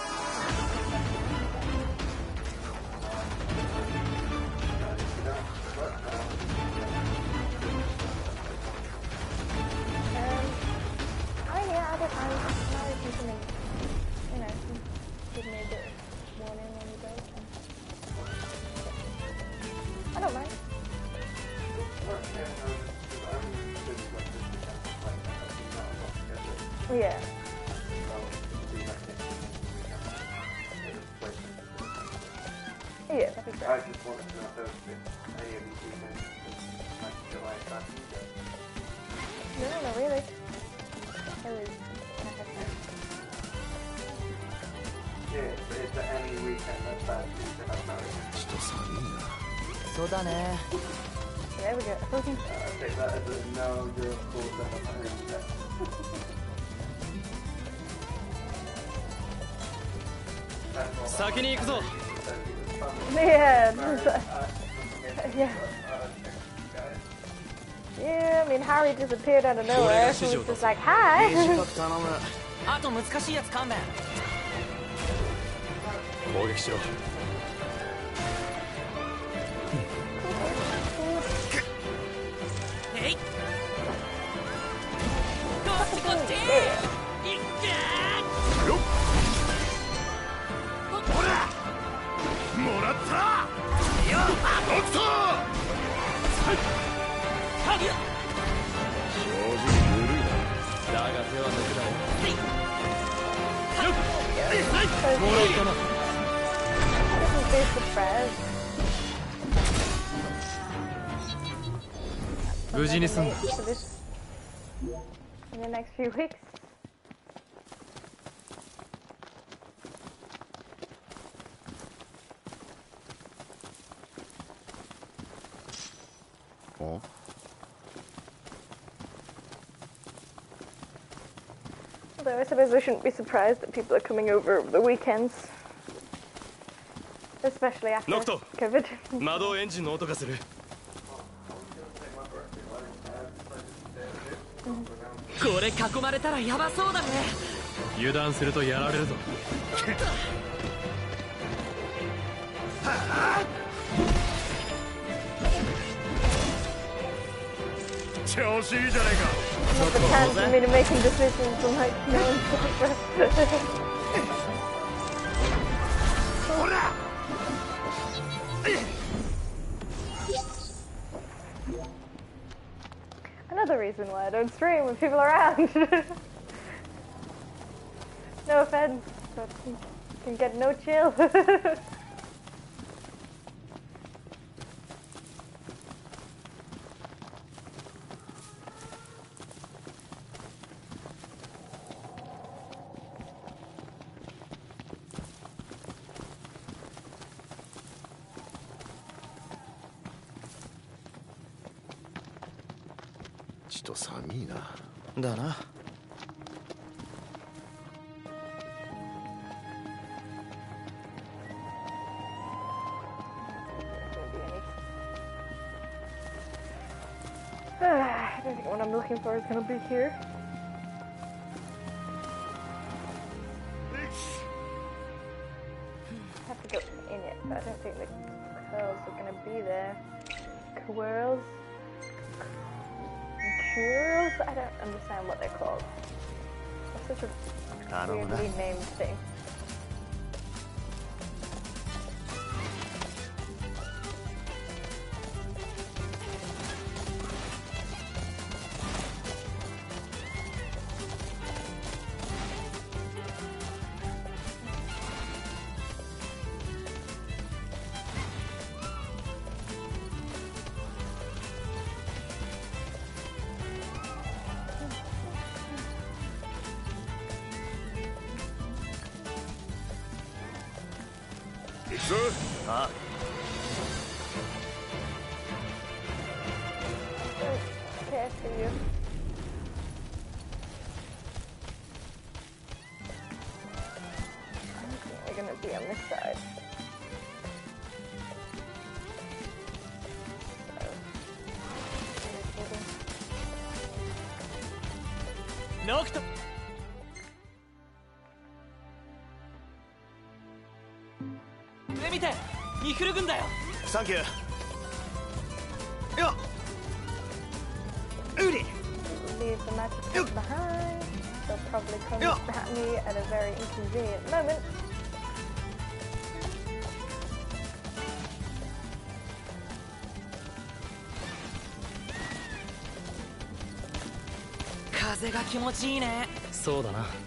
appeared out of nowhere. So was just like, hi. 頼むあと難しいやつ勘弁攻撃しろ Although I shouldn't be surprised that people are coming over the weekends. Especially after Nocto. COVID. 魔導エンジンの音がするこれ囲まれたらヤバそうだね油断するとやられるぞ調子いいじゃね Not the time for me to making decisions and like no one's Another reason why I don't stream when people are around. no offense, but you can get no chill. ちょっと寒いなだな I don't think what I'm looking for is to be here. such a don't weirdly know. named thing. サが気持ちいいねそうだな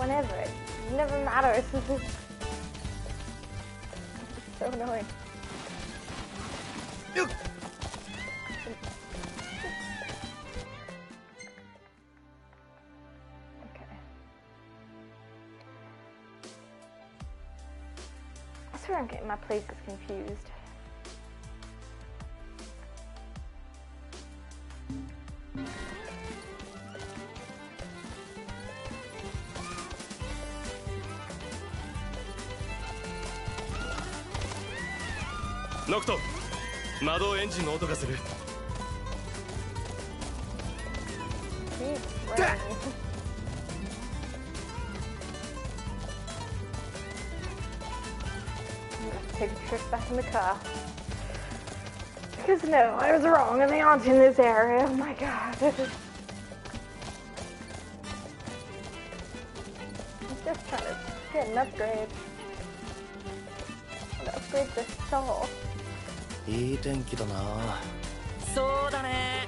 whenever. It never matters. 魔導エンジンの音がする Keep running. I'm gonna Take a trip back in the car. Because no, I was wrong and they aren't in this area. Oh my god. I'm just trying to get an upgrade. 天気だなそうだね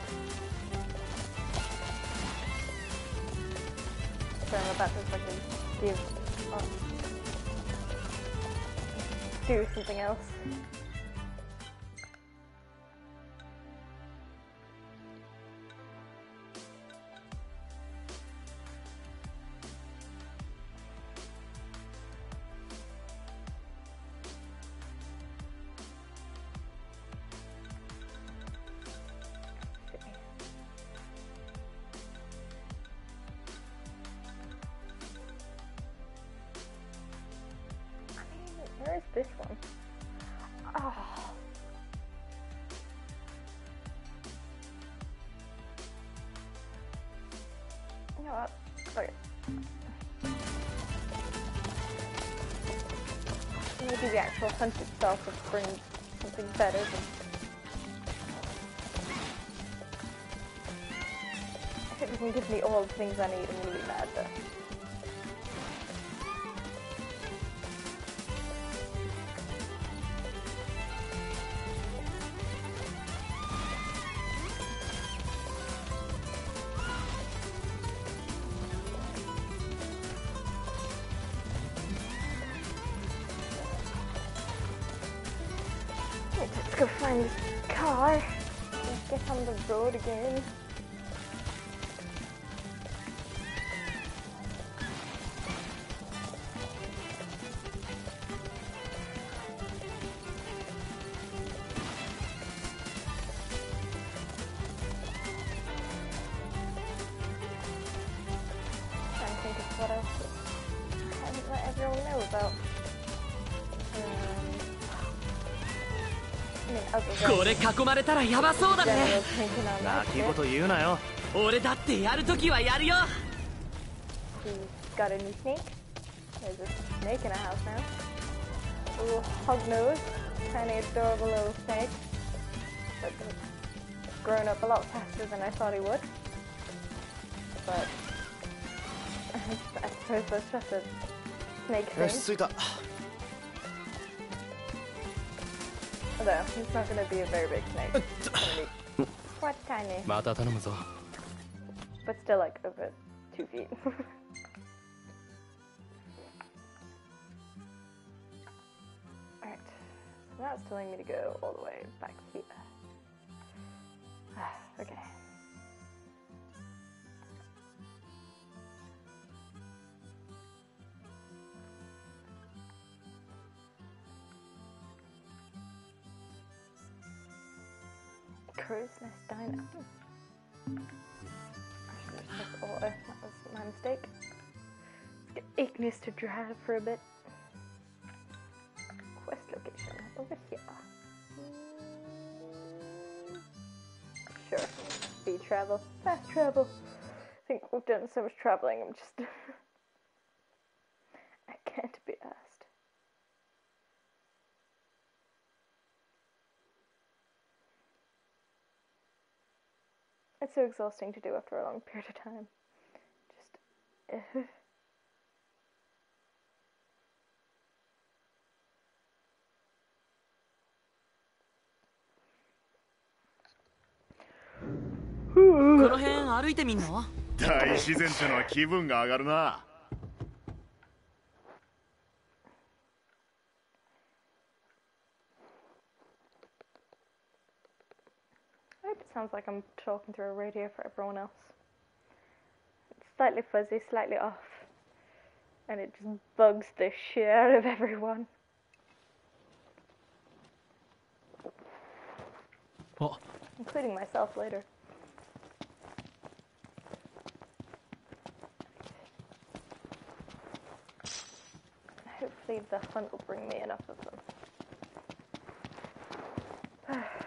So I'm about to fucking give up. Do something else. Better than. It doesn't give me all the things I need, again. れ囲まれたらヤバそうだね泣き.言言うなよ俺だってやるときはやるよ He's got a new snake. There's a snake in our house now. A little hog nose, tiny adorable little snake. But it's grown up a lot faster than I thought he would. But I suppose that's just a snake よ thing. It's not gonna be a very big snake. Quite tiny. But still like over two feet. Nest Diner. Hmm. I should have. That was my mistake. Get Ignis to drive for a bit. Quest location over here. Sure. Speed travel. Fast travel. I think we've done so much traveling, I'm just. It's so exhausting to do after a long period of time. Just. この辺歩いてみんの大自然ってのは気分が上がるな sounds like I'm talking through a radio for everyone else. It's slightly fuzzy, slightly off, and it just bugs the shit out of everyone. あ including myself later. Hopefully the hunt will bring me enough of them.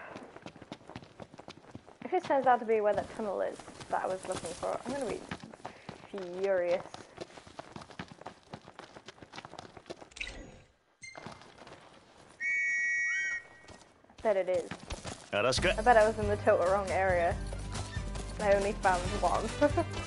If this turns out to be where that tunnel is that I was looking for? I'm going to be furious. I bet it is. I bet I was in the total wrong area. I only found one.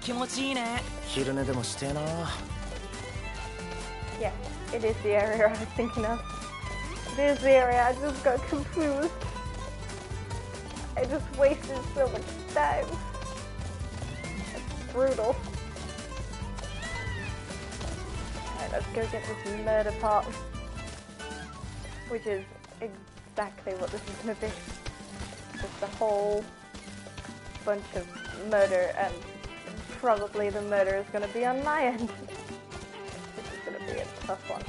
気持ちいいね昼寝でもしてえな Yeah, it is the area I was thinking of. It is the area I just got confused. I just wasted so much time. It's brutal. Alright, let's go get this murder part. Which is exactly what this is gonna be. Just a whole bunch of murder and probably the murder is gonna be on my end. This is gonna be a tough one.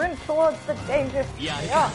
Run towards the danger. Yeah. That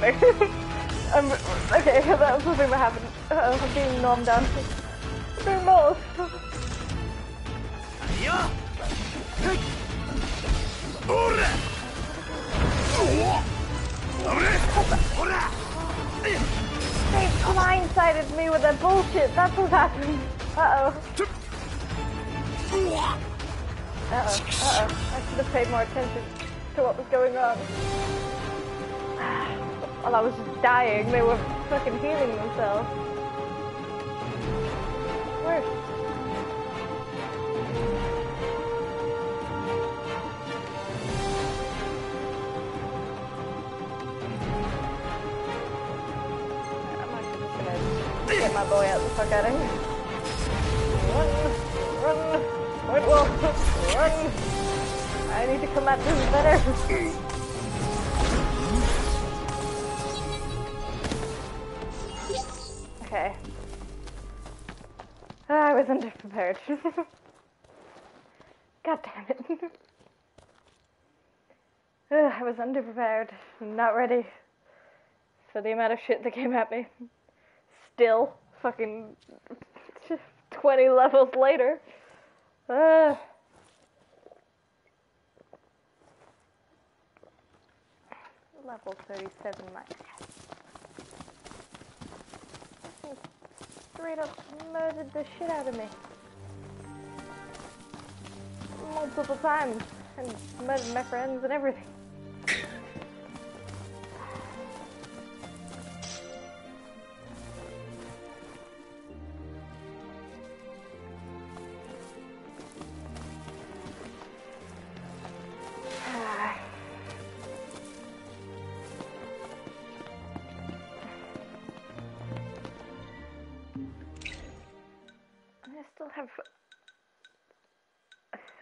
happening? um, okay, that was the thing that happened. Uh, I'm being nommed down. I'm doing balls. They blindsided me with their bullshit. That's what's happening. Uh oh. Uh oh. Uh oh. I should have paid more attention to what was going on. While I was dying, they were fucking healing themselves. Where? I'm actually just gonna get my boy out the fuck out of here. Run, run, White Wolf, run. I need to come at this better. Okay. Ah, I was underprepared. God damn it. Ugh, I was underprepared. Not ready for the amount of shit that came at me. Still, fucking 20 levels later. Uh, level 37 my ass. Straight up murdered the shit out of me. Multiple times. And murdered my friends and everything.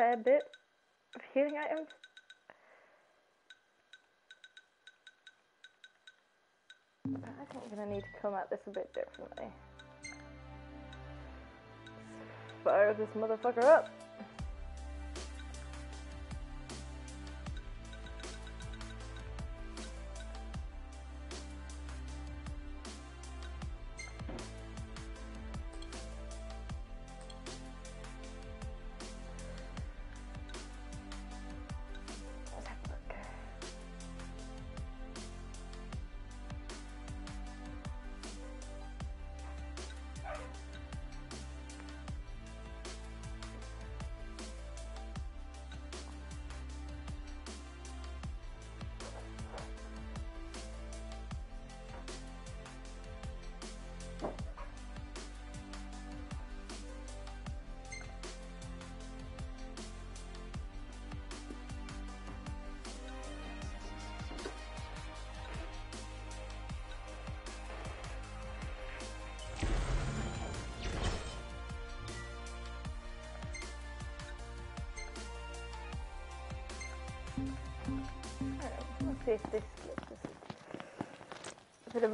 Fair bit of healing items. I think I'm gonna need to come at this a bit differently. Fire this motherfucker up.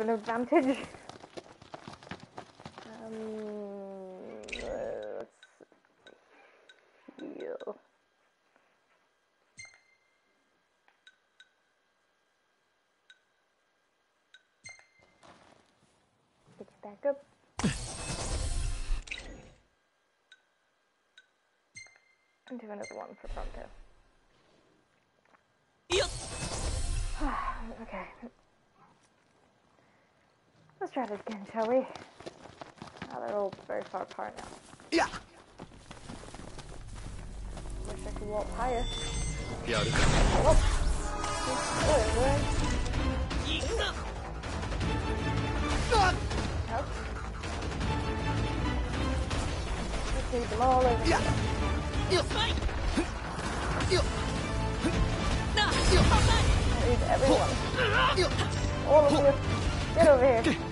an advantage. Um, let's heal. Get you back up. And do another one for Prompto. that again, shall we? Now they're all very far apart now. Yeah. Wish I could walk higher. Yeah. I'll oh. Them all over. Yeah. Here. Leave everyone. All of you. Get over here.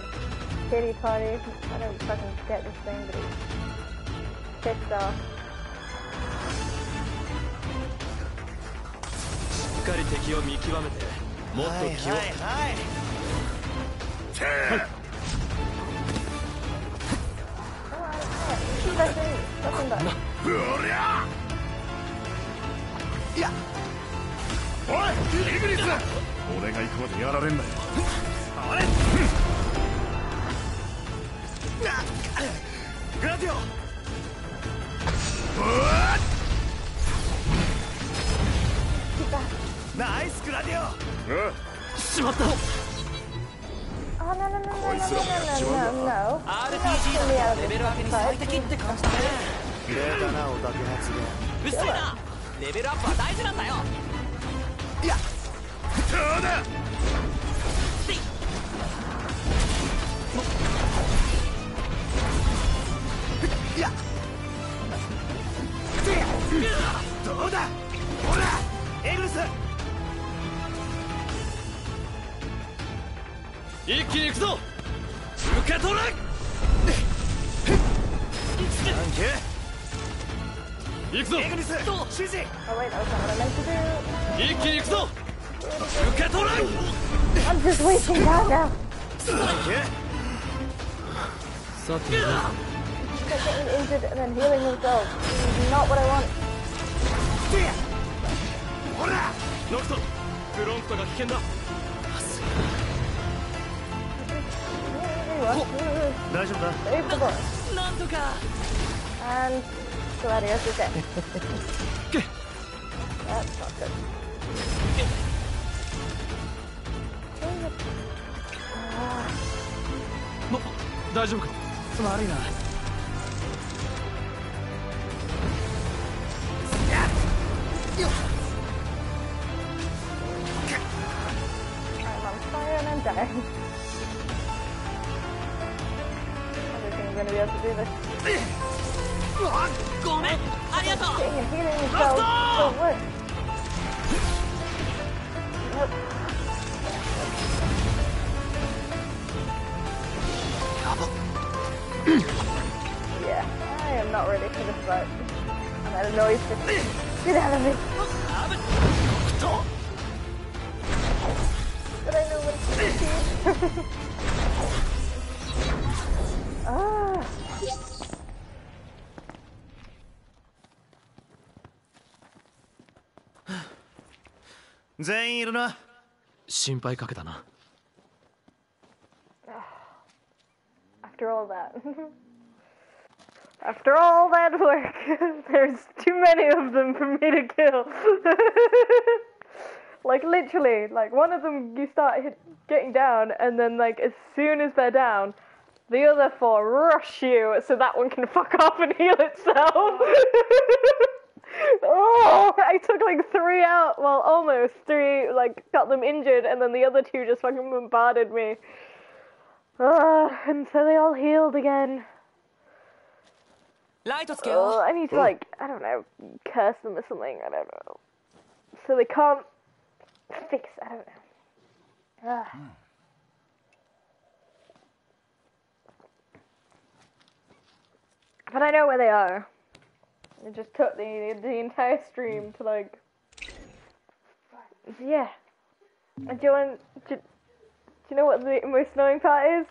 your pity party. I don't fucking get this thing, but it's pissed off. しっかり敵を見極めてもっと気を、はい。Nothing, Gladius is dead. That's not good. Ah, の大丈夫か悪いな。 I'm on fire and I'm dying. I don't think I'm gonna be able to do this. ごめんありがとう Getting and healing yourself don't work. Nope. yeah, I am not ready for this fight. I'm at a noise. Just get out of me. But I know what it's going to Ah. 全員いるな。心配かけたな After all that. After all that work, there's too many of them for me to kill. like literally, like one of them you start hit, getting down, and then like as soon as they're down, the other four rush you so that one can fuck off and heal itself. oh, I took like three out, well, almost three, like, got them injured, and then the other two just fucking bombarded me. Ah, and so they all healed again. Light skill. Oh, I need to, like, I don't know, curse them or something, I don't know. So they can't fix, I don't know. Hmm. But I know where they are. It just took the the entire stream to like. Yeah. And do you want? Do, do you know what the most annoying part is?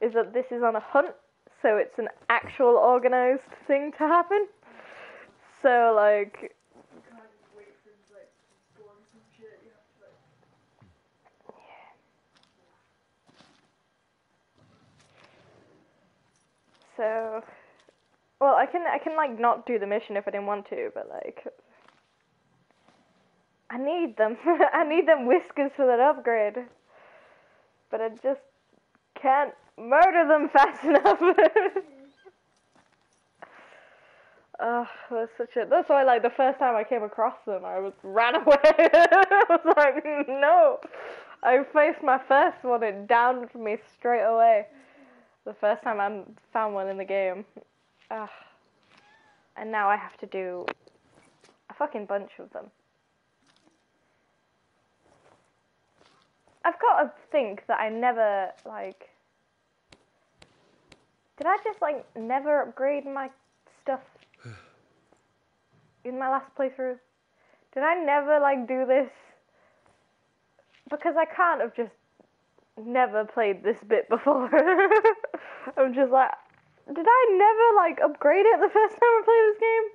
Is that this is on a hunt, so it's an actual organized thing to happen. So like. So, well, I can I can like not do the mission if I didn't want to, but like, I need them. I need them whiskers for that upgrade, but I just can't murder them fast enough. Ugh, that's such a. That's why, like, the first time I came across them, I was ran away. I was like, no. I faced my first one, it downed me straight away. The first time I found one in the game. Ugh. And now I have to do a fucking bunch of them. I've got to think that I never, like. Did I just, like, never upgrade my stuff in my last playthrough? Did I never, like, do this? Because I can't have just never played this bit before. I'm just like, did I never like upgrade it the first time I played this game?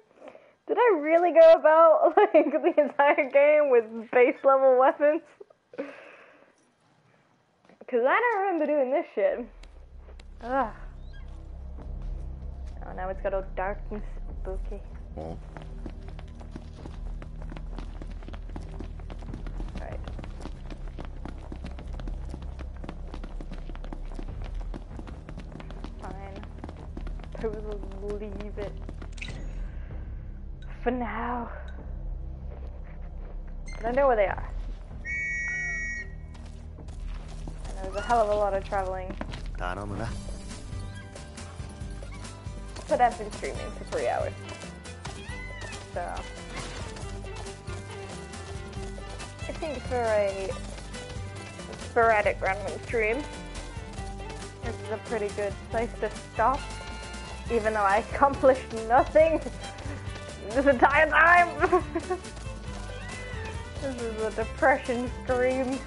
Did I really go about like the entire game with base level weapons? Cause I don't remember doing this shit. Ugh. Oh, now it's got all dark and spooky. Fine. I will leave it for now. But I know where they are. And there was a hell of a lot of traveling. But I've been streaming for three hours. So. I think for a sporadic random stream, this is a pretty good place to stop. Even though I accomplished nothing this entire time. this is a depression stream.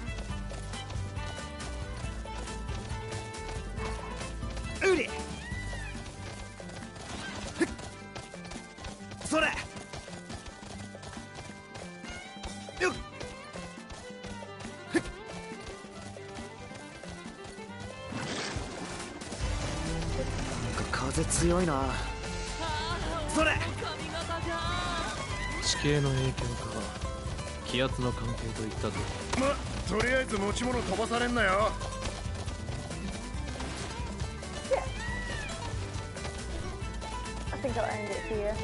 気圧の関係といったとまとりあえず持ち物飛ばされんなよ I think I'll end it here.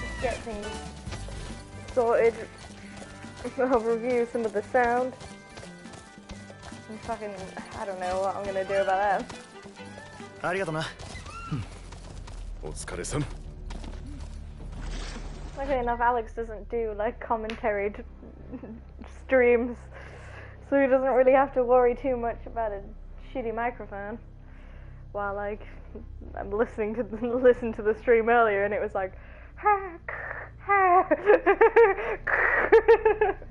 Just get things sorted. I'll review some of the sound. And fucking, I don't know what I'm gonna do about that. ありがとなお疲れさん Luckily enough, Alex doesn't do like commentary streams, so he doesn't really have to worry too much about a shitty microphone. While like I'm listening to the, listen to the stream earlier, and it was like.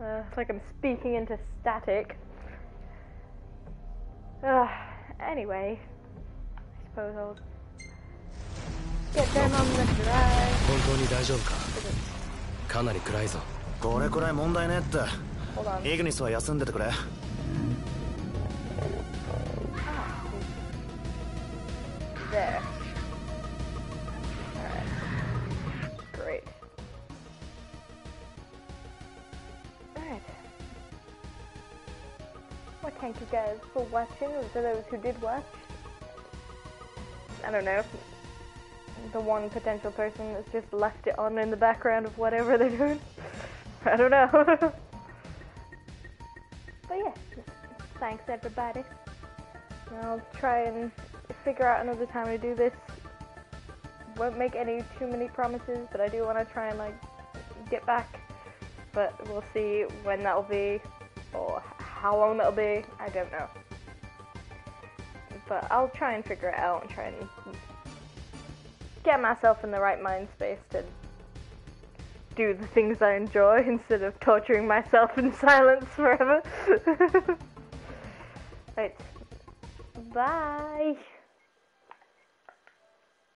Uh, it's like I'm speaking into static. Uh, anyway, I suppose I'll get them on the drive. かかなり暗いぞこれくらい問題ねえって.イグニスは休んでてくれ guys for watching, or for those who did watch. I don't know. The one potential person that's just left it on in the background of whatever they're doing. I don't know. but yeah, thanks everybody. I'll try and, figure out another time to do this. Won't make any too many promises, but I do want to try and like get back. But we'll see when that'll be or how long that'll be. I don't know. But I'll try and figure it out and try and get myself in the right mind space to do the things I enjoy instead of torturing myself in silence forever. right. Bye.